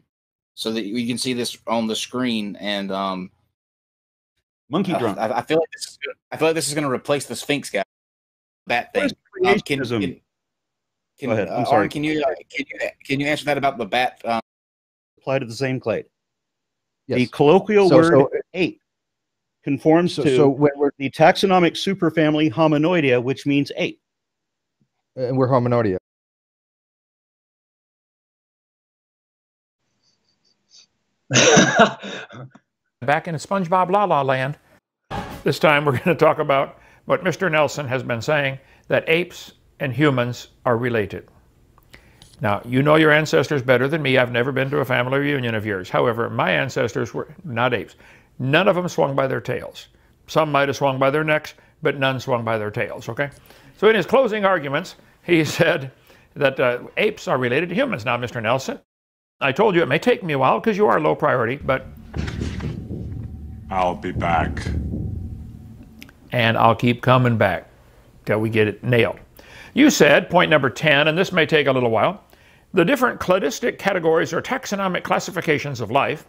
so that we can see this on the screen. And um, monkey I, drunk. I, I feel like this. Is, gonna- I feel like this is going to replace the Sphinx guy. Bat What thing. is Um, can, creationism? can, can, Go ahead, uh, I'm sorry. Aron, can you uh, can you can you answer that about the bat? Um, apply to the same clade. Yes. The colloquial So- word so- ape conforms So- to so when we're- the taxonomic superfamily Hominoidea, which means ape. And we're hominoidea. Back in SpongeBob La La Land, this time we're [LAUGHS] going to talk about what Mr. Nelson has been saying that apes and humans are related. Now, you know your ancestors better than me. I've never been to a family reunion of yours. However, my ancestors were not apes. None of them swung by their tails. Some might have swung by their necks, but none swung by their tails, okay? So, in his closing arguments, he [LAUGHS] said that uh, apes are related to humans. Now, Mr. Nelson, I told you it may take me a while because you are low priority, but I'll be back. and I'll keep coming back till we get it nailed. You said, point number 10, and this may take a little while, the different cladistic categories or taxonomic classifications of life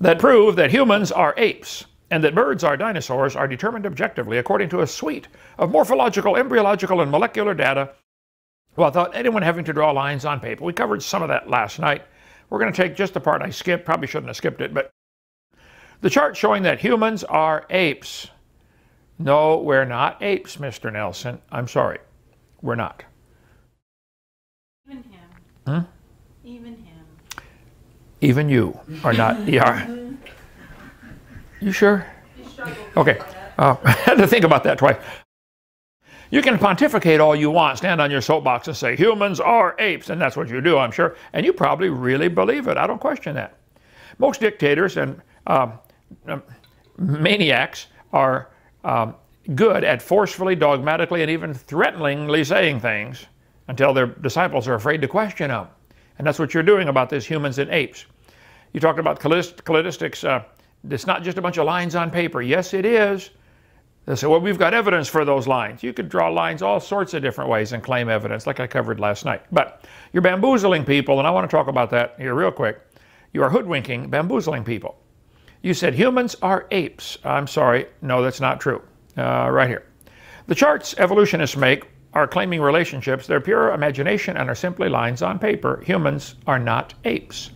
that prove that humans are apes and that birds are dinosaurs are determined objectively according to a suite of morphological, embryological, and molecular data without anyone having to draw lines on paper. We covered some of that last night. We're going to take just the part I skipped, probably shouldn't have skipped it, but the chart showing that humans are apes. No, we're not apes, Mr. Nelson. I'm sorry. We're not. Even him. Hmm? Even him. Even you are not. [LAUGHS] Yeah. You sure? Okay. Uh, [LAUGHS] I had to think about that twice. You can pontificate all you want, stand on your soapbox and say, humans are apes, and that's what you do, I'm sure. And you probably really believe it. I don't question that. Most dictators and um, um, maniacs are um, good at forcefully, dogmatically, and even threateningly saying things until their disciples are afraid to question them. And that's what you're doing about this humans and apes. You talked about cladistics. Uh, it's not just a bunch of lines on paper. Yes, it is. They say, well, we've got evidence for those lines. You could draw lines all sorts of different ways and claim evidence, like I covered last night. But you're bamboozling people, and I want to talk about that here real quick. You are hoodwinking, bamboozling people. You said humans are apes. I'm sorry. No, that's not true. Uh, right here. The charts evolutionists make are claiming relationships. They're pure imagination and are simply lines on paper. Humans are not apes.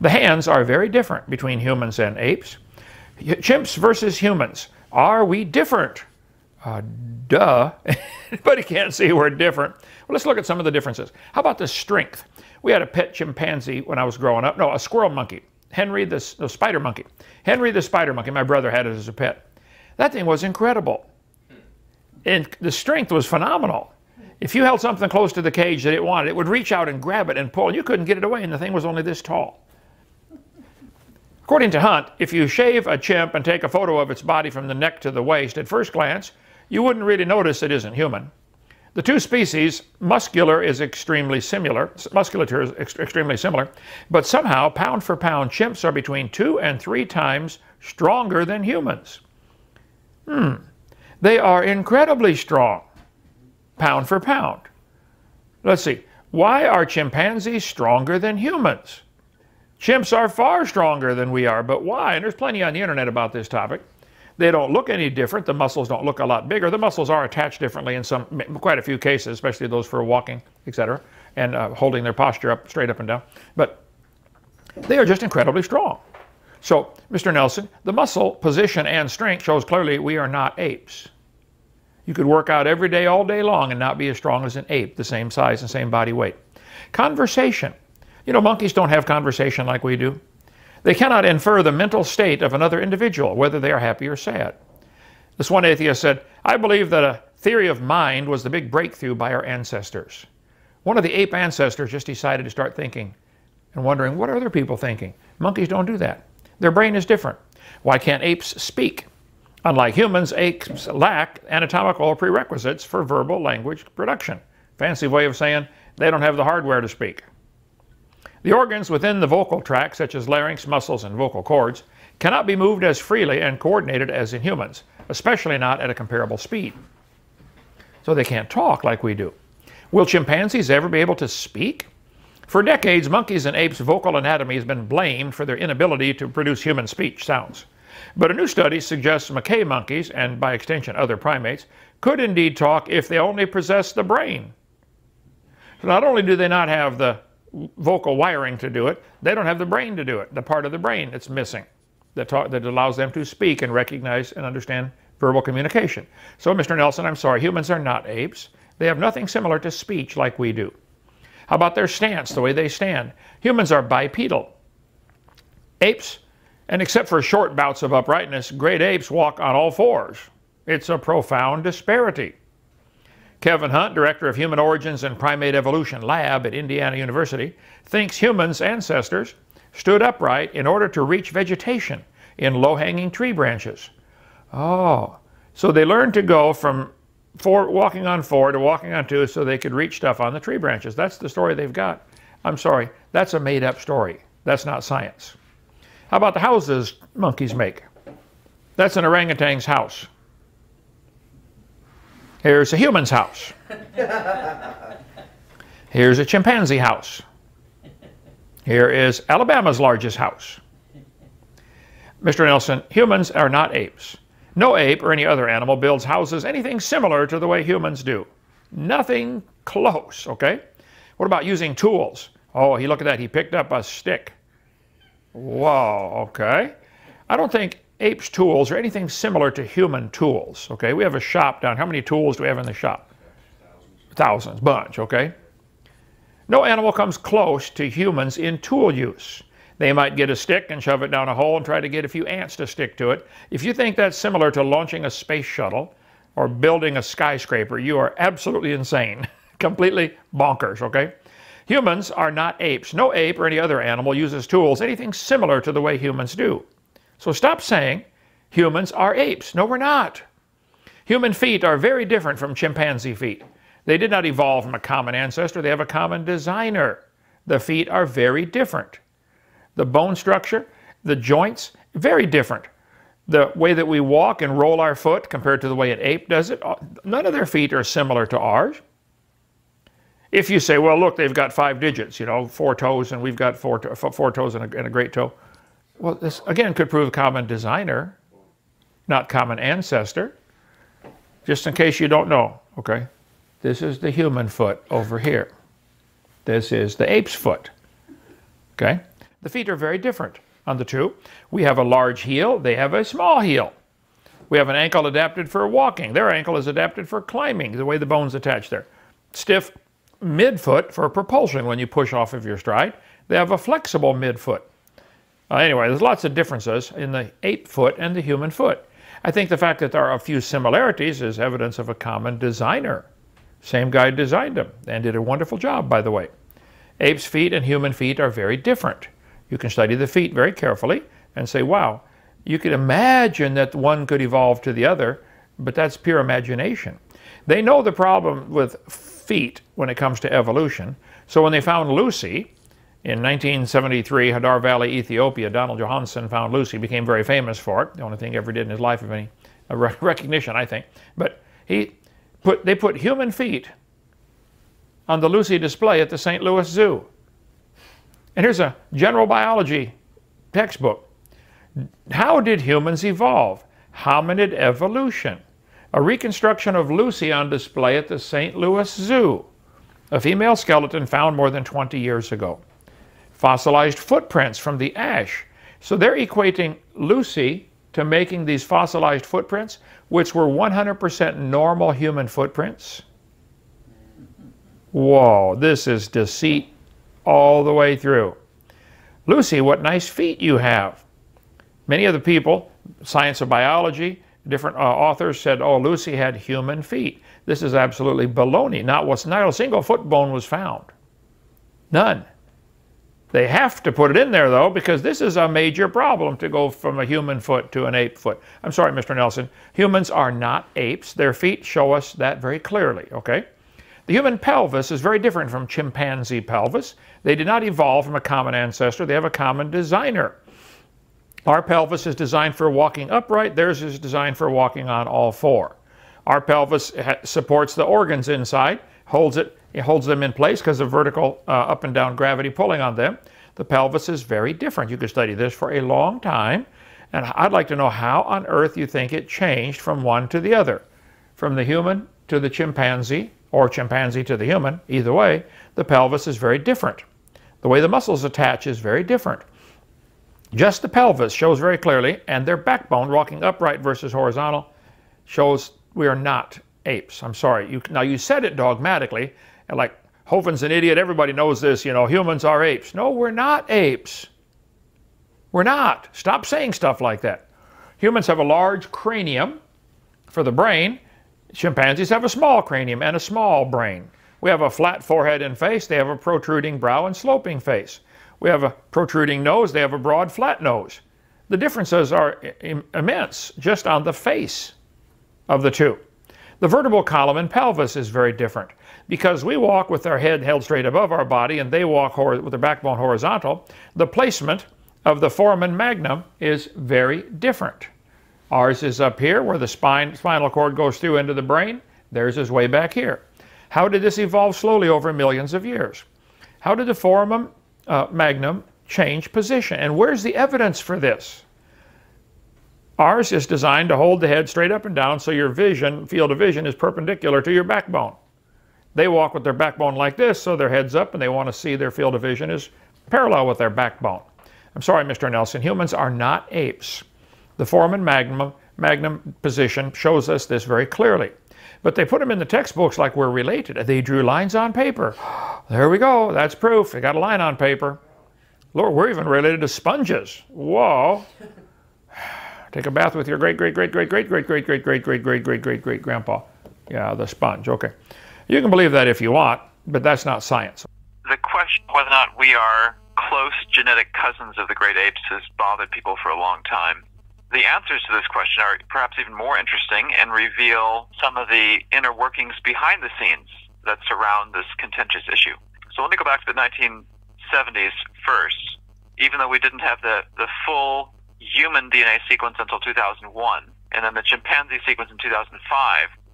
The hands are very different between humans and apes. Chimps versus humans. Are we different? Uh, duh. [LAUGHS] but he can't see we're different. Well, let's look at some of the differences. How about the strength? We had a pet chimpanzee when I was growing up. No, a squirrel monkey. Henry the, the spider monkey. Henry the spider monkey. My brother had it as a pet. That thing was incredible. And the strength was phenomenal. If you held something close to the cage that it wanted, it would reach out and grab it and pull. You couldn't get it away, and the thing was only this tall. According to Hunt, if you shave a chimp and take a photo of its body from the neck to the waist, at first glance, you wouldn't really notice it isn't human. The two species, muscular is extremely similar, musculature is ex extremely similar, but somehow, pound for pound, chimps are between two and three times stronger than humans. Hmm. They are incredibly strong, pound for pound. Let's see. Why are chimpanzees stronger than humans? Chimps are far stronger than we are, but why? And there's plenty on the internet about this topic. They don't look any different. The muscles don't look a lot bigger. The muscles are attached differently in some, quite a few cases, especially those for walking, etc., and uh, holding their posture up, straight up and down. But they are just incredibly strong. So, Mr. Nelson, the muscle position and strength shows clearly we are not apes. You could work out every day, all day long, and not be as strong as an ape, the same size and same body weight. Conversation. You know, monkeys don't have conversation like we do. They cannot infer the mental state of another individual, whether they are happy or sad. This one atheist said, I believe that a theory of mind was the big breakthrough by our ancestors. One of the ape ancestors just decided to start thinking and wondering, what are other people thinking? Monkeys don't do that. Their brain is different. Why can't apes speak? Unlike humans, apes lack anatomical prerequisites for verbal language production. Fancy way of saying they don't have the hardware to speak. The organs within the vocal tract, such as larynx, muscles, and vocal cords, cannot be moved as freely and coordinated as in humans, especially not at a comparable speed. So they can't talk like we do. Will chimpanzees ever be able to speak? For decades, monkeys and apes' vocal anatomy has been blamed for their inability to produce human speech sounds. But a new study suggests macaque monkeys, and by extension other primates, could indeed talk if they only possess the brain. So not only do they not have the vocal wiring to do it, they don't have the brain to do it, the part of the brain that's missing that, that allows them to speak and recognize and understand verbal communication. So, Mr. Nelson, I'm sorry, humans are not apes. They have nothing similar to speech like we do. How about their stance, the way they stand? Humans are bipedal. Apes, and except for short bouts of uprightness, great apes walk on all fours. It's a profound disparity. Kevin Hunt, director of Human Origins and Primate Evolution Lab at Indiana University, thinks humans' ancestors stood upright in order to reach vegetation in low-hanging tree branches. Oh, so they learned to go from four, walking on four to walking on two so they could reach stuff on the tree branches. That's the story they've got. I'm sorry, that's a made-up story. That's not science. How about the houses monkeys make? That's an orangutan's house. Here's a human's house. Here's a chimpanzee house. Here is Alabama's largest house. Mr. Nelson, humans are not apes. No ape or any other animal builds houses anything similar to the way humans do. Nothing close, okay? What about using tools? Oh, he look at that. He picked up a stick. Whoa, okay. I don't think apes tools or anything similar to human tools. Okay, we have a shop down. How many tools do we have in the shop? Thousands, bunch. Okay. No animal comes close to humans in tool use. They might get a stick and shove it down a hole and try to get a few ants to stick to it. If you think that's similar to launching a space shuttle or building a skyscraper, you are absolutely insane. [LAUGHS] Completely bonkers, okay? Humans are not apes. No ape or any other animal uses tools anything similar to the way humans do. So stop saying humans are apes. No, we're not. Human feet are very different from chimpanzee feet. They did not evolve from a common ancestor, they have a common designer. The feet are very different. The bone structure, the joints, very different. The way that we walk and roll our foot compared to the way an ape does it, uh, none of their feet are similar to ours. If you say, well, look, they've got five digits, you know, four toes, and we've got four, to four toes and a, and a great toe. Well, this again could prove common designer, not common ancestor. Just in case you don't know, okay? This is the human foot over here. This is the ape's foot, okay? The feet are very different on the two. We have a large heel, they have a small heel. We have an ankle adapted for walking. Their ankle is adapted for climbing, the way the bones attach there. Stiff midfoot for propulsion when you push off of your stride. They have a flexible midfoot. Uh, anyway, there's lots of differences in the ape foot and the human foot. I think the fact that there are a few similarities is evidence of a common designer. Same guy designed them and did a wonderful job, by the way. Ape's feet and human feet are very different. You can study the feet very carefully and say, wow, you could imagine that one could evolve to the other, but that's pure imagination. They know the problem with feet when it comes to evolution. So when they found Lucy in 1973, Hadar Valley, Ethiopia, Donald Johanson found Lucy, became very famous for it. The only thing he ever did in his life of any recognition, I think. But he put, they put human feet on the Lucy display at the St. Louis Zoo. And here's a general biology textbook. How did humans evolve? Hominid evolution. A reconstruction of Lucy on display at the St. Louis Zoo. A female skeleton found more than 20 years ago. Fossilized footprints from the ash. So they're equating Lucy to making these fossilized footprints, which were 100% normal human footprints. Whoa, this is deceit all the way through. Lucy, what nice feet you have. Many of the people, science of biology, different uh, authors said, oh, Lucy had human feet. This is absolutely baloney. Not, not a single foot bone was found. None. They have to put it in there, though, because this is a major problem to go from a human foot to an ape foot. I'm sorry, Mr. Nelson. Humans are not apes. Their feet show us that very clearly, okay? The human pelvis is very different from chimpanzee pelvis. They did not evolve from a common ancestor. They have a common designer. Our pelvis is designed for walking upright. Theirs is designed for walking on all four. Our pelvis supports the organs inside, holds it, it holds them in place because of vertical uh, up and down gravity pulling on them. The pelvis is very different. You could study this for a long time. And I'd like to know how on earth you think it changed from one to the other, from the human to the chimpanzee, or chimpanzee to the human, either way, the pelvis is very different. The way the muscles attach is very different. Just the pelvis shows very clearly, and their backbone, walking upright versus horizontal, shows we are not apes. I'm sorry. You, now, you said it dogmatically, and like Hovind's an idiot, everybody knows this, you know, humans are apes. No, we're not apes. We're not. Stop saying stuff like that. Humans have a large cranium for the brain, Chimpanzees have a small cranium and a small brain. We have a flat forehead and face. They have a protruding brow and sloping face. We have a protruding nose. They have a broad, flat nose. The differences are immense just on the face of the two. The vertebral column and pelvis is very different because we walk with our head held straight above our body and they walk with their backbone horizontal. The placement of the foramen magnum is very different. Ours is up here where the spine, spinal cord goes through into the brain. Theirs is way back here. How did this evolve slowly over millions of years? How did the foramen uh, magnum change position? And where's the evidence for this? Ours is designed to hold the head straight up and down so your vision, field of vision, is perpendicular to your backbone. They walk with their backbone like this, so their head's up and they want to see their field of vision is parallel with their backbone. I'm sorry, Mr. Nelson, humans are not apes. The foramen magnum, magnum position shows us this very clearly. But they put them in the textbooks like we're related. They drew lines on paper. There we go. That's proof. They got a line on paper. Lord, we're even related to sponges. Whoa. Take a bath with your great, great, great, great, great, great, great, great, great, great, great, great, great, great grandpa. Yeah, the sponge. Okay. You can believe that if you want, but that's not science. The question whether or not we are close genetic cousins of the great apes has bothered people for a long time. The answers to this question are perhaps even more interesting and reveal some of the inner workings behind the scenes that surround this contentious issue. So let me go back to the 1970s first. Even though we didn't have the, the full human DNA sequence until 2001, and then the chimpanzee sequence in 2005,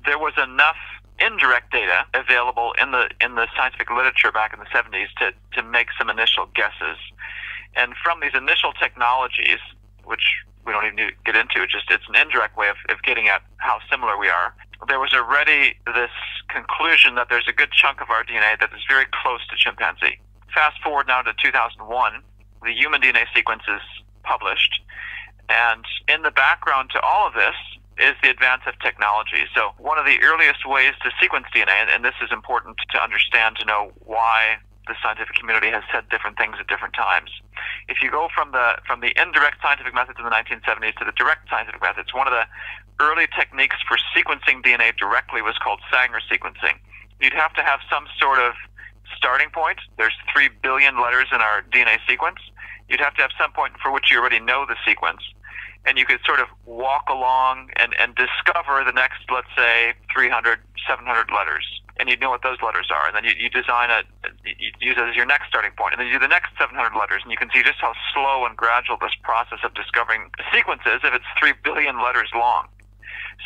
there was enough indirect data available in the in the scientific literature back in the 70s to, to make some initial guesses. And from these initial technologies, which we don't even need to get into. It's just it's an indirect way of, of getting at how similar we are. There was already this conclusion that there's a good chunk of our DNA that is very close to chimpanzee. Fast forward now to 2001, the human DNA sequence is published, and in the background to all of this is the advance of technology. So one of the earliest ways to sequence DNA, and, this is important to understand to know why the scientific community has said different things at different times. If you go from the from the indirect scientific methods in the 1970s to the direct scientific methods, one of the early techniques for sequencing DNA directly was called Sanger sequencing. You'd have to have some sort of starting point. There's three billion letters in our DNA sequence. You'd have to have some point for which you already know the sequence. And you could sort of walk along and, and discover the next, let's say, 300, 700 letters and you know what those letters are, and then you, you design a, you use it as your next starting point, and then you do the next 700 letters, and you can see just how slow and gradual this process of discovering sequence is if it's 3 billion letters long.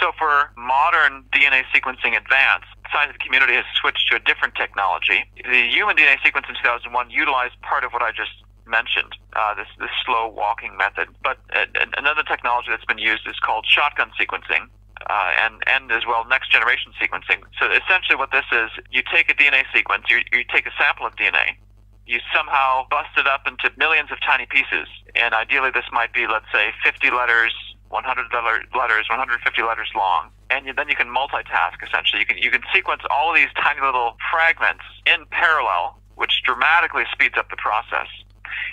So for modern DNA sequencing advance, the scientific community has switched to a different technology. The human DNA sequence in 2001 utilized part of what I just mentioned, uh, this, this slow walking method. But uh, another technology that's been used is called shotgun sequencing, uh, and and as well next generation sequencing. So essentially, what this is, you take a DNA sequence, you, you take a sample of DNA, you somehow bust it up into millions of tiny pieces, and ideally this might be, let's say, 50 letters, 100 letters, 150 letters long, and you, then you can multitask. Essentially, you can you can sequence all of these tiny little fragments in parallel, which dramatically speeds up the process,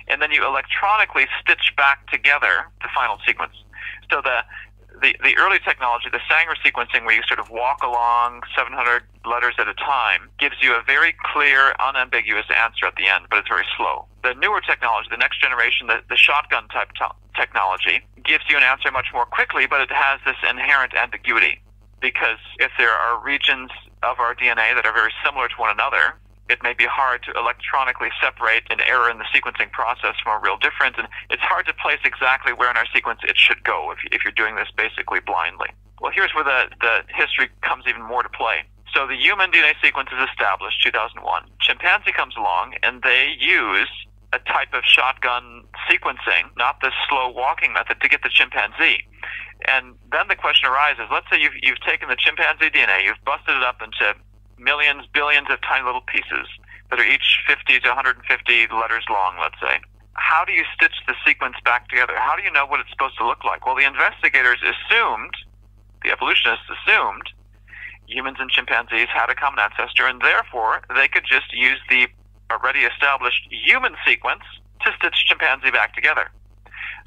and then you electronically stitch back together the final sequence. So the the, the early technology, the Sanger sequencing, where you sort of walk along 700 letters at a time, gives you a very clear, unambiguous answer at the end, but it's very slow. The newer technology, the next generation, the, the shotgun type technology, gives you an answer much more quickly, but it has this inherent ambiguity. Because if there are regions of our DNA that are very similar to one another, it may be hard to electronically separate an error in the sequencing process from a real difference, and it's hard to place exactly where in our sequence it should go if, if you're doing this basically blindly. Well, here's where the, the history comes even more to play. So the human DNA sequence is established, 2001. Chimpanzee comes along, and they use a type of shotgun sequencing, not the slow walking method, to get the chimpanzee. And then the question arises, let's say you've, you've taken the chimpanzee DNA, you've busted it up into millions, billions of tiny little pieces that are each 50 to 150 letters long, let's say. How do you stitch the sequence back together? How do you know what it's supposed to look like? Well, the investigators assumed, the evolutionists assumed, humans and chimpanzees had a common ancestor, and therefore they could just use the already established human sequence to stitch chimpanzee back together.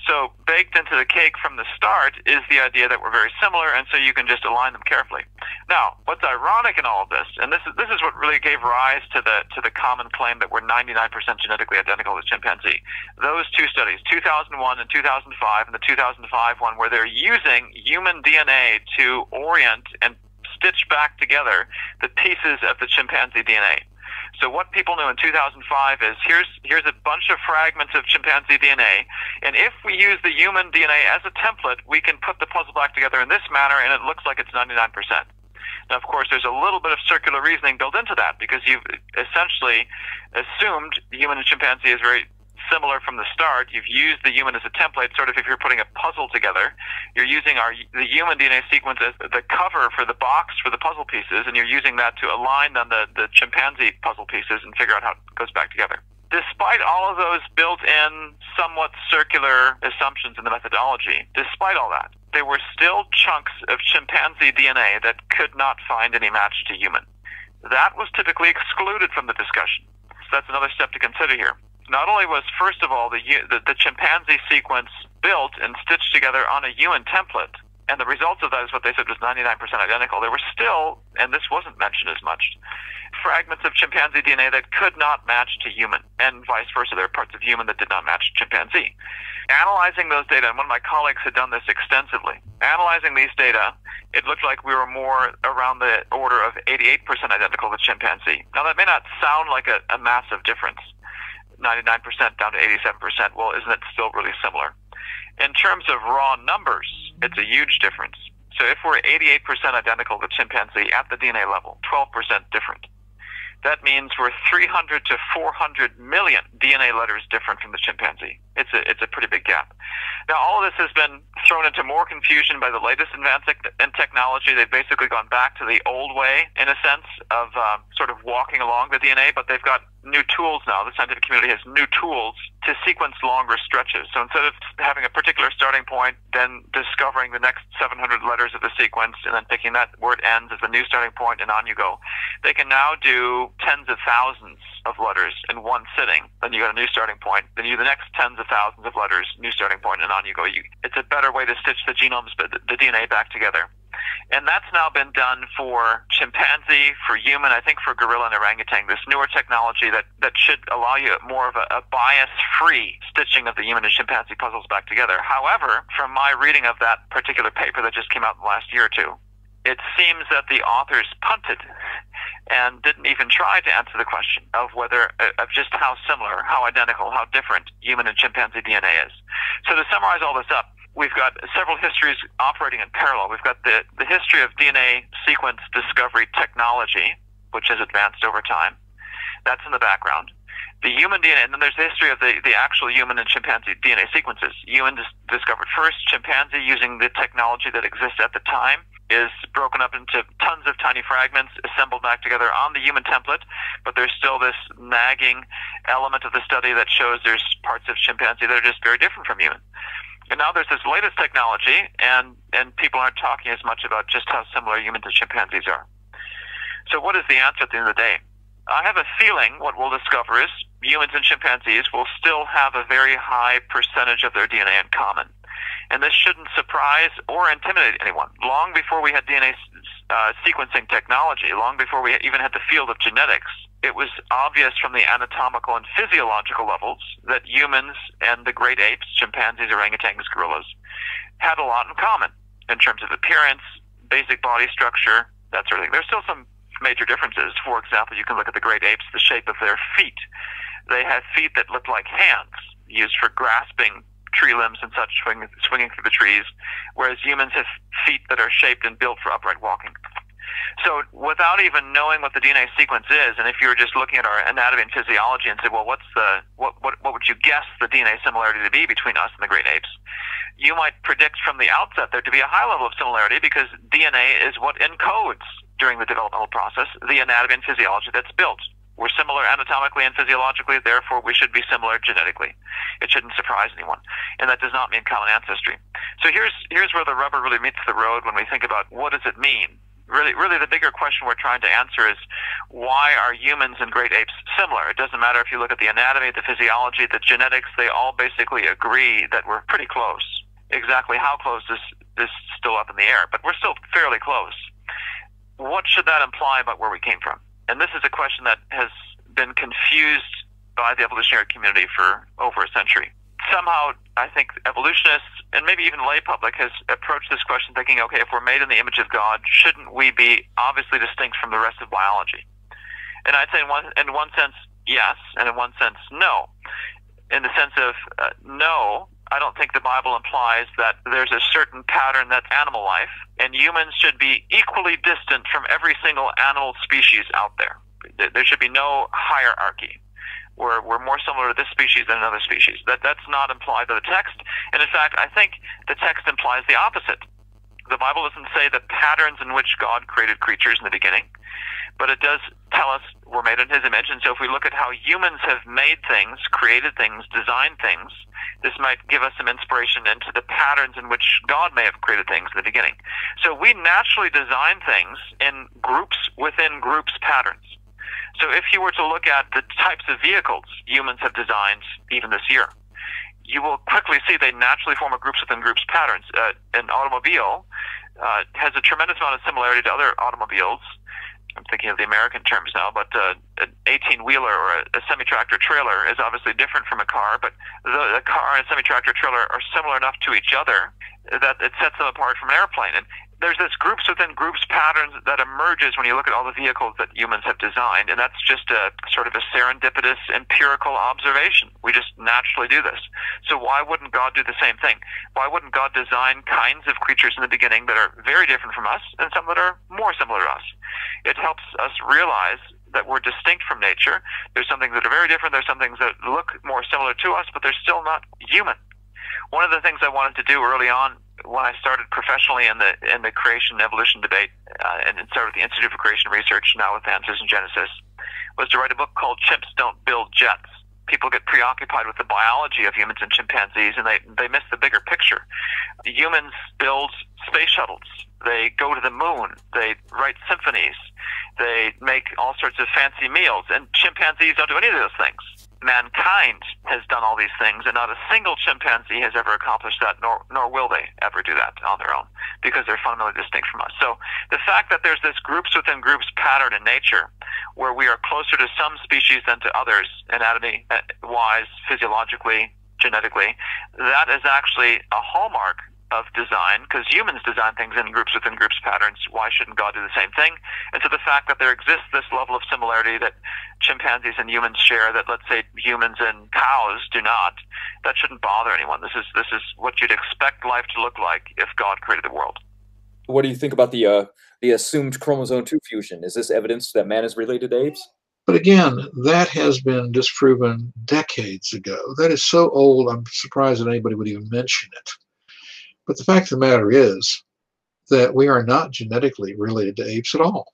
So baked into the cake from the start is the idea that we're very similar, and so you can just align them carefully. Now, what's ironic in all of this, and this is this is what really gave rise to the to the common claim that we're 99% genetically identical with chimpanzee. Those two studies, 2001 and 2005, and the 2005 one, where they're using human DNA to orient and stitch back together the pieces of the chimpanzee DNA. So what people knew in 2005 is here's here's a bunch of fragments of chimpanzee DNA, and if we use the human DNA as a template, we can put the puzzle back together in this manner, and it looks like it's 99%. Now, of course, there's a little bit of circular reasoning built into that because you've essentially assumed the human and chimpanzee is very similar from the start. You've used the human as a template, sort of if you're putting a puzzle together. You're using our the human DNA sequence as the cover for the box for the puzzle pieces, and you're using that to align on the, the chimpanzee puzzle pieces and figure out how it goes back together. Despite all of those built-in, somewhat circular assumptions in the methodology, despite all that, there were still chunks of chimpanzee DNA that could not find any match to human. That was typically excluded from the discussion. So that's another step to consider here not only was first of all the, the, the chimpanzee sequence built and stitched together on a human template, and the results of that is what they said was 99% identical. There were still, and this wasn't mentioned as much, fragments of chimpanzee DNA that could not match to human, and vice versa. There are parts of human that did not match chimpanzee. Analyzing those data, and one of my colleagues had done this extensively, analyzing these data, it looked like we were more around the order of 88% identical to chimpanzee. Now, that may not sound like a, a massive difference, 99% down to 87%. Well, isn't it still really similar? In terms of raw numbers, it's a huge difference. So if we're 88% identical to chimpanzee at the DNA level, 12% different. That means we're 300 to 400 million DNA letters different from the chimpanzee. It's a, it's a pretty big gap. Now, all of this has been thrown into more confusion by the latest advance in technology. They've basically gone back to the old way, in a sense, of uh, sort of walking along the DNA, but they've got new tools now. The scientific community has new tools to sequence longer stretches. So instead of having a particular starting point, then discovering the next 700 letters of the sequence, and then picking that word ends as the new starting point, and on you go, they can now do tens of thousands of letters in one sitting. Then you got a new starting point. Then you the next tens of thousands of letters, new starting point, and on you go. You, it's a better way to stitch the genomes, the, the DNA back together. And that's now been done for chimpanzee, for human, I think for gorilla and orangutan, this newer technology that, that should allow you more of a, a bias free stitching of the human and chimpanzee puzzles back together. However, from my reading of that particular paper that just came out in the last year or two, it seems that the authors punted and didn't even try to answer the question of whether, uh, of just how similar, how identical, how different human and chimpanzee DNA is. So to summarize all this up, we've got several histories operating in parallel. We've got the, the history of DNA sequence discovery technology, which has advanced over time. That's in the background. The human DNA, and then there's the history of the, the actual human and chimpanzee DNA sequences. Human dis- discovered first, chimpanzee using the technology that exists at the time is broken up into tons of tiny fragments assembled back together on the human template, but there's still this nagging element of the study that shows there's parts of chimpanzee that are just very different from human. And now there's this latest technology, and, and people aren't talking as much about just how similar humans and chimpanzees are. So, what is the answer at the end of the day? I have a feeling what we'll discover is humans and chimpanzees will still have a very high percentage of their DNA in common. And this shouldn't surprise or intimidate anyone. Long before we had DNA uh, sequencing technology, long before we even had the field of genetics, it was obvious from the anatomical and physiological levels that humans and the great apes, chimpanzees, orangutans, gorillas, had a lot in common in terms of appearance, basic body structure, that sort of thing. There's still some major differences. For example, you can look at the great apes, the shape of their feet. They have feet that look like hands, used for grasping tree limbs and such, swing, swinging through the trees, whereas humans have feet that are shaped and built for upright walking. So without even knowing what the DNA sequence is, and if you were just looking at our anatomy and physiology and say, well, what's the what what what would you guess the DNA similarity to be between us and the great apes? You might predict from the outset there to be a high level of similarity because DNA is what encodes during the developmental process the anatomy and physiology that's built. We're similar anatomically and physiologically, therefore we should be similar genetically. It shouldn't surprise anyone. And that does not mean common ancestry. So here's here's where the rubber really meets the road when we think about what does it mean really, really the bigger question we're trying to answer is why are humans and great apes similar? It doesn't matter if you look at the anatomy, the physiology, the genetics, they all basically agree that we're pretty close. Exactly how close is, is still up in the air, but we're still fairly close. What should that imply about where we came from? And this is a question that has been confused by the evolutionary community for over a century somehow I think evolutionists and maybe even lay public has approached this question thinking, okay, if we're made in the image of God, shouldn't we be obviously distinct from the rest of biology? And I'd say in one in one sense, yes, and in one sense, no. In the sense of uh, no, I don't think the Bible implies that there's a certain pattern that's animal life, and humans should be equally distant from every single animal species out there. There should be no hierarchy we're, we're more similar to this species than another species. That, that's not implied by the text. And in fact, I think the text implies the opposite. The Bible doesn't say the patterns in which God created creatures in the beginning, but it does tell us we're made in His image. And so if we look at how humans have made things, created things, designed things, this might give us some inspiration into the patterns in which God may have created things in the beginning. So we naturally design things in groups within groups patterns. So if you were to look at the types of vehicles humans have designed even this year, you will quickly see they naturally form a groups within groups patterns. Uh, an automobile uh, has a tremendous amount of similarity to other automobiles. I'm thinking of the American terms now, but uh, an 18 wheeler or a, a semi tractor trailer is obviously different from a car, but the, the car and semi tractor trailer are similar enough to each other that it sets them apart from an airplane. And there's this groups within groups patterns that emerges when you look at all the vehicles that humans have designed, and that's just a sort of a serendipitous empirical observation. We just naturally do this. So why wouldn't God do the same thing? Why wouldn't God design kinds of creatures in the beginning that are very different from us and some that are more similar to us? It helps us realize that we're distinct from nature. There's some things that are very different. There's some things that look more similar to us, but they're still not human. One of the things I wanted to do early on when I started professionally in the in the creation evolution debate, uh, and started with the Institute for Creation Research, now with Answers in Genesis, was to write a book called Chimps Don't Build Jets. People get preoccupied with the biology of humans and chimpanzees, and they, they miss the bigger picture. Humans build space shuttles. They go to the moon. They write symphonies. They make all sorts of fancy meals. And chimpanzees don't do any of those things. Mankind has done all these things, and not a single chimpanzee has ever accomplished that, nor, nor will they ever do that on their own, because they're fundamentally distinct from us. So the fact that there's this groups within groups pattern in nature, where we are closer to some species than to others, anatomy uh, wise, physiologically, genetically, that is actually a hallmark of design because humans design things in groups within groups patterns. Why shouldn't God do the same thing? And so the fact that there exists this level of similarity that chimpanzees and humans share that let's say humans and cows do not, that shouldn't bother anyone. This is this is what you'd expect life to look like if God created the world. What do you think about the uh, the assumed chromosome two fusion? Is this evidence that man is related to apes? But again, that has been disproven decades ago. That is so old, I'm surprised that anybody would even mention it. But the fact of the matter is that we are not genetically related to apes at all.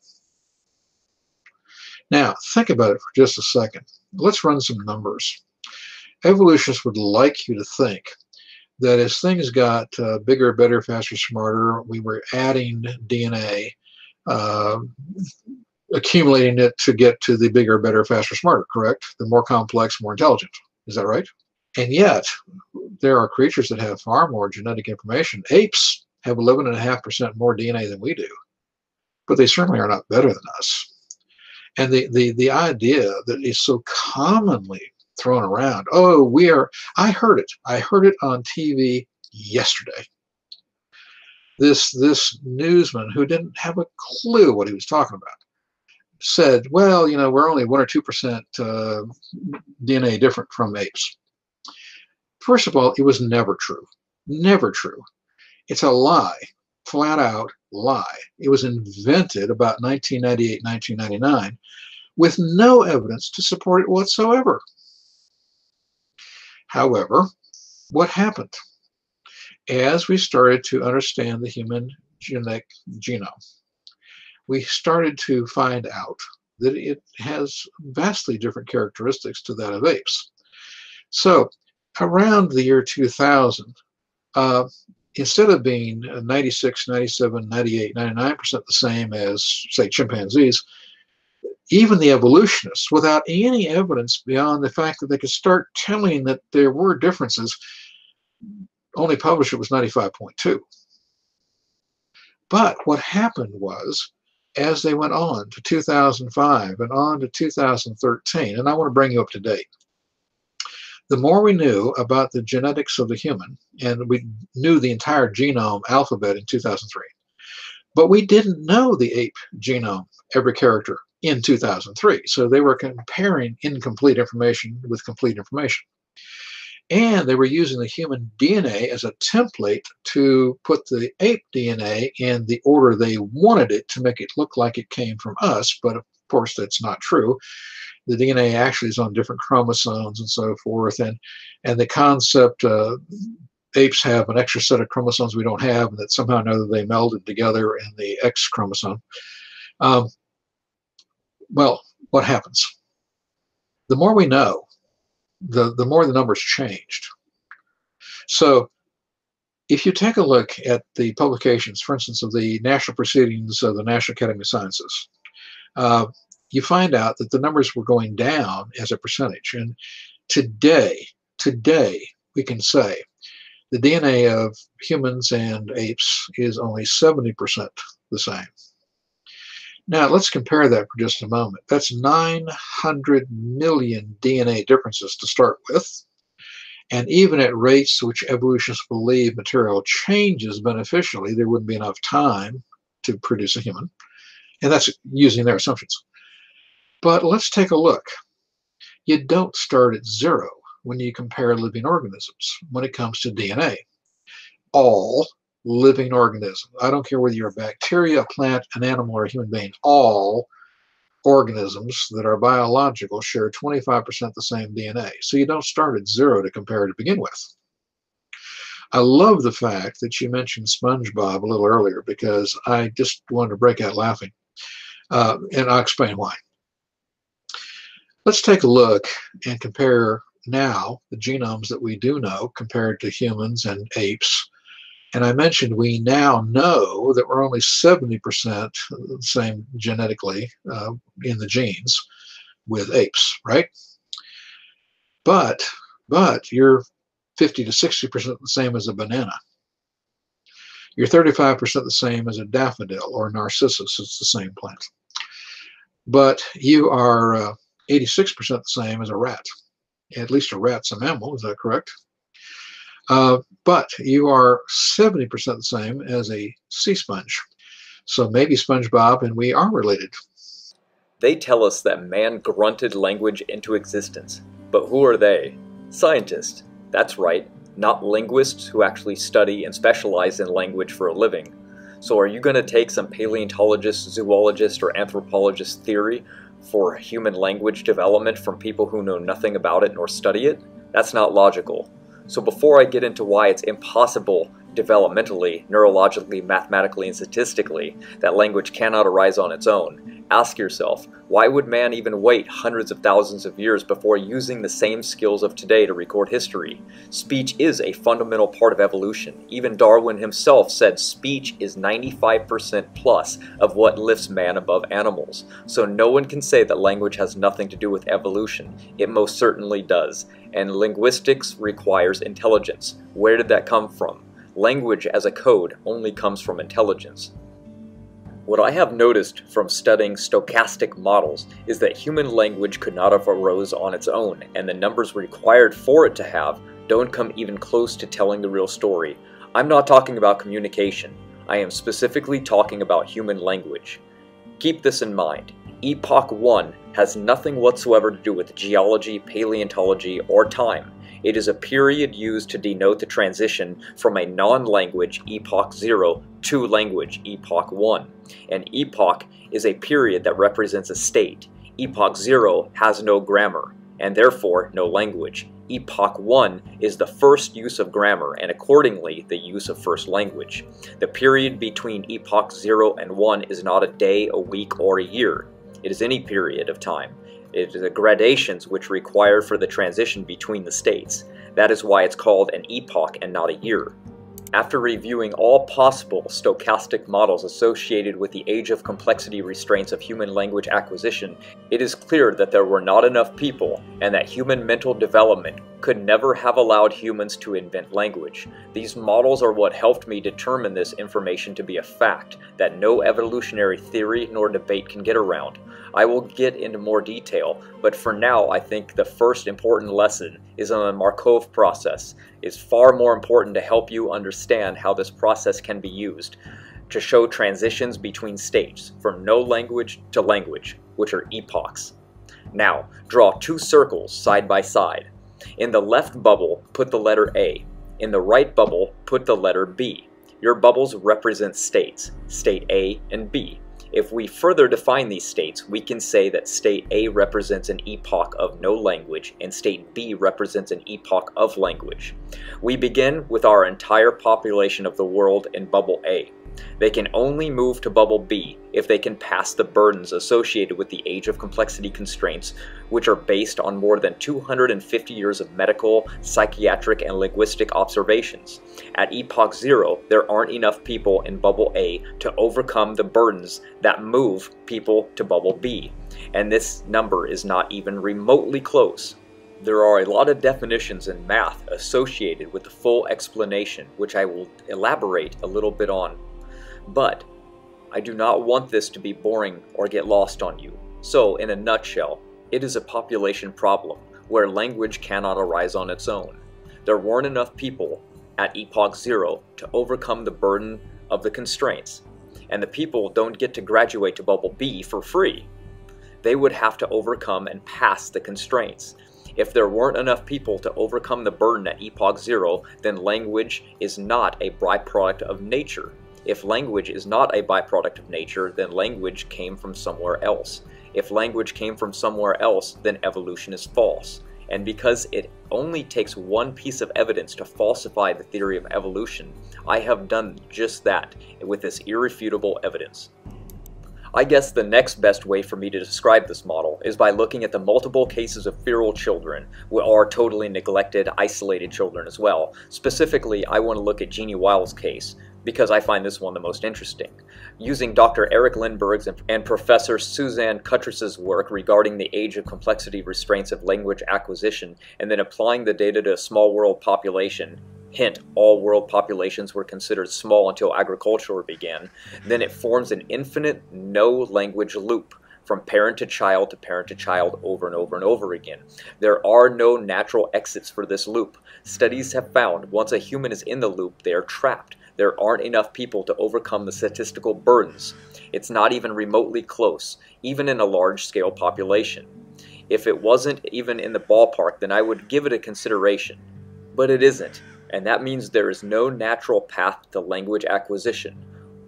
Now, think about it for just a second. Let's run some numbers. Evolutionists would like you to think that as things got uh, bigger, better, faster, smarter, we were adding DNA, uh, accumulating it to get to the bigger, better, faster, smarter, correct? The more complex, more intelligent. Is that right? And yet, there are creatures that have far more genetic information. Apes have 11.5% more DNA than we do, but they certainly are not better than us. And the, the, the idea that is so commonly thrown around, oh, we are, I heard it. I heard it on TV yesterday. This, this newsman who didn't have a clue what he was talking about said, well, you know, we're only 1 or 2% uh, DNA different from apes. First of all, it was never true. Never true. It's a lie, flat out lie. It was invented about 1998, 1999 with no evidence to support it whatsoever. However, what happened? As we started to understand the human genetic genome, we started to find out that it has vastly different characteristics to that of apes. So around the year 2000, uh, instead of being 96, 97, 98, 99% the same as, say, chimpanzees, even the evolutionists, without any evidence beyond the fact that they could start telling that there were differences, only published it was 95.2. But what happened was, as they went on to 2005 and on to 2013, and I want to bring you up to date, the more we knew about the genetics of the human, and we knew the entire genome alphabet in 2003, but we didn't know the ape genome, every character, in 2003. So they were comparing incomplete information with complete information. And they were using the human DNA as a template to put the ape DNA in the order they wanted it to make it look like it came from us. But of course, that's not true the DNA actually is on different chromosomes and so forth. And and the concept uh, apes have an extra set of chromosomes we don't have, and that somehow or another they melded together in the X chromosome. Um, well, what happens? The more we know, the, the more the numbers changed. So if you take a look at the publications, for instance, of the national proceedings of the National Academy of Sciences, uh, you find out that the numbers were going down as a percentage. And today, today, we can say the DNA of humans and apes is only 70% the same. Now, let's compare that for just a moment. That's 900 million DNA differences to start with. And even at rates which evolutionists believe material changes beneficially, there wouldn't be enough time to produce a human. And that's using their assumptions. But let's take a look. You don't start at zero when you compare living organisms when it comes to DNA. All living organisms, I don't care whether you're a bacteria, a plant, an animal, or a human being, all organisms that are biological share 25% the same DNA. So you don't start at zero to compare to begin with. I love the fact that you mentioned SpongeBob a little earlier because I just wanted to break out laughing. Uh, and I'll explain why. Let's take a look and compare now the genomes that we do know compared to humans and apes. And I mentioned we now know that we're only 70% the same genetically uh, in the genes with apes, right? But, but you're 50 to 60% the same as a banana. You're 35% the same as a daffodil or narcissus. It's the same plant. But you are uh, 86% the same as a rat. At least a rat's a mammal, is that correct? Uh, but you are 70% the same as a sea sponge. So maybe SpongeBob and we are related. They tell us that man grunted language into existence. But who are they? Scientists. That's right, not linguists who actually study and specialize in language for a living. So are you going to take some paleontologist, zoologist, or anthropologist theory for human language development from people who know nothing about it nor study it? That's not logical. So before I get into why it's impossible developmentally, neurologically, mathematically, and statistically that language cannot arise on its own, ask yourself, why would man even wait hundreds of thousands of years before using the same skills of today to record history? Speech is a fundamental part of evolution. Even Darwin himself said speech is 95% plus of what lifts man above animals. So no one can say that language has nothing to do with evolution. It most certainly does. And linguistics requires intelligence. Where did that come from? Language as a code only comes from intelligence. What I have noticed from studying stochastic models is that human language could not have arose on its own, and the numbers required for it to have don't come even close to telling the real story. I'm not talking about communication. I am specifically talking about human language. Keep this in mind. Epoch 1 has nothing whatsoever to do with geology, paleontology, or time. It is a period used to denote the transition from a non-language epoch 0 to language epoch 1. An epoch is a period that represents a state. Epoch 0 has no grammar, and therefore no language. Epoch 1 is the first use of grammar, and accordingly the use of first language. The period between Epoch 0 and 1 is not a day, a week, or a year. It is any period of time. It is the gradations which require for the transition between the states. That is why it's called an epoch and not a year. After reviewing all possible stochastic models associated with the age of complexity restraints of human language acquisition, it is clear that there were not enough people and that human mental development could never have allowed humans to invent language. These models are what helped me determine this information to be a fact that no evolutionary theory nor debate can get around. I will get into more detail, but for now I think the first important lesson is on the Markov process. It's far more important to help you understand how this process can be used to show transitions between states from no language to language, which are epochs. Now, draw two circles side by side. In the left bubble, put the letter A. In the right bubble, put the letter B. Your bubbles represent states, state A and B. If we further define these states, we can say that state A represents an epoch of no language and state B represents an epoch of language. We begin with our entire population of the world in bubble A. They can only move to bubble B if they can pass the burdens associated with the age of complexity constraints, which are based on more than 250 years of medical, psychiatric, and linguistic observations. At epoch 0, there aren't enough people in bubble A to overcome the burdens that move people to bubble B, and this number is not even remotely close. There are a lot of definitions in math associated with the full explanation, which I will elaborate a little bit on but I do not want this to be boring or get lost on you. So, in a nutshell, it is a population problem where language cannot arise on its own. There weren't enough people at Epoch Zero to overcome the burden of the constraints, and the people don't get to graduate to Bubble B for free. They would have to overcome and pass the constraints. If there weren't enough people to overcome the burden at Epoch Zero, then language is not a byproduct of nature. If language is not a byproduct of nature, then language came from somewhere else. If language came from somewhere else, then evolution is false. And because it only takes one piece of evidence to falsify the theory of evolution, I have done just that with this irrefutable evidence. I guess the next best way for me to describe this model is by looking at the multiple cases of feral children, who are totally neglected, isolated children as well. Specifically, I want to look at Genie Wiley's case, because I find this one the most interesting. Using Dr. Eric Lenneberg's and Professor Suzanne Curtiss's work regarding the age of complexity restraints of language acquisition, and then applying the data to a small world population, hint, all world populations were considered small until agriculture began, then it forms an infinite no language loop from parent to child to parent to child over and over and over again. There are no natural exits for this loop. Studies have found once a human is in the loop, they are trapped. There aren't enough people to overcome the statistical burdens. It's not even remotely close, even in a large scale population. If it wasn't even in the ballpark, then I would give it a consideration. But it isn't and that means there is no natural path to language acquisition.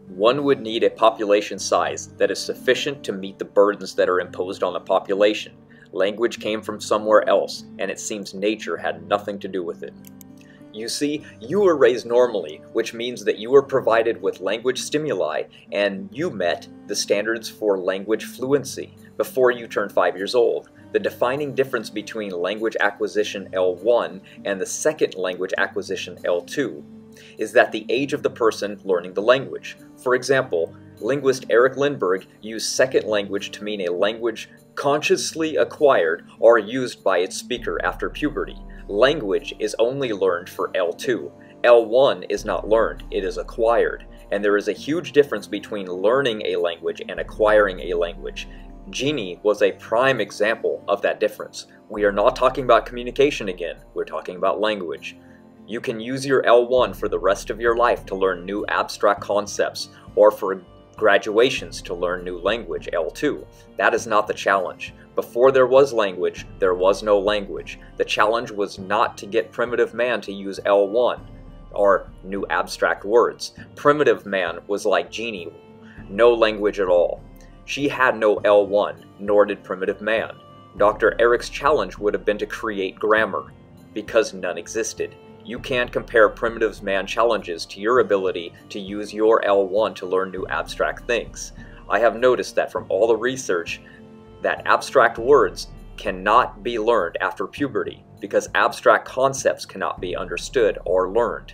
One would need a population size that is sufficient to meet the burdens that are imposed on the population. Language came from somewhere else, and it seems nature had nothing to do with it. You see, you were raised normally, which means that you were provided with language stimuli and you met the standards for language fluency before you turned 5 years old. The defining difference between language acquisition L1 and the second language acquisition L2 is that the age of the person learning the language. For example, linguist Eric Lenneberg used second language to mean a language consciously acquired or used by its speaker after puberty. Language is only learned for L2. L1 is not learned, it is acquired. And there is a huge difference between learning a language and acquiring a language. Genie was a prime example of that difference. We are not talking about communication again, we're talking about language. You can use your L1 for the rest of your life to learn new abstract concepts, or for graduations to learn new language, L2. That is not the challenge. Before there was language, there was no language. The challenge was not to get primitive man to use L1, or new abstract words. Primitive man was like Genie, no language at all. She had no L1, nor did primitive man. Dr. Eric's challenge would have been to create grammar, because none existed. You can't compare primitive's man challenges to your ability to use your L1 to learn new abstract things. I have noticed that from all the research that abstract words cannot be learned after puberty because abstract concepts cannot be understood or learned.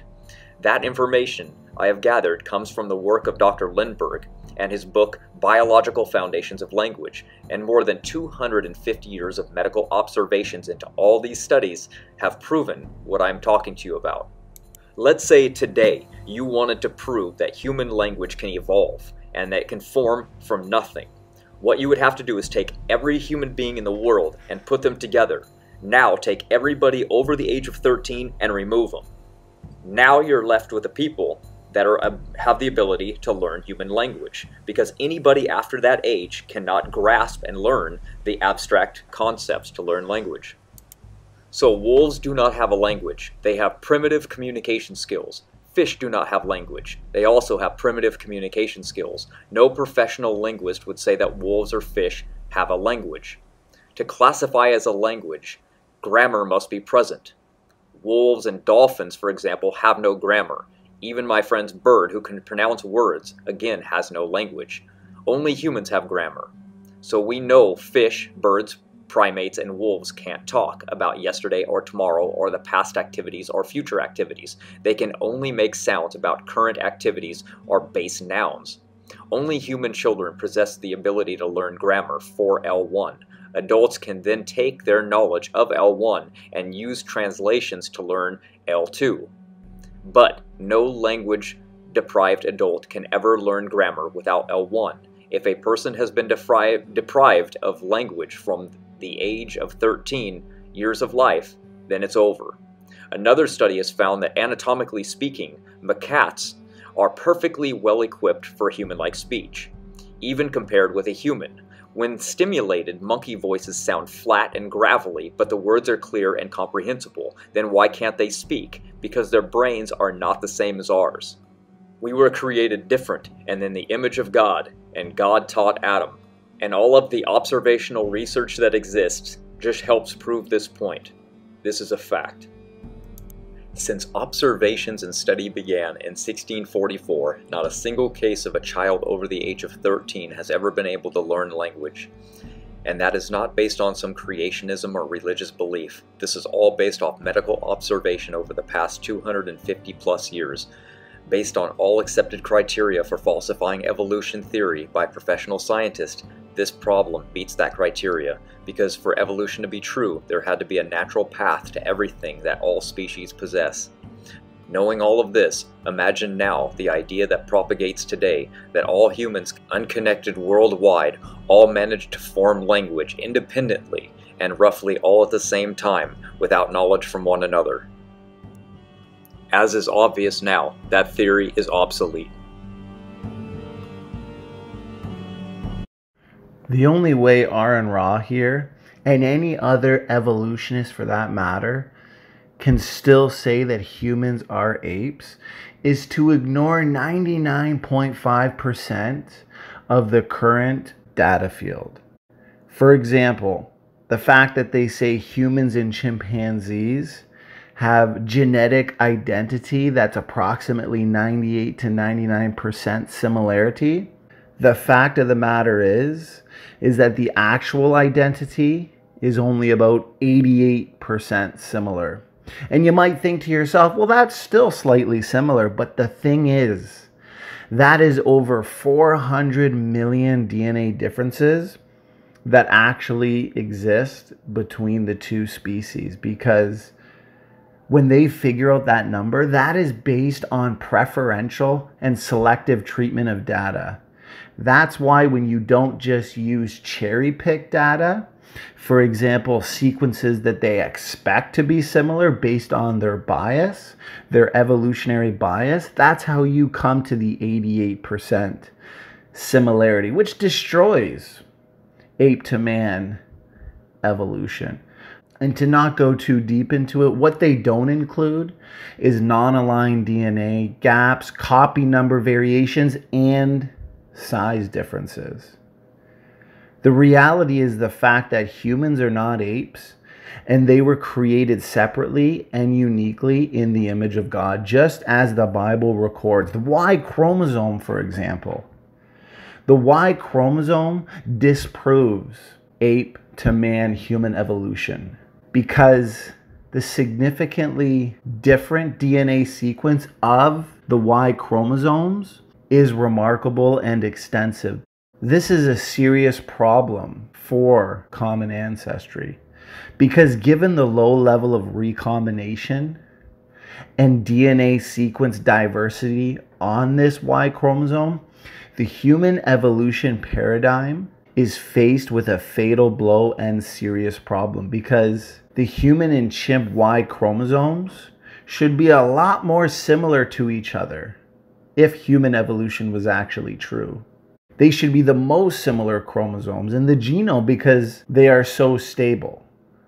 That information I have gathered comes from the work of Dr. Lenneberg and his book Biological Foundations of Language, and more than 250 years of medical observations into all these studies have proven what I'm talking to you about. Let's say today you wanted to prove that human language can evolve and that it can form from nothing. What you would have to do is take every human being in the world and put them together. Now take everybody over the age of 13 and remove them. Now you're left with the people that are uh, have the ability to learn human language because anybody after that age cannot grasp and learn the abstract concepts to learn language. So wolves do not have a language. They have primitive communication skills. Fish do not have language. They also have primitive communication skills. No professional linguist would say that wolves or fish have a language. To classify as a language, grammar must be present. Wolves and dolphins, for example, have no grammar. Even my friend's bird, who can pronounce words, again has no language. Only humans have grammar. So we know fish, birds, primates, and wolves can't talk about yesterday or tomorrow or the past activities or future activities. They can only make sounds about current activities or base nouns. Only human children possess the ability to learn grammar for L1. Adults can then take their knowledge of L1 and use translations to learn L2. But no language deprived adult can ever learn grammar without L1. If a person has been deprived of language from the age of 13 years of life, then it's over. Another study has found that anatomically speaking, macaques are perfectly well equipped for human-like speech, even compared with a human. When stimulated, monkey voices sound flat and gravelly, but the words are clear and comprehensible. Then why can't they speak? Because their brains are not the same as ours. We were created different and in the image of God, and God taught Adam. And all of the observational research that exists just helps prove this point. This is a fact. Since observations and study began in 1644, not a single case of a child over the age of 13 has ever been able to learn language. And that is not based on some creationism or religious belief. This is all based off medical observation over the past 250 plus years, based on all accepted criteria for falsifying evolution theory by professional scientists. This problem meets that criteria because for evolution to be true, there had to be a natural path to everything that all species possess. Knowing all of this, imagine now the idea that propagates today that all humans unconnected worldwide all managed to form language independently and roughly all at the same time without knowledge from one another. As is obvious now, that theory is obsolete. The only way Aron Ra here, and any other evolutionist for that matter, can still say that humans are apes is to ignore 99.5% of the current data field. For example, the fact that they say humans and chimpanzees have genetic identity that's approximately 98 to 99% similarity. The fact of the matter is is that the actual identity is only about 88% similar. And you might think to yourself, well, that's still slightly similar. But the thing is, that is over 400 million DNA differences that actually exist between the two species because when they figure out that number, that is based on preferential and selective treatment of data. That's why when you don't just use cherry pick data, for example, sequences that they expect to be similar based on their bias, their evolutionary bias, that's how you come to the 88% similarity, which destroys ape to man evolution. And to not go too deep into it, what they don't include is non aligned DNA gaps, copy number variations, and size differences. The reality is the fact that humans are not apes and they were created separately and uniquely in the image of God, just as the Bible records. The Y chromosome, for example. The Y chromosome disproves ape to man human evolution because the significantly different DNA sequence of the Y chromosomes is remarkable and extensive. This is a serious problem for common ancestry because given the low level of recombination and DNA sequence diversity on this Y chromosome, the human evolution paradigm is faced with a fatal blow and serious problem because the human and chimp Y chromosomes should be a lot more similar to each other if human evolution was actually true they should be the most similar chromosomes in the genome because they are so stable.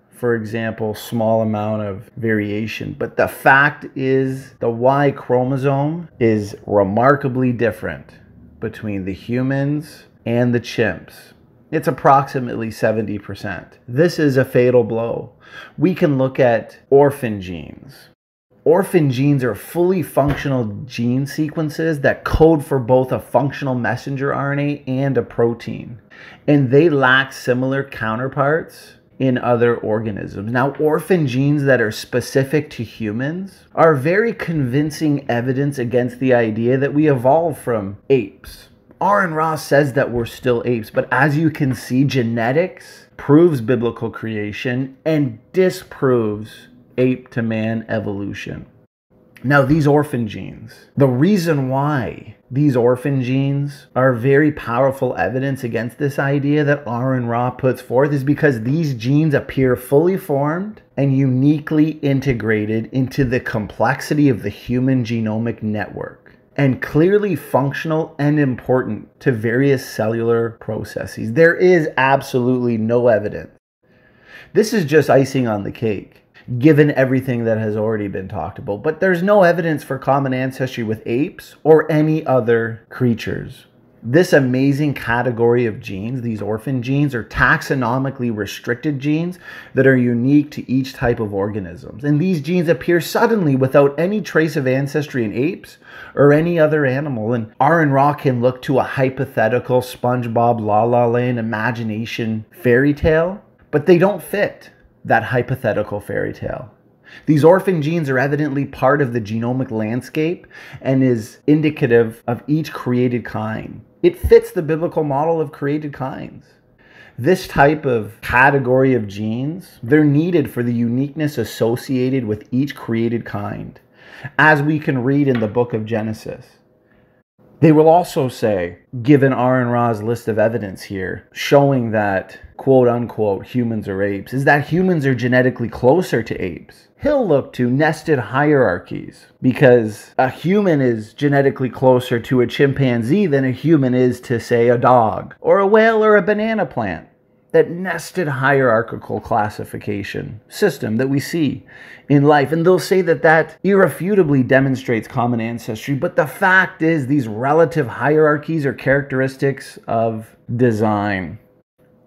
For example, small amount of variation. But the fact is, the Y chromosome is remarkably different between the humans and the chimps. It's approximately 70%. This is a fatal blow. We can look at orphan genes Orphan genes are fully functional gene sequences that code for both a functional messenger RNA and a protein. And they lack similar counterparts in other organisms. Now, orphan genes that are specific to humans are very convincing evidence against the idea that we evolved from apes. Aron Ra says that we're still apes, but as you can see, genetics proves biblical creation and disproves ape to man evolution. Now, these orphan genes, the reason why these orphan genes are very powerful evidence against this idea that Aron Ra puts forth is because these genes appear fully formed and uniquely integrated into the complexity of the human genomic network and clearly functional and important to various cellular processes. There is absolutely no evidence. This is just icing on the cake given everything that has already been talked about. But there's no evidence for common ancestry with apes or any other creatures. This amazing category of genes, these orphan genes, are taxonomically restricted genes that are unique to each type of organisms. And these genes appear suddenly without any trace of ancestry in apes or any other animal. And Aron Ra can look to a hypothetical SpongeBob La La Land imagination fairy tale, but they don't fit that hypothetical fairy tale. These orphan genes are evidently part of the genomic landscape and is indicative of each created kind. It fits the biblical model of created kinds. This type of category of genes, they're needed for the uniqueness associated with each created kind, as we can read in the book of Genesis. They will also say, given Aron Ra's list of evidence here, showing that quote unquote humans are apes, is that humans are genetically closer to apes. He'll look to nested hierarchies because a human is genetically closer to a chimpanzee than a human is to, say, a dog or a whale or a banana plant that nested hierarchical classification system that we see in life. And they'll say that that irrefutably demonstrates common ancestry. But the fact is, these relative hierarchies are characteristics of design.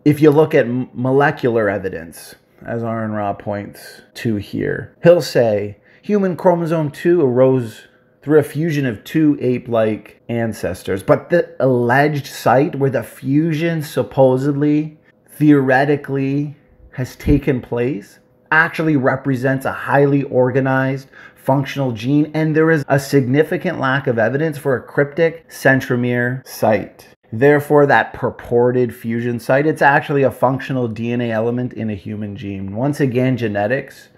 If you look at molecular evidence, as Aron Ra points to here, he'll say human chromosome 2 arose through a fusion of two ape like ancestors. But the alleged site where the fusion supposedly theoretically has taken place actually represents a highly organized functional gene and there is a significant lack of evidence for a cryptic centromere site. Therefore, that purported fusion site, it's actually a functional DNA element in a human gene. Once again, genetics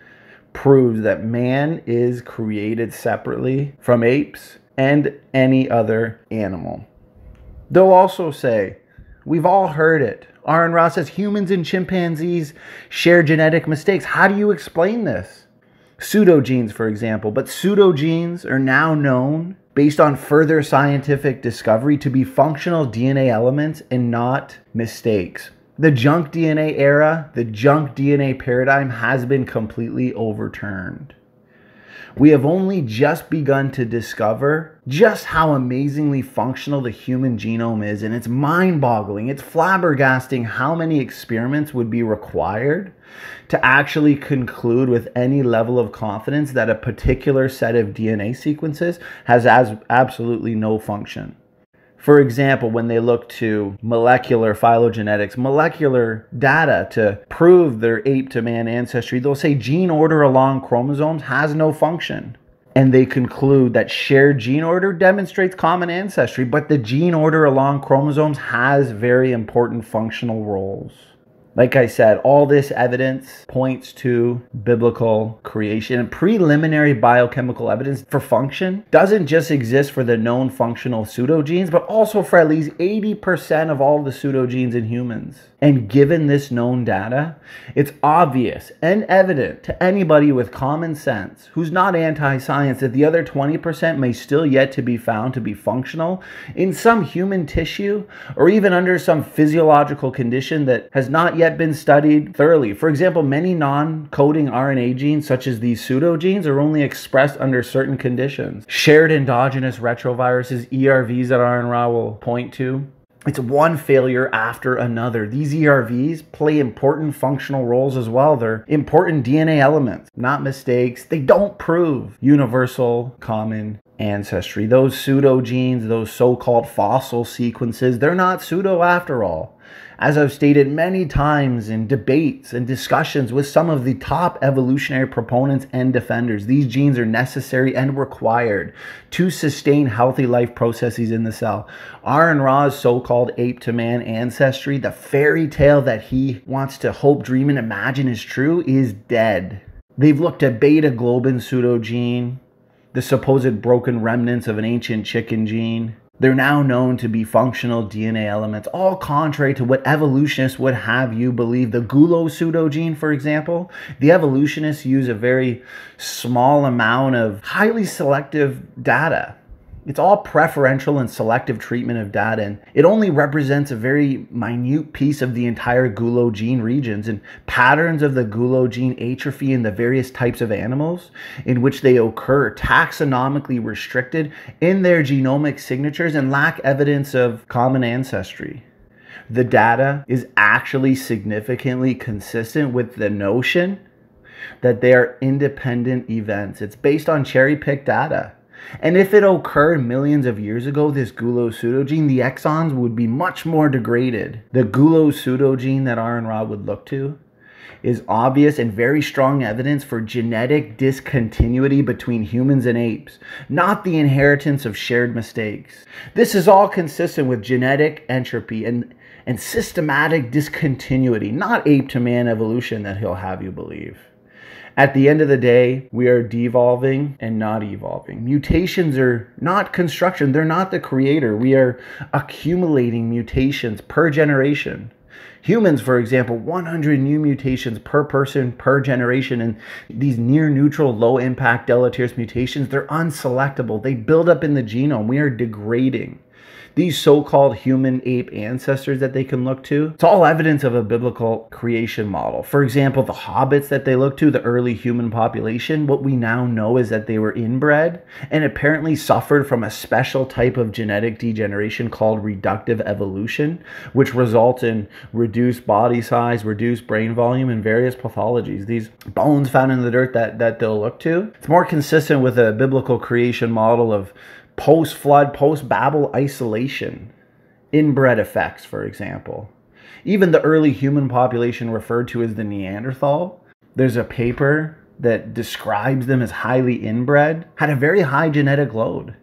proves that man is created separately from apes and any other animal. They'll also say, we've all heard it, Aaron Ross says humans and chimpanzees share genetic mistakes. How do you explain this? Pseudogenes, for example, but pseudogenes are now known based on further scientific discovery to be functional DNA elements and not mistakes. The junk DNA era, the junk DNA paradigm has been completely overturned. We have only just begun to discover just how amazingly functional the human genome is, and it's mind boggling. It's flabbergasting how many experiments would be required to actually conclude with any level of confidence that a particular set of DNA sequences has as absolutely no function. For example, when they look to molecular phylogenetics, molecular data to prove their ape to man ancestry, they'll say gene order along chromosomes has no function. And they conclude that shared gene order demonstrates common ancestry, but the gene order along chromosomes has very important functional roles. Like I said, all this evidence points to biblical creation. And preliminary biochemical evidence for function doesn't just exist for the known functional pseudogenes, but also for at least 80% of all the pseudogenes in humans. And given this known data, it's obvious and evident to anybody with common sense who's not anti science that the other 20% may still yet to be found to be functional in some human tissue or even under some physiological condition that has not yet been studied thoroughly. For example, many non coding RNA genes, such as these pseudogenes, are only expressed under certain conditions. Shared endogenous retroviruses, ERVs that Aron Ra will point to, it's one failure after another. These ERVs play important functional roles as well. They're important DNA elements, not mistakes. They don't prove universal common ancestry. Those pseudogenes, those so called fossil sequences, they're not pseudo after all. As I've stated many times in debates and discussions with some of the top evolutionary proponents and defenders, these genes are necessary and required to sustain healthy life processes in the cell. Aron Ra's so called ape to man ancestry, the fairy tale that he wants to hope, dream, and imagine is true, is dead. They've looked at beta globin pseudogene, the supposed broken remnants of an ancient chicken gene. They're now known to be functional DNA elements, all contrary to what evolutionists would have you believe. The gulo pseudogene, for example, the evolutionists use a very small amount of highly selective data It's all preferential and selective treatment of data, and it only represents a very minute piece of the entire gulo gene regions and patterns of the gulo gene atrophy in the various types of animals in which they occur, taxonomically restricted in their genomic signatures and lack evidence of common ancestry. The data is actually significantly consistent with the notion that they are independent events. It's based on cherry picked data. And if it occurred millions of years ago, this gulo pseudogene, the exons would be much more degraded. The gulo pseudogene that Aron Ra would look to is obvious and very strong evidence for genetic discontinuity between humans and apes, not the inheritance of shared mistakes. This is all consistent with genetic entropy and, and systematic discontinuity, not ape to man evolution that he'll have you believe. At the end of the day, we are devolving and not evolving. Mutations are not construction, they're not the creator. We are accumulating mutations per generation. Humans, for example, 100 new mutations per person per generation, and these near neutral, low impact deleterious mutations, they're unselectable. They build up in the genome. We are degrading these so-called human ape ancestors that they can look to it's all evidence of a biblical creation model. For example the hobbits that they look to the early human population what we now know is that they were inbred and apparently suffered from a special type of genetic degeneration called reductive evolution which results in reduced body size reduced brain volume and various pathologies. These bones found in the dirt that that they'll look to. It's more consistent with a biblical creation model of post flood, post Babel isolation, inbred effects, for example. Even the early human population referred to as the Neanderthal, there's a paper that describes them as highly inbred, had a very high genetic load.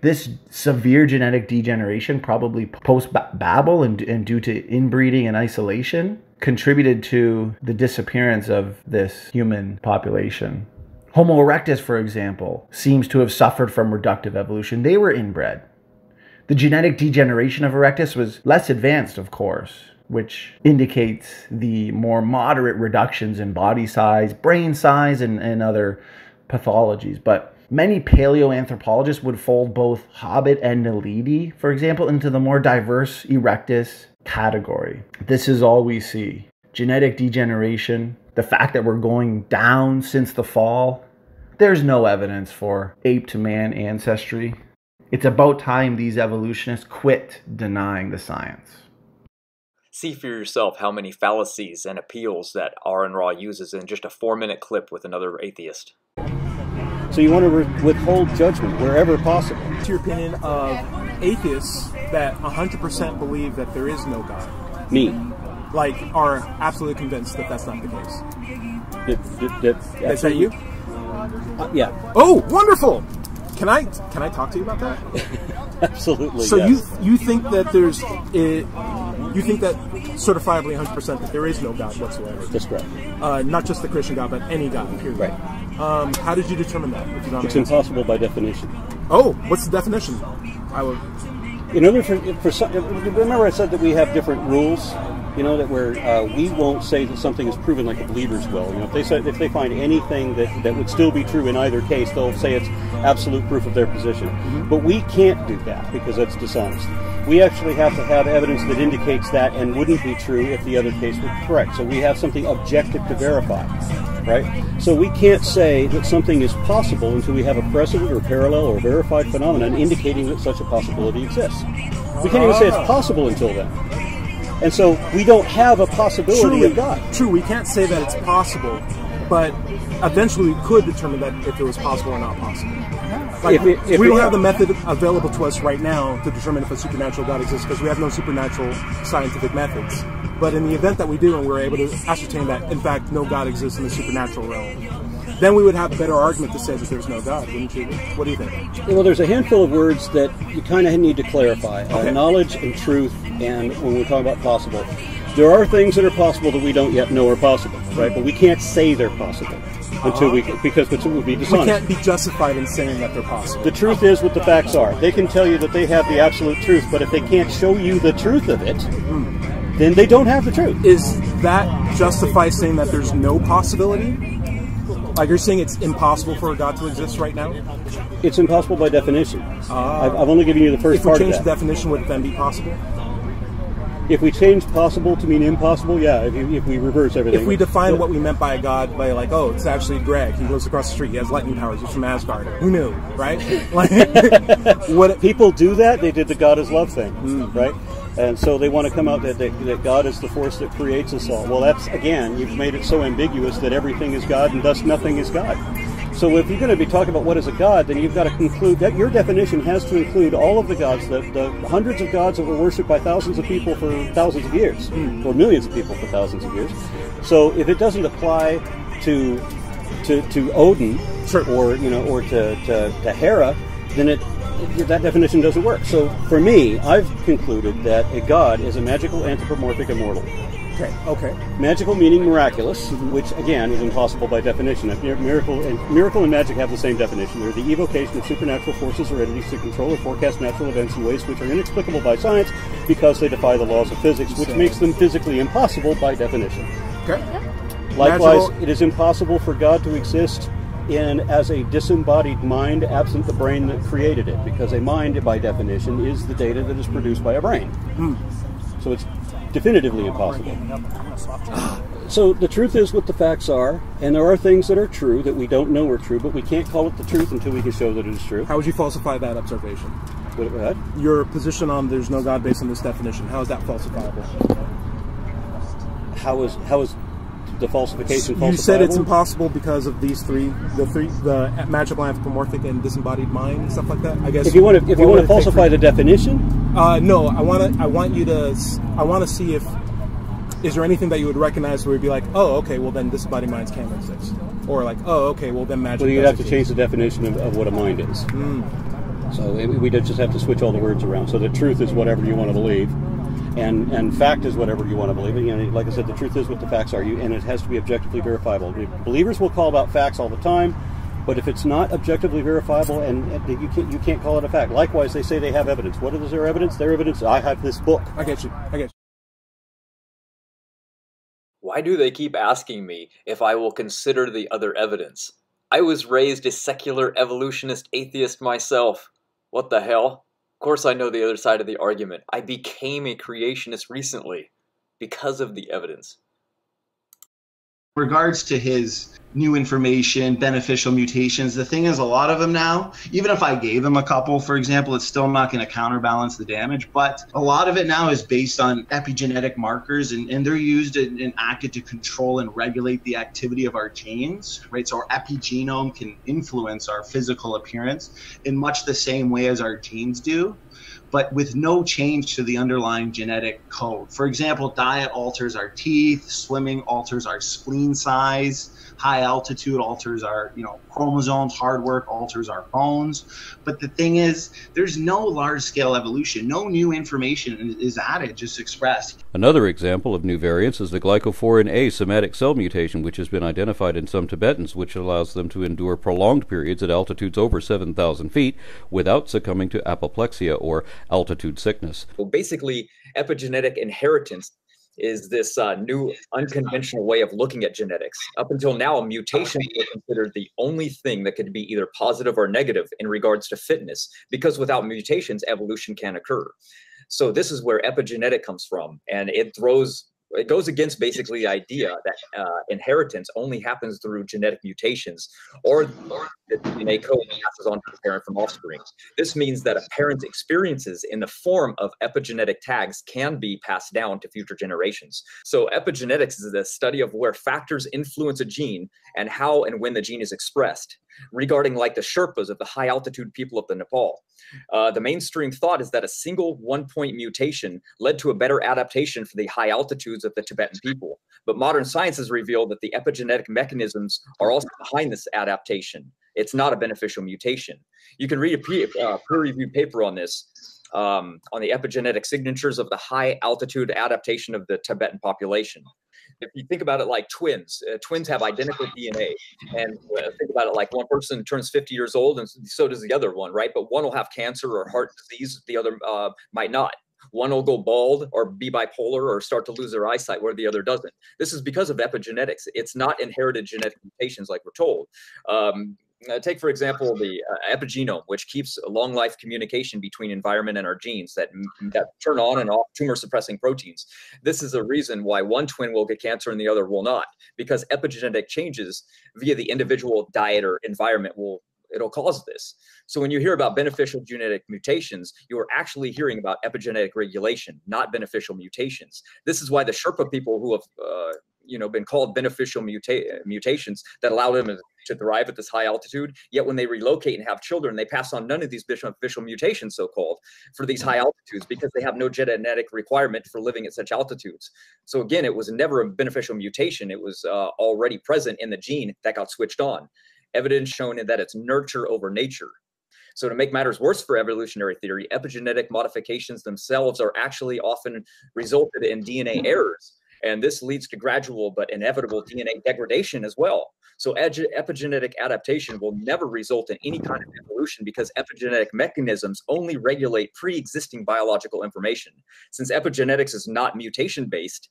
This severe genetic degeneration, probably post Babel and, and due to inbreeding and isolation, contributed to the disappearance of this human population. Homo erectus, for example, seems to have suffered from reductive evolution. They were inbred. The genetic degeneration of erectus was less advanced, of course, which indicates the more moderate reductions in body size, brain size, and, and other pathologies. But many paleoanthropologists would fold both Hobbit and Naledi, for example, into the more diverse erectus category. This is all we see genetic degeneration, the fact that we're going down since the fall, there's no evidence for ape to man ancestry. It's about time these evolutionists quit denying the science. See for yourself how many fallacies and appeals that Aron Ra uses in just a four minute clip with another atheist. So you want to withhold judgment wherever possible. What's your opinion of atheists that 100% believe that there is no God? Me. Like, are absolutely convinced that that's not the case? That, that, that, is that you? Uh, yeah. Oh, wonderful! Can I can I talk to you about that? [LAUGHS] Absolutely. So yes. you you think that there's it, you think that certifiably 100 percent that there is no God whatsoever? That's correct. Uh, not just the Christian God, but any God. Period. Right. Um, how did you determine that? You It's impossible by definition. Oh, what's the definition? I would. In order for for some, remember I said that we have different rules you know that where uh, we won't say that something is proven like the believers will. You know, if they say, if they find anything that, that would still be true in either case, they'll say it's absolute proof of their position. Mm-hmm. But we can't do that because that's dishonest. We actually have to have evidence that indicates that and wouldn't be true if the other case were correct. So we have something objective to verify, right? So we can't say that something is possible until we have a precedent or parallel or verified phenomenon indicating that such a possibility exists. We can't even say it's possible until then. And so we don't have a possibility Truly, of God. True, we can't say that it's possible, but eventually we could determine that if it was possible or not possible. Like, If it- if we don't have the method available to us right now to determine if a supernatural God exists because we have no supernatural scientific methods. But in the event that we do and we're able to ascertain that, in fact, no God exists in the supernatural realm, then we would have a better argument to say that there's no God, wouldn't you? What do you think? Well, there's a handful of words that you kind of need to clarify Okay. uh, knowledge and truth, and when we're talking about possible. There are things that are possible that we don't yet know are possible, right? But we can't say they're possible until we, because it would be We can't be justified in saying that they're possible. The truth is what the facts are. They can tell you that they have the absolute truth, but if they can't show you the truth of it, then they don't have the truth. Is that justify saying that there's no possibility? Like you're saying, it's impossible for a God to exist right now. It's impossible by definition. Ah. I've, I've only given you the first if we part change the definition, would it then be possible? If we change possible to mean impossible, yeah. If, you- if we reverse everything. If we define what we meant by a god by like, oh, it's actually Greg. He lives across the street. He has lightning powers. He's from Asgard. Who knew, right? [LAUGHS] [LAUGHS] Like, what people do that they did the god is love thing Hmm. right and so they want to come out that, that, that god is the force that creates us all. Well that's again you've made it so ambiguous that everything is god and thus nothing is god. So if you're going to be talking about what is a god then you've got to conclude that your definition has to include all of the gods the, the hundreds of gods that were worshipped by thousands of people for thousands of years or millions of people for thousands of years. So if it doesn't apply to to, to Odin or you know or to, to, to Hera, then it- that definition doesn't work. So for me, I've concluded that a god is a magical anthropomorphic immortal. Okay. Okay. Magical meaning miraculous, which again is impossible by definition. Miracle and miracle and magic have the same definition. They're the evocation of supernatural forces or entities to control or forecast natural events in ways which are inexplicable by science because they defy the laws of physics, which So- makes them physically impossible by definition. Okay. Likewise, Magical- it is impossible for God to exist in as a disembodied mind absent the brain that created it, because a mind, by definition, is the data that is produced by a brain. Hmm. So it's definitively impossible. So the truth is what the facts are, and there are things that are true that we don't know are true, but we can't call it the truth until we can show that it is true. How would you falsify that observation? What, what? Your position on there's no God based on this definition. How is that falsifiable? How is how is the falsification You said it's impossible because of these three, the three, the magical, anthropomorphic, and disembodied mind, and stuff like that. I guess. If you want to, if you want to would it take falsify the definition, Uh, no, I want to. I want you to. I want to see if. Is there anything that you would recognize where you'd be like, oh, okay, well then disembodied minds can't exist, or like, oh, okay, well then magic. well, you'd have to change the definition of, of what a mind is. Mm. So it, we just have to switch all the words around. So the truth is whatever you want to believe, and and fact is whatever you want to believe. And, you know, like I said, the truth is what the facts are. You and it has to be objectively verifiable. Believers will call about facts all the time, but if it's not objectively verifiable and, and you can't you can't call it a fact. Likewise, they say they have evidence. What is their evidence? Their evidence. I have this book. I get you. I get you. Why do they keep asking me if I will consider the other evidence? I was raised a secular evolutionist atheist myself. What the hell? Of course, I know the other side of the argument. I became a creationist recently because of the evidence. regards to his new information, beneficial mutations, the thing is, a lot of them now, even if I gave them a couple, for example, it's still not going to counterbalance the damage. But a lot of it now is based on epigenetic markers, and, and they're used and, and acted to control and regulate the activity of our genes, right? So our epigenome can influence our physical appearance in much the same way as our genes do but with no change to the underlying genetic code. For example, diet alters our teeth, swimming alters our spleen size, high altitude alters our, you know, chromosomes, hard work alters our bones. But the thing is, there's no large scale evolution. No new information is added, just expressed. Another example of new variants is the glycophorin A somatic cell mutation, which has been identified in some Tibetans, which allows them to endure prolonged periods at altitudes over 7,000 feet without succumbing to apoplexia or altitude sickness. Well, basically, epigenetic inheritance is this uh, new unconventional way of looking at genetics. Up until now, mutations were considered the only thing that could be either positive or negative in regards to fitness, because without mutations, evolution can occur. So this is where epigenetic comes from, and it throws it goes against basically the idea that uh, inheritance only happens through genetic mutations or the DNA code passes on to parent from offspring. This means that a parent's experiences in the form of epigenetic tags can be passed down to future generations. So epigenetics is the study of where factors influence a gene and how and when the gene is expressed. Regarding like the Sherpas of the high altitude people of the Nepal, uh, the mainstream thought is that a single one point mutation led to a better adaptation for the high altitudes of the Tibetan people. But modern science has revealed that the epigenetic mechanisms are also behind this adaptation. It's not a beneficial mutation. You can read a peer, uh, peer-reviewed paper on this um, on the epigenetic signatures of the high altitude adaptation of the Tibetan population. If you think about it like twins, uh, twins have identical DNA, and uh, think about it like one person turns 50 years old, and so does the other one, right? But one will have cancer or heart disease, the other uh, might not. One will go bald or be bipolar or start to lose their eyesight where the other doesn't. This is because of epigenetics. It's not inherited genetic mutations like we're told. Um, uh, take for example the uh, epigenome which keeps long life communication between environment and our genes that that turn on and off tumor suppressing proteins. This is a reason why one twin will get cancer and the other will not because epigenetic changes via the individual diet or environment will it'll cause this. So when you hear about beneficial genetic mutations you are actually hearing about epigenetic regulation not beneficial mutations. This is why the sherpa people who have uh, you know been called beneficial muta- mutations that allow them to thrive at this high altitude yet when they relocate and have children they pass on none of these beneficial mutations so called for these high altitudes because they have no genetic requirement for living at such altitudes. So again it was never a beneficial mutation. It was uh, already present in the gene that got switched on. Evidence showing that it's nurture over nature. So, to make matters worse for evolutionary theory, epigenetic modifications themselves are actually often resulted in DNA errors and this leads to gradual but inevitable DNA degradation as well. So epigenetic adaptation will never result in any kind of evolution because epigenetic mechanisms only regulate pre-existing biological information. Since epigenetics is not mutation based,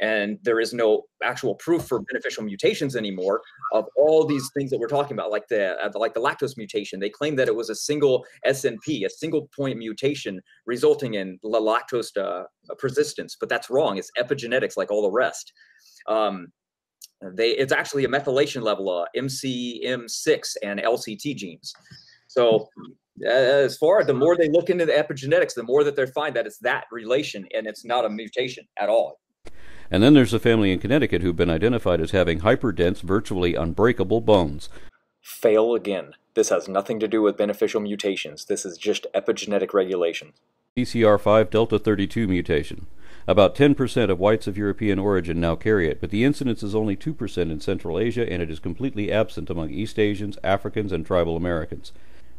and there is no actual proof for beneficial mutations anymore of all these things that we're talking about like the uh, like the lactose mutation. They claim that it was a single snp a single point mutation resulting in lactose uh, persistence but that's wrong. It's epigenetics like all the rest. Um, they it's actually a methylation level uh, mcm6 and lct genes. So uh, as far the more they look into the epigenetics the more that they find that it's that relation and it's not a mutation at all and then there's a family in Connecticut who've been identified as having hyperdense, virtually unbreakable bones. Fail again. This has nothing to do with beneficial mutations. This is just epigenetic regulation. CCR5 Delta 32 mutation. About 10% of whites of European origin now carry it, but the incidence is only 2% in Central Asia and it is completely absent among East Asians, Africans, and tribal Americans.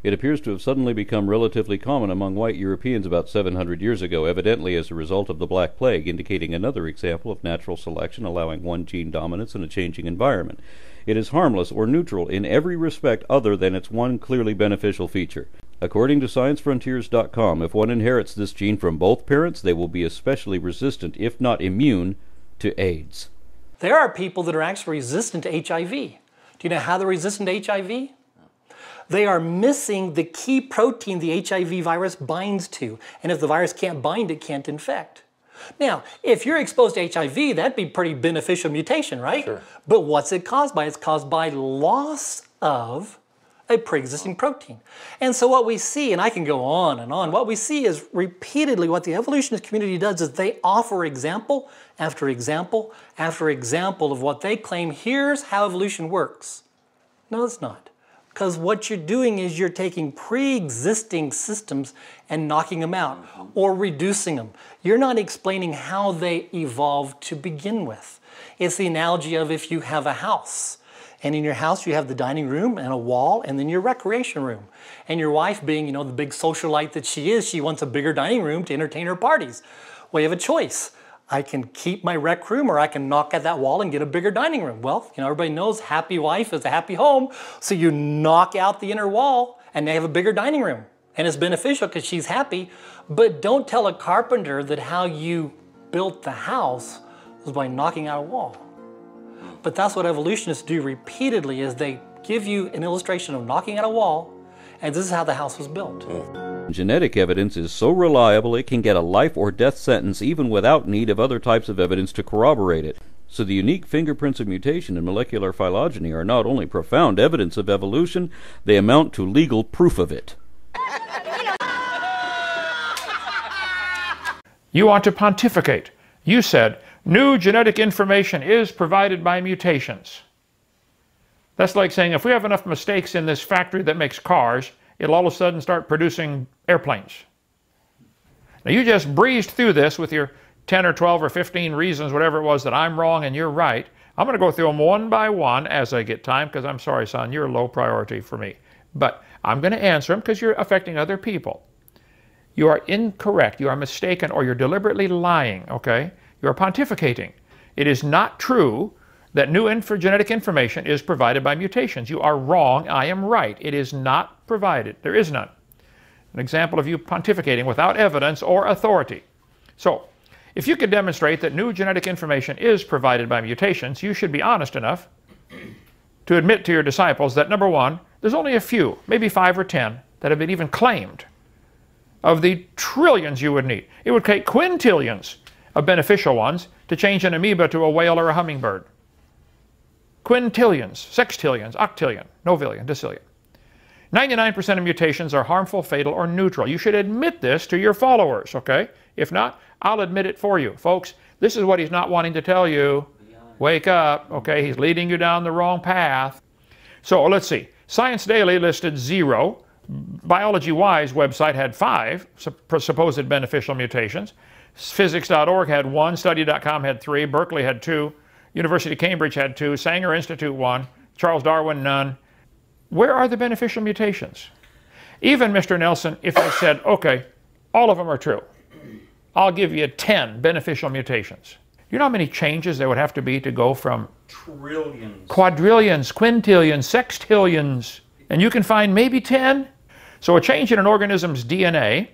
It appears to have suddenly become relatively common among white Europeans about 700 years ago, evidently as a result of the Black Plague, indicating another example of natural selection allowing one gene dominance in a changing environment. It is harmless or neutral in every respect other than its one clearly beneficial feature. According to ScienceFrontiers.com, if one inherits this gene from both parents, they will be especially resistant, if not immune, to AIDS. There are people that are actually resistant to HIV. Do you know how they're resistant to HIV? They are missing the key protein the HIV virus binds to. And if the virus can't bind, it can't infect. Now, if you're exposed to HIV, that'd be pretty beneficial mutation, right? Sure. But what's it caused by? It's caused by loss of a pre-existing protein. And so what we see, and I can go on and on, what we see is repeatedly what the evolutionist community does is they offer example after example after example of what they claim, here's how evolution works. No, it's not. Because what you're doing is you're taking pre-existing systems and knocking them out mm-hmm. or reducing them. You're not explaining how they evolved to begin with. It's the analogy of if you have a house and in your house you have the dining room and a wall and then your recreation room. And your wife being, you know, the big socialite that she is, she wants a bigger dining room to entertain her parties. Well, you have a choice. I can keep my rec room or I can knock at that wall and get a bigger dining room. Well, you know, everybody knows happy wife is a happy home. So you knock out the inner wall and they have a bigger dining room. And it's beneficial because she's happy. But don't tell a carpenter that how you built the house was by knocking out a wall. But that's what evolutionists do repeatedly is they give you an illustration of knocking out a wall and this is how the house was built. Mm. Genetic evidence is so reliable it can get a life or death sentence even without need of other types of evidence to corroborate it. So the unique fingerprints of mutation in molecular phylogeny are not only profound evidence of evolution, they amount to legal proof of it. You want to pontificate. You said, new genetic information is provided by mutations. That's like saying if we have enough mistakes in this factory that makes cars, it'll all of a sudden start producing airplanes. Now you just breezed through this with your 10 or 12 or 15 reasons, whatever it was, that I'm wrong and you're right. I'm going to go through them one by one as I get time because I'm sorry, son, you're low priority for me. But I'm going to answer them because you're affecting other people. You are incorrect, you are mistaken, or you're deliberately lying, okay? You are pontificating. It is not true that new inf genetic information is provided by mutations. You are wrong. I am right. It is not provided. There is none. An example of you pontificating without evidence or authority. So, if you could demonstrate that new genetic information is provided by mutations, you should be honest enough to admit to your disciples that number one, there's only a few, maybe five or ten, that have been even claimed of the trillions you would need. It would take quintillions of beneficial ones to change an amoeba to a whale or a hummingbird. Quintillions, sextillions, octillion, novillion, decillion. 99% of mutations are harmful, fatal, or neutral. You should admit this to your followers, okay? If not, I'll admit it for you. Folks, this is what he's not wanting to tell you. Wake up, okay? He's leading you down the wrong path. So let's see. Science Daily listed zero. Biology Wise website had five supposed beneficial mutations. Physics.org had one. Study.com had three. Berkeley had two. University of Cambridge had two. Sanger Institute one. Charles Darwin none. Where are the beneficial mutations? Even Mr. Nelson, if I said, okay, all of them are true, I'll give you 10 beneficial mutations. You know how many changes there would have to be to go from trillions, quadrillions, quintillions, sextillions, and you can find maybe 10? So a change in an organism's DNA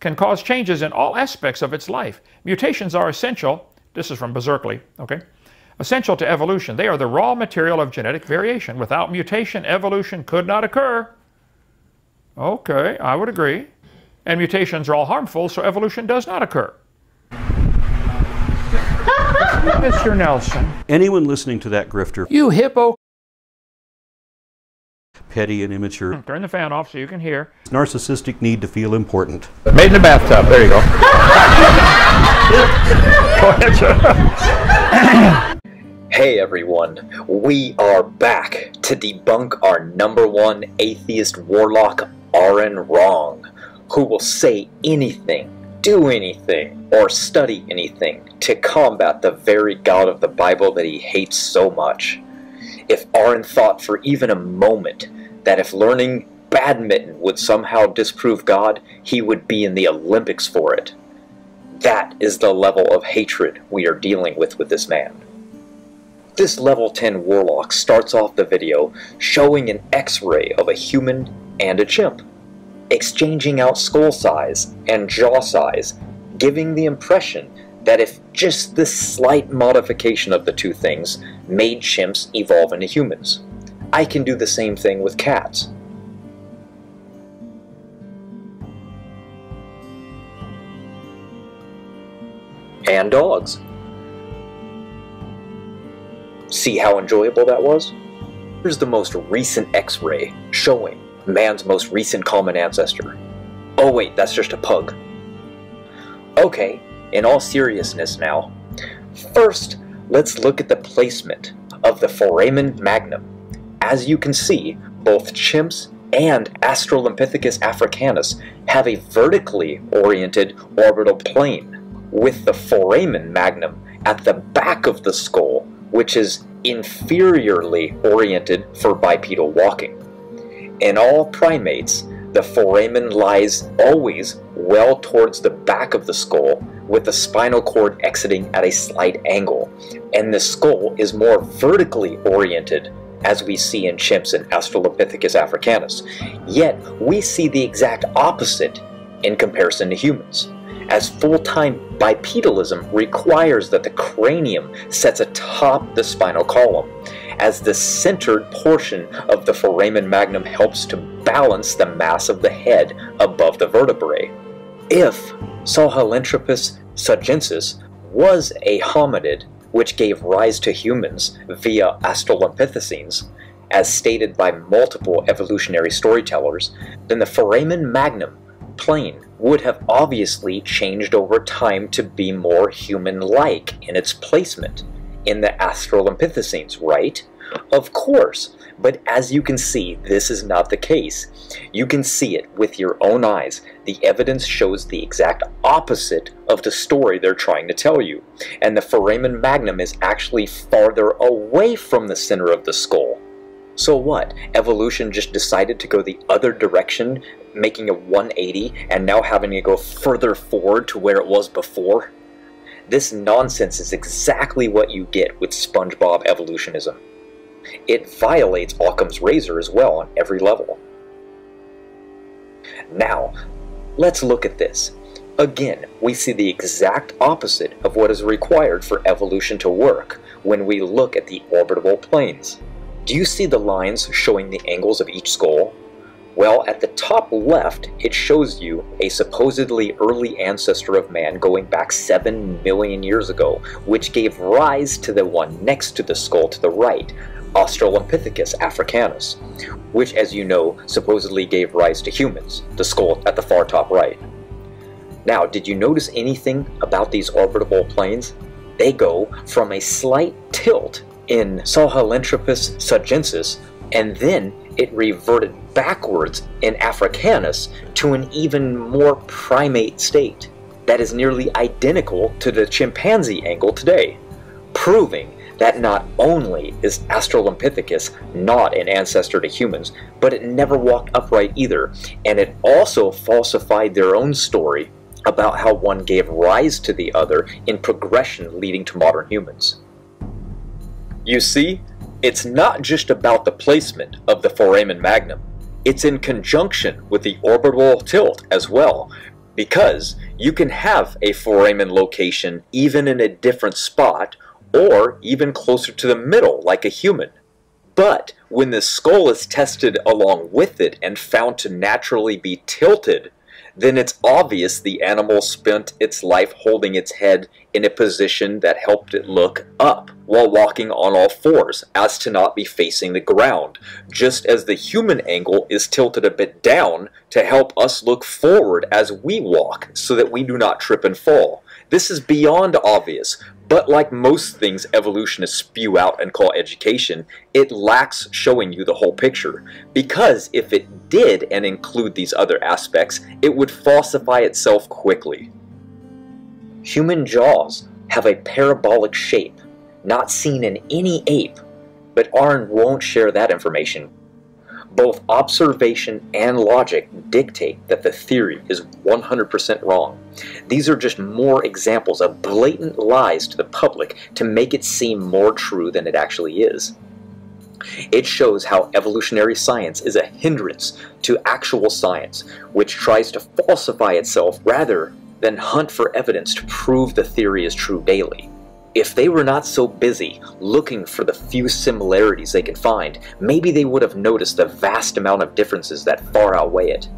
can cause changes in all aspects of its life. Mutations are essential. This is from Berserkly, okay? Essential to evolution. They are the raw material of genetic variation. Without mutation, evolution could not occur. Okay, I would agree. And mutations are all harmful, so evolution does not occur. [LAUGHS] Mr. Nelson. Anyone listening to that grifter, You hippo. petty and immature, hmm, Turn the fan off so you can hear. narcissistic need to feel important. Made in the bathtub. There you go. [LAUGHS] go ahead, Hey everyone, we are back to debunk our number one atheist warlock, Aron Wrong, who will say anything, do anything, or study anything to combat the very God of the Bible that he hates so much. If Aron thought for even a moment that if learning badminton would somehow disprove God, he would be in the Olympics for it. That is the level of hatred we are dealing with with this man. This level 10 warlock starts off the video showing an x-ray of a human and a chimp, exchanging out skull size and jaw size, giving the impression that if just this slight modification of the two things made chimps evolve into humans, I can do the same thing with cats. And dogs. See how enjoyable that was? Here's the most recent x-ray showing man's most recent common ancestor. Oh wait, that's just a pug. Okay, in all seriousness now, first let's look at the placement of the foramen magnum. As you can see, both chimps and Australopithecus africanus have a vertically oriented orbital plane, with the foramen magnum at the back of the skull, which is inferiorly oriented for bipedal walking. In all primates, the foramen lies always well towards the back of the skull, with the spinal cord exiting at a slight angle, and the skull is more vertically oriented as we see in chimps and Australopithecus africanus. Yet, we see the exact opposite in comparison to humans, as full-time bipedalism requires that the cranium sets atop the spinal column, as the centered portion of the foramen magnum helps to balance the mass of the head above the vertebrae. If Sahelanthropus tchadensis was a hominid which gave rise to humans via Australopithecines, as stated by multiple evolutionary storytellers, then the foramen magnum plane would have obviously changed over time to be more human-like in its placement in the Australopithecines, right? Of course, but as you can see, this is not the case. You can see it with your own eyes. The evidence shows the exact opposite of the story they're trying to tell you. And the foramen magnum is actually farther away from the center of the skull. So what? Evolution just decided to go the other direction, making a 180 and now having to go further forward to where it was before? This nonsense is exactly what you get with SpongeBob evolutionism. It violates Occam's razor as well on every level. Now, Let's look at this. Again, we see the exact opposite of what is required for evolution to work when we look at the orbitable planes. Do you see the lines showing the angles of each skull? Well, at the top left, it shows you a supposedly early ancestor of man going back 7 million years ago, which gave rise to the one next to the skull to the right, Australopithecus africanus, which, as you know, supposedly gave rise to humans, the skull at the far top right. Now, did you notice anything about these orbitable planes? They go from a slight tilt in Sahelanthropus tchadensis, and then it reverted backwards in Africanus to an even more primate state that is nearly identical to the chimpanzee angle today, proving that not only is Australopithecus not an ancestor to humans, but it never walked upright either, and it also falsified their own story about how one gave rise to the other in progression leading to modern humans. You see, it's not just about the placement of the foramen magnum, it's in conjunction with the orbital tilt as well, because you can have a foramen location even in a different spot or even closer to the middle like a human. But when the skull is tested along with it and found to naturally be tilted, then it's obvious the animal spent its life holding its head in a position that helped it look up while walking on all fours as to not be facing the ground, just as the human angle is tilted a bit down to help us look forward as we walk so that we do not trip and fall. This is beyond obvious, but like most things evolutionists spew out and call education, it lacks showing you the whole picture. Because if it did and include these other aspects, it would falsify itself quickly. Human jaws have a parabolic shape, not seen in any ape, but Arn won't share that information both observation and logic dictate that the theory is 100% wrong. These are just more examples of blatant lies to the public to make it seem more true than it actually is. It shows how evolutionary science is a hindrance to actual science, which tries to falsify itself rather than hunt for evidence to prove the theory is true daily. If they were not so busy looking for the few similarities they can find, maybe they would have noticed the vast amount of differences that far outweigh it.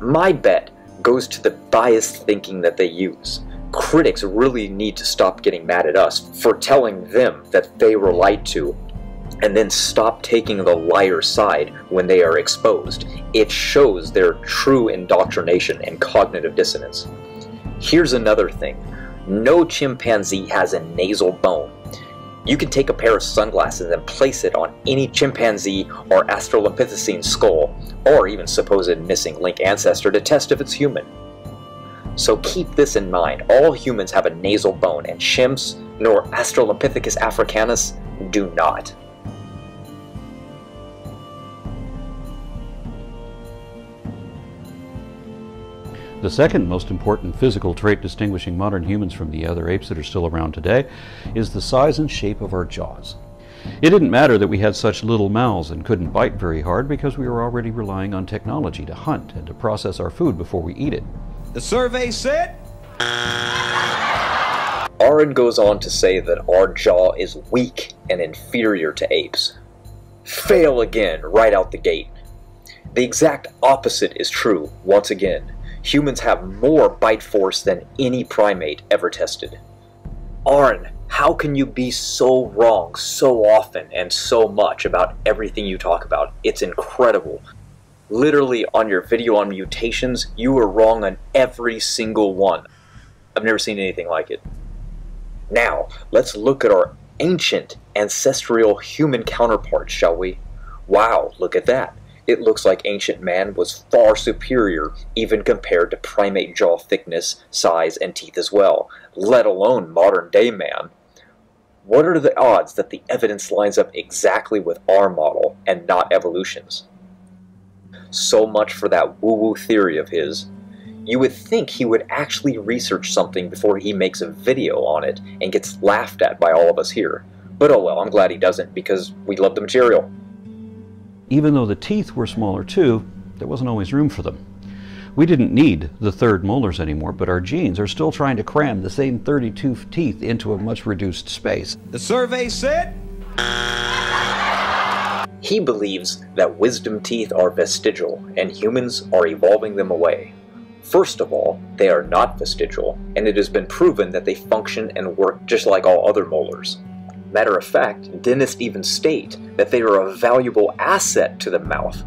My bet goes to the biased thinking that they use. Critics really need to stop getting mad at us for telling them that they were lied to and then stop taking the liar's side when they are exposed. It shows their true indoctrination and cognitive dissonance. Here's another thing no chimpanzee has a nasal bone. You can take a pair of sunglasses and place it on any chimpanzee or Australopithecine skull, or even supposed missing link ancestor to test if it's human. So keep this in mind, all humans have a nasal bone, and chimps, nor Australopithecus africanus, do not. The second most important physical trait distinguishing modern humans from the other apes that are still around today is the size and shape of our jaws. It didn't matter that we had such little mouths and couldn't bite very hard because we were already relying on technology to hunt and to process our food before we eat it. The survey said. Aron goes on to say that our jaw is weak and inferior to apes. Fail again, right out the gate. The exact opposite is true, once again humans have more bite force than any primate ever tested. Arn, how can you be so wrong so often and so much about everything you talk about? It's incredible. Literally, on your video on mutations, you were wrong on every single one. I've never seen anything like it. Now, let's look at our ancient ancestral human counterparts, shall we? Wow, look at that it looks like ancient man was far superior even compared to primate jaw thickness, size, and teeth as well, let alone modern day man. What are the odds that the evidence lines up exactly with our model and not evolution's? So much for that woo-woo theory of his. You would think he would actually research something before he makes a video on it and gets laughed at by all of us here. But oh well, I'm glad he doesn't because we love the material. Even though the teeth were smaller too, there wasn't always room for them. We didn't need the third molars anymore, but our genes are still trying to cram the same 32 teeth into a much reduced space. The survey said. He believes that wisdom teeth are vestigial and humans are evolving them away. First of all, they are not vestigial, and it has been proven that they function and work just like all other molars. Matter of fact, dentists even state that they are a valuable asset to the mouth.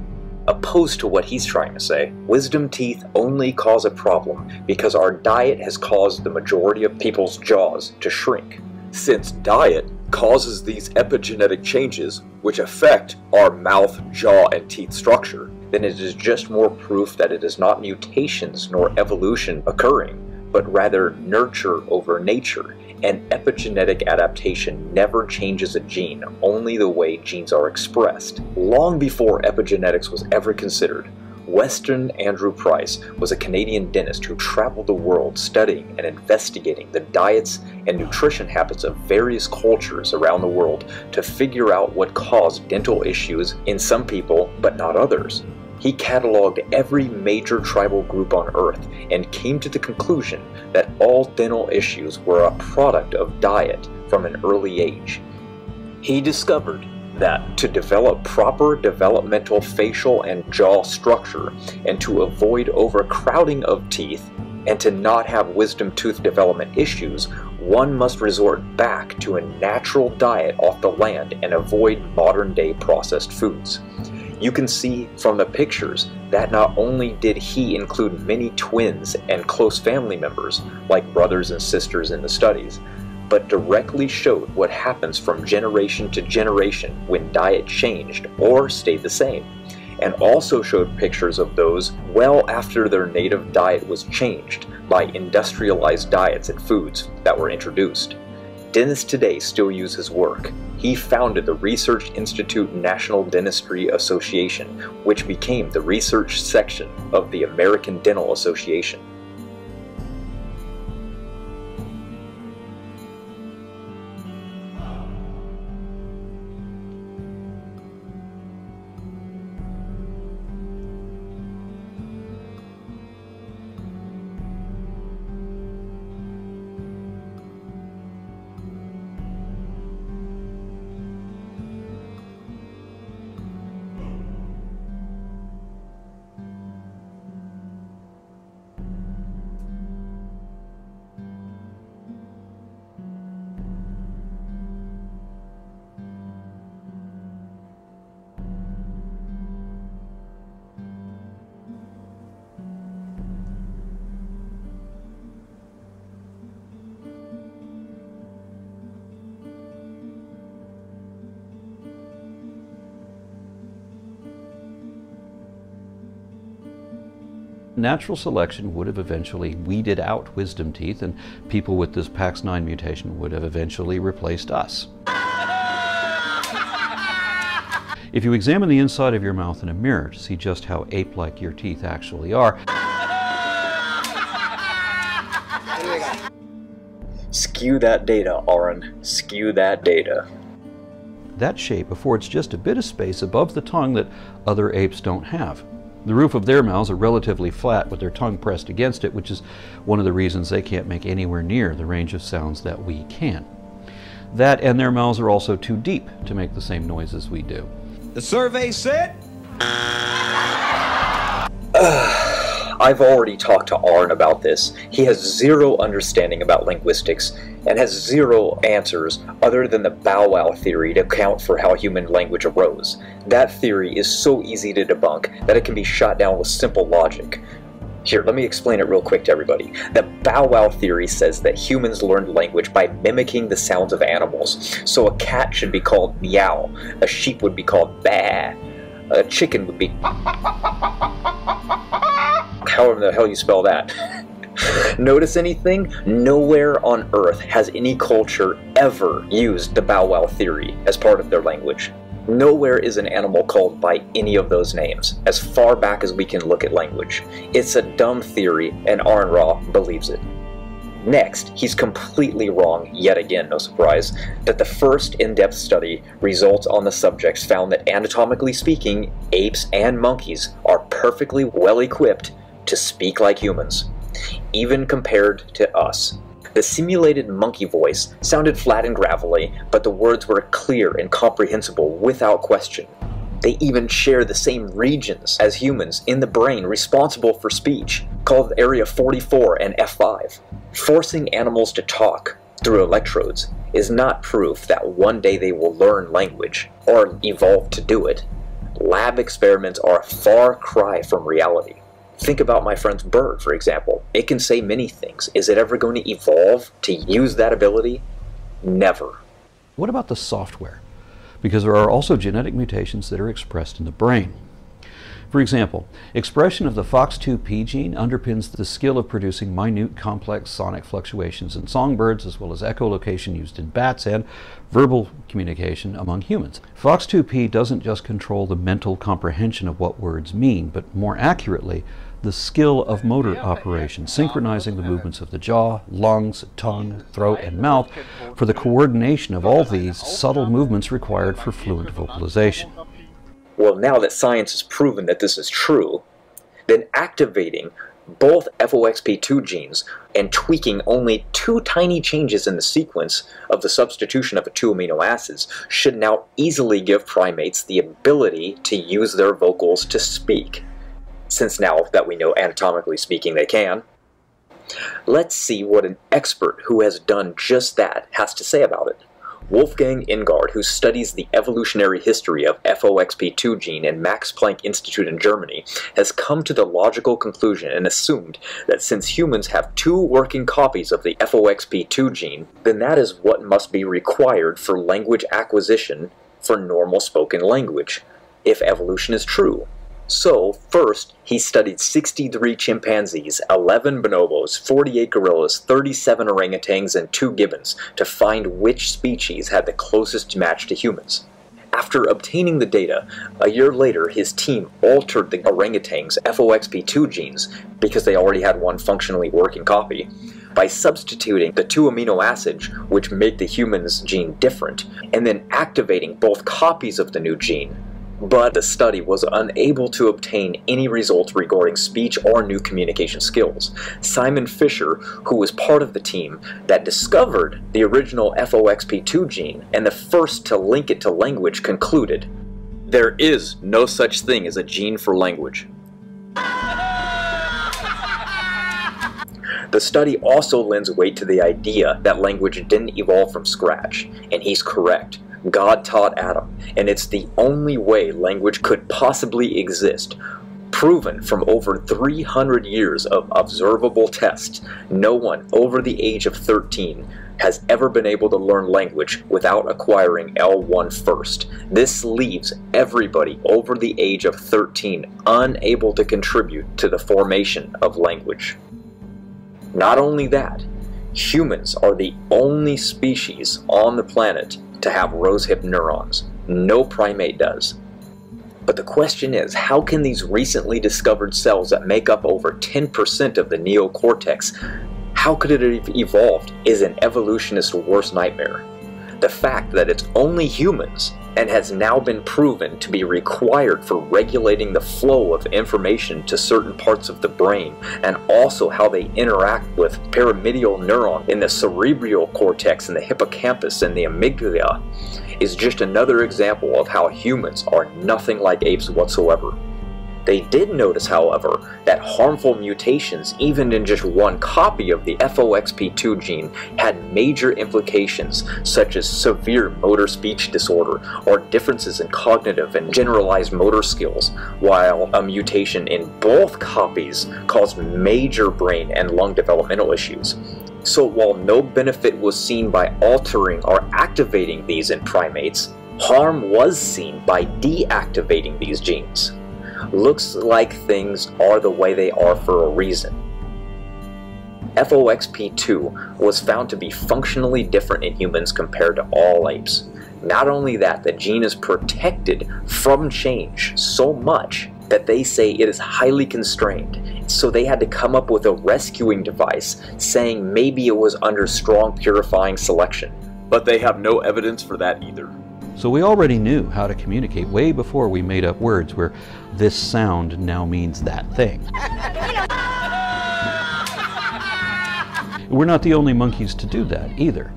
Opposed to what he's trying to say, wisdom teeth only cause a problem because our diet has caused the majority of people's jaws to shrink. Since diet causes these epigenetic changes which affect our mouth, jaw, and teeth structure, then it is just more proof that it is not mutations nor evolution occurring, but rather nurture over nature. And epigenetic adaptation never changes a gene, only the way genes are expressed. Long before epigenetics was ever considered, Weston Andrew Price was a Canadian dentist who traveled the world studying and investigating the diets and nutrition habits of various cultures around the world to figure out what caused dental issues in some people but not others. He cataloged every major tribal group on Earth and came to the conclusion that all dental issues were a product of diet from an early age. He discovered that to develop proper developmental facial and jaw structure and to avoid overcrowding of teeth and to not have wisdom tooth development issues, one must resort back to a natural diet off the land and avoid modern day processed foods. You can see from the pictures that not only did he include many twins and close family members, like brothers and sisters in the studies, but directly showed what happens from generation to generation when diet changed or stayed the same, and also showed pictures of those well after their native diet was changed by industrialized diets and foods that were introduced. Dentists today still use his work. He founded the Research Institute National Dentistry Association, which became the research section of the American Dental Association. Natural selection would have eventually weeded out wisdom teeth, and people with this PAX9 mutation would have eventually replaced us. [LAUGHS] If you examine the inside of your mouth in a mirror to see just how ape like your teeth actually are, Skew that data, Aron. Skew that data. that shape affords just a bit of space above the tongue that other apes don't have. The roof of their mouths are relatively flat with their tongue pressed against it, which is one of the reasons they can't make anywhere near the range of sounds that we can. That and their mouths are also too deep to make the same noises we do. The survey said. I've already talked to Arn about this. He has zero understanding about linguistics and has zero answers other than the Bow Wow theory to account for how human language arose. That theory is so easy to debunk that it can be shot down with simple logic. Here, let me explain it real quick to everybody. The Bow Wow theory says that humans learned language by mimicking the sounds of animals. So a cat should be called meow, a sheep would be called bah, a chicken would be [LAUGHS] [LAUGHS] however the hell you spell that. [LAUGHS] Notice anything? Nowhere on earth has any culture ever used the Bow Wow theory as part of their language. Nowhere is an animal called by any of those names, as far back as we can look at language. It's a dumb theory, and Arn believes it. Next, he's completely wrong, yet again, no surprise, that the first in depth study results on the subjects found that anatomically speaking, apes and monkeys are perfectly well equipped to speak like humans, even compared to us. The simulated monkey voice sounded flat and gravelly, but the words were clear and comprehensible without question. They even share the same regions as humans in the brain responsible for speech, called Area 44 and F5. Forcing animals to talk through electrodes is not proof that one day they will learn language or evolve to do it. Lab experiments are a far cry from reality. Think about my friend's bird, for example. It can say many things. Is it ever going to evolve to use that ability? Never. What about the software? Because there are also genetic mutations that are expressed in the brain. For example, expression of the FOXP2 gene underpins the skill of producing minute complex sonic fluctuations in songbirds as well as echolocation used in bats and verbal communication among humans. FOXP2 doesn't just control the mental comprehension of what words mean, but more accurately, the skill of motor operation, synchronizing the movements of the jaw, lungs, tongue, throat, and mouth for the coordination of all these subtle movements required for fluent vocalization. Well, now that science has proven that this is true, then activating both FOXP2 genes and tweaking only two tiny changes in the sequence of the substitution of the two amino acids should now easily give primates the ability to use their vocals to speak, since now that we know anatomically speaking they can. Let's see what an expert who has done just that has to say about it. Wolfgang Enard, who studies the evolutionary history of FOXP2 gene in Max Planck Institute in Germany, has come to the logical conclusion and assumed that since humans have two working copies of the FOXP2 gene, then that is what must be required for language acquisition for normal spoken language, if evolution is true. So, first, he studied 63 chimpanzees, 11 bonobos, 48 gorillas, 37 orangutans, and 2 gibbons to find which species had the closest match to humans. After obtaining the data, a year later his team altered the orangutans' FOXP2 genes, because they already had one functionally working copy, by substituting the two amino acids which make the human's gene different, and then activating both copies of the new gene but the study was unable to obtain any results regarding speech or new communication skills. Simon Fisher, who was part of the team that discovered the original FOXP2 gene and the first to link it to language, concluded, There is no such thing as a gene for language. The study also lends weight to the idea that language didn't evolve from scratch, and he's correct. God taught Adam, and it's the only way language could possibly exist. Proven from over 300 years of observable tests, no one over the age of 13 has ever been able to learn language without acquiring L1 first. This leaves everybody over the age of 13 unable to contribute to the formation of language. Not only that, humans are the only species on the planet to have rosehip neurons. No primate does. But the question is, how can these recently discovered cells that make up over 10% of the neocortex, how could it have evolved is an evolutionist's worst nightmare. The fact that it's only humans and has now been proven to be required for regulating the flow of information to certain parts of the brain and also how they interact with pyramidal neuron in the cerebral cortex and the hippocampus and the amygdala is just another example of how humans are nothing like apes whatsoever. They did notice, however, that harmful mutations, even in just one copy of the FOXP2 gene, had major implications, such as severe motor speech disorder or differences in cognitive and generalized motor skills, while a mutation in both copies caused major brain and lung developmental issues. So while no benefit was seen by altering or activating these in primates, harm was seen by deactivating these genes looks like things are the way they are for a reason. FOXP2 was found to be functionally different in humans compared to all apes. Not only that, the gene is protected from change so much that they say it is highly constrained. So they had to come up with a rescuing device saying maybe it was under strong purifying selection. But they have no evidence for that either. So we already knew how to communicate way before we made up words. We're this sound now means that thing. [LAUGHS] We're not the only monkeys to do that either.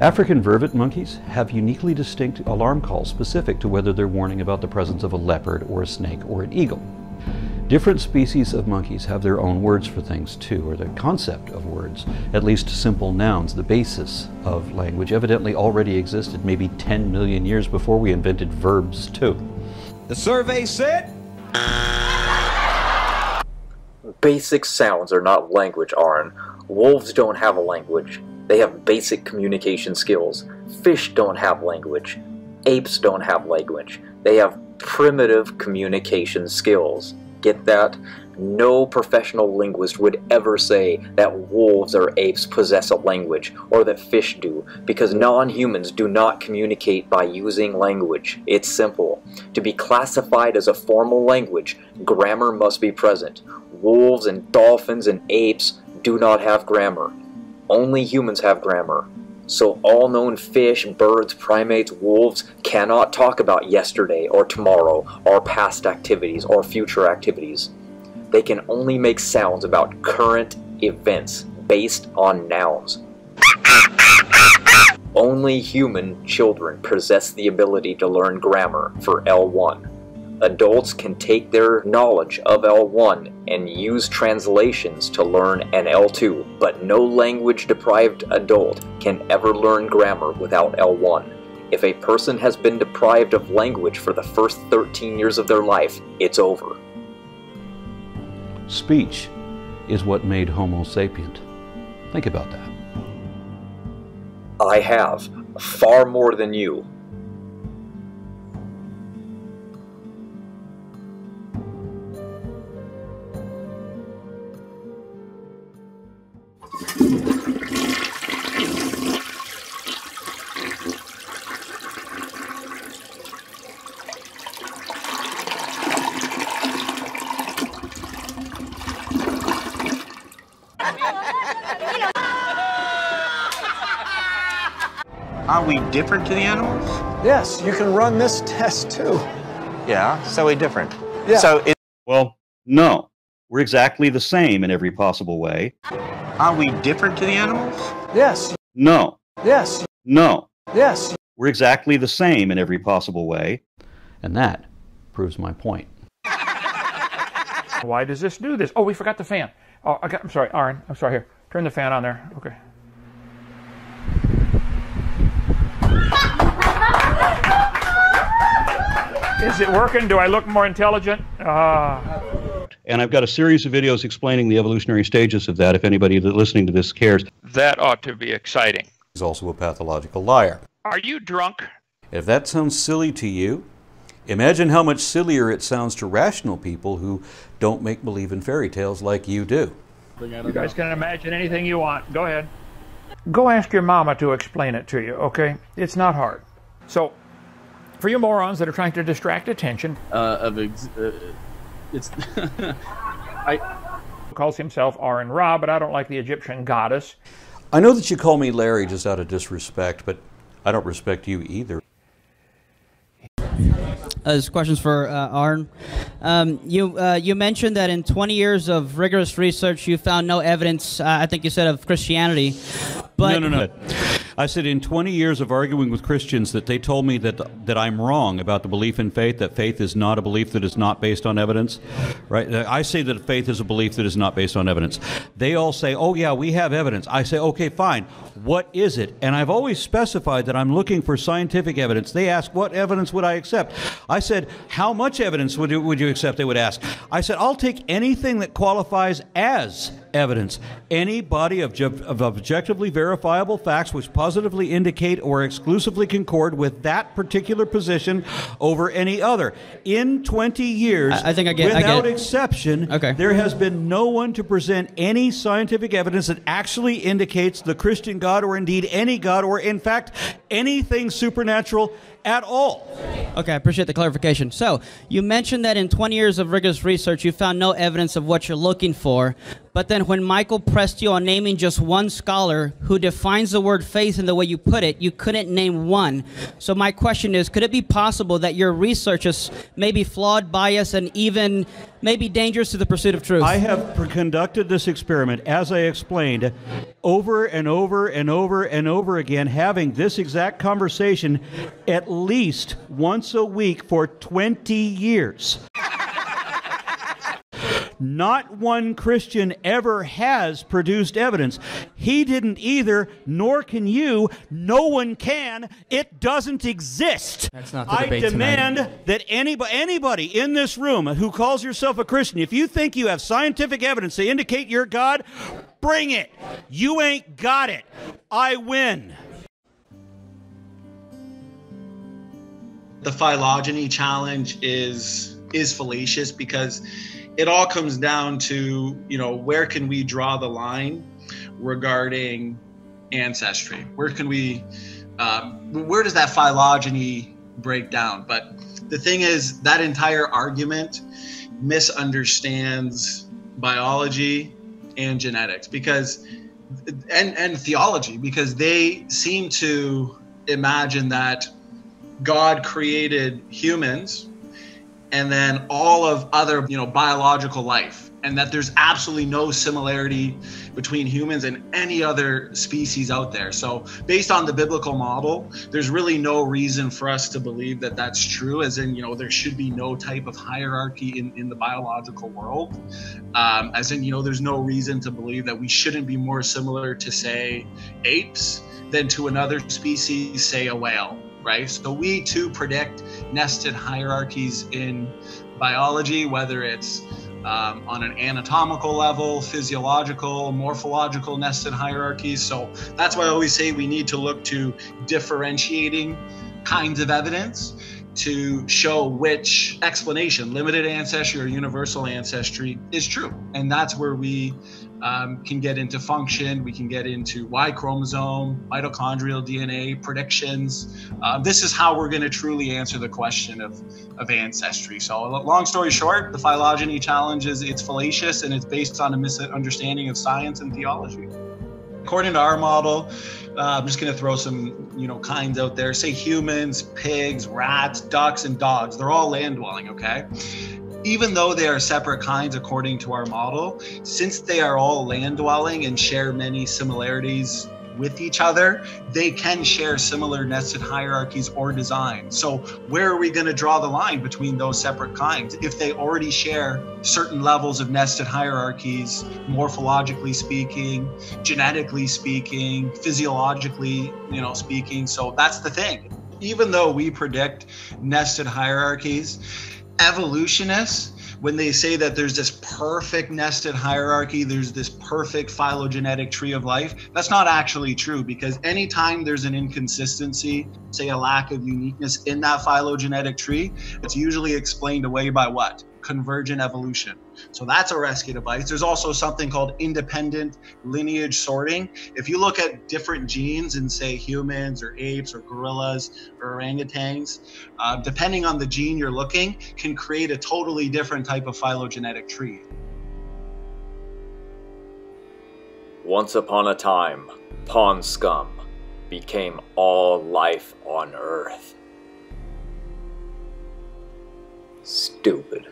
African vervet monkeys have uniquely distinct alarm calls specific to whether they're warning about the presence of a leopard or a snake or an eagle. Different species of monkeys have their own words for things too, or the concept of words, at least simple nouns, the basis of language, evidently already existed maybe 10 million years before we invented verbs too. The survey said. Basic sounds are not language, Arn. Wolves don't have a language. They have basic communication skills. Fish don't have language. Apes don't have language. They have primitive communication skills. Get that? No professional linguist would ever say that wolves or apes possess a language, or that fish do, because non-humans do not communicate by using language. It's simple. To be classified as a formal language, grammar must be present. Wolves and dolphins and apes do not have grammar. Only humans have grammar. So all known fish, birds, primates, wolves cannot talk about yesterday or tomorrow or past activities or future activities. They can only make sounds about current events based on nouns. Only human children possess the ability to learn grammar for L1. Adults can take their knowledge of L1 and use translations to learn an L2, but no language deprived adult can ever learn grammar without L1. If a person has been deprived of language for the first 13 years of their life, it's over. Speech is what made Homo sapient. Think about that. I have far more than you. Are we different to the animals? Yes, you can run this [LAUGHS] test too. Yeah, so we're different. Yeah. So it, Well, no. We're exactly the same in every possible way. are we different to the animals? Yes, No. yes, No. yes. We're exactly the same in every possible way. And that proves my point. Why does this do this? Oh, we forgot the fan. Oh, I got, I'm sorry, Aron. I'm sorry. Here, turn the fan on there. Okay. Is it working? Do I look more intelligent? Ah. And I've got a series of videos explaining the evolutionary stages of that if anybody that listening to this cares. that ought to be exciting. He's also a pathological liar. Are you drunk? If that sounds silly to you, imagine how much sillier it sounds to rational people who don't make believe in fairy tales like you do. You guys can imagine anything you want. Go ahead. Go ask your mama to explain it to you, okay? It's not hard. So, for you morons that are trying to distract attention, uh, of ex- uh, it's [LAUGHS] I calls himself Aron Ra, but I don't like the Egyptian goddess. I know that you call me Larry just out of disrespect, but I don't respect you either. Uh, this question's for uh, Arn. Um, you uh, you mentioned that in 20 years of rigorous research, you found no evidence. Uh, I think you said of Christianity, but no, no, no. I said in 20 years of arguing with Christians that they told me that that I'm wrong about the belief in faith, that faith is not a belief that is not based on evidence. Right? Uh, I say that faith is a belief that is not based on evidence. They all say, "Oh yeah, we have evidence." I say, "Okay, fine. What is it?" And I've always specified that I'm looking for scientific evidence. They ask, "What evidence would I accept?" I said, "How much evidence would you, would you accept?" They would ask. I said, "I'll take anything that qualifies as evidence. Any body of, of objectively verifiable facts which positively indicate or exclusively concord with that particular position over any other. In 20 years, I- I think I get- I without get- exception, Okay. there has been no one to present any scientific evidence that actually indicates the Christian God or indeed any God or in fact anything supernatural at all. Okay, I appreciate the clarification. So, you mentioned that in 20 years of rigorous research, you found no evidence of what you're looking for. But then, when Michael pressed you on naming just one scholar who defines the word faith in the way you put it, you couldn't name one. So, my question is could it be possible that your research is maybe flawed, biased, and even maybe dangerous to the pursuit of truth? I have conducted this experiment, as I explained, over and over and over and over again, having this exact conversation at least once a week for 20 years. Not one Christian ever has produced evidence. He didn't either, nor can you. No one can. It doesn't exist. That's not the I debate demand tonight. that anybody, anybody in this room who calls yourself a Christian, if you think you have scientific evidence to indicate you're God, bring it. You ain't got it. I win. The phylogeny challenge is is fallacious because it all comes down to you know where can we draw the line regarding ancestry? Where can we um, where does that phylogeny break down? But the thing is that entire argument misunderstands biology and genetics because and and theology because they seem to imagine that God created humans and then all of other, you know, biological life and that there's absolutely no similarity between humans and any other species out there. So, based on the biblical model, there's really no reason for us to believe that that's true as in, you know, there should be no type of hierarchy in in the biological world. Um, as in, you know, there's no reason to believe that we shouldn't be more similar to say apes than to another species, say a whale right? So we too predict nested hierarchies in biology, whether it's um, on an anatomical level, physiological, morphological nested hierarchies. So that's why I always say we need to look to differentiating kinds of evidence to show which explanation, limited ancestry or universal ancestry, is true. And that's where we um, can get into function, we can get into Y chromosome, mitochondrial DNA, predictions. Uh, this is how we're going to truly answer the question of, of ancestry. So, long story short, the phylogeny challenge is it's fallacious and it's based on a misunderstanding of science and theology. According to our model, uh, I'm just going to throw some, you know, kinds out there. Say humans, pigs, rats, ducks, and dogs. They're all land dwelling. Okay even though they are separate kinds according to our model, since they are all land dwelling and share many similarities with each other, they can share similar nested hierarchies or designs. So, where are we going to draw the line between those separate kinds if they already share certain levels of nested hierarchies, morphologically speaking, genetically speaking, physiologically, you know, speaking? So, that's the thing. Even though we predict nested hierarchies, evolutionists when they say that there's this perfect nested hierarchy, there's this perfect phylogenetic tree of life, that's not actually true because anytime there's an inconsistency, say a lack of uniqueness in that phylogenetic tree, it's usually explained away by what? Convergent evolution. So that's a rescue device. There's also something called independent lineage sorting. If you look at different genes in, say, humans or apes or gorillas or orangutans, uh, depending on the gene you're looking, can create a totally different type of phylogenetic tree. Once upon a time, pond scum became all life on Earth. Stupid.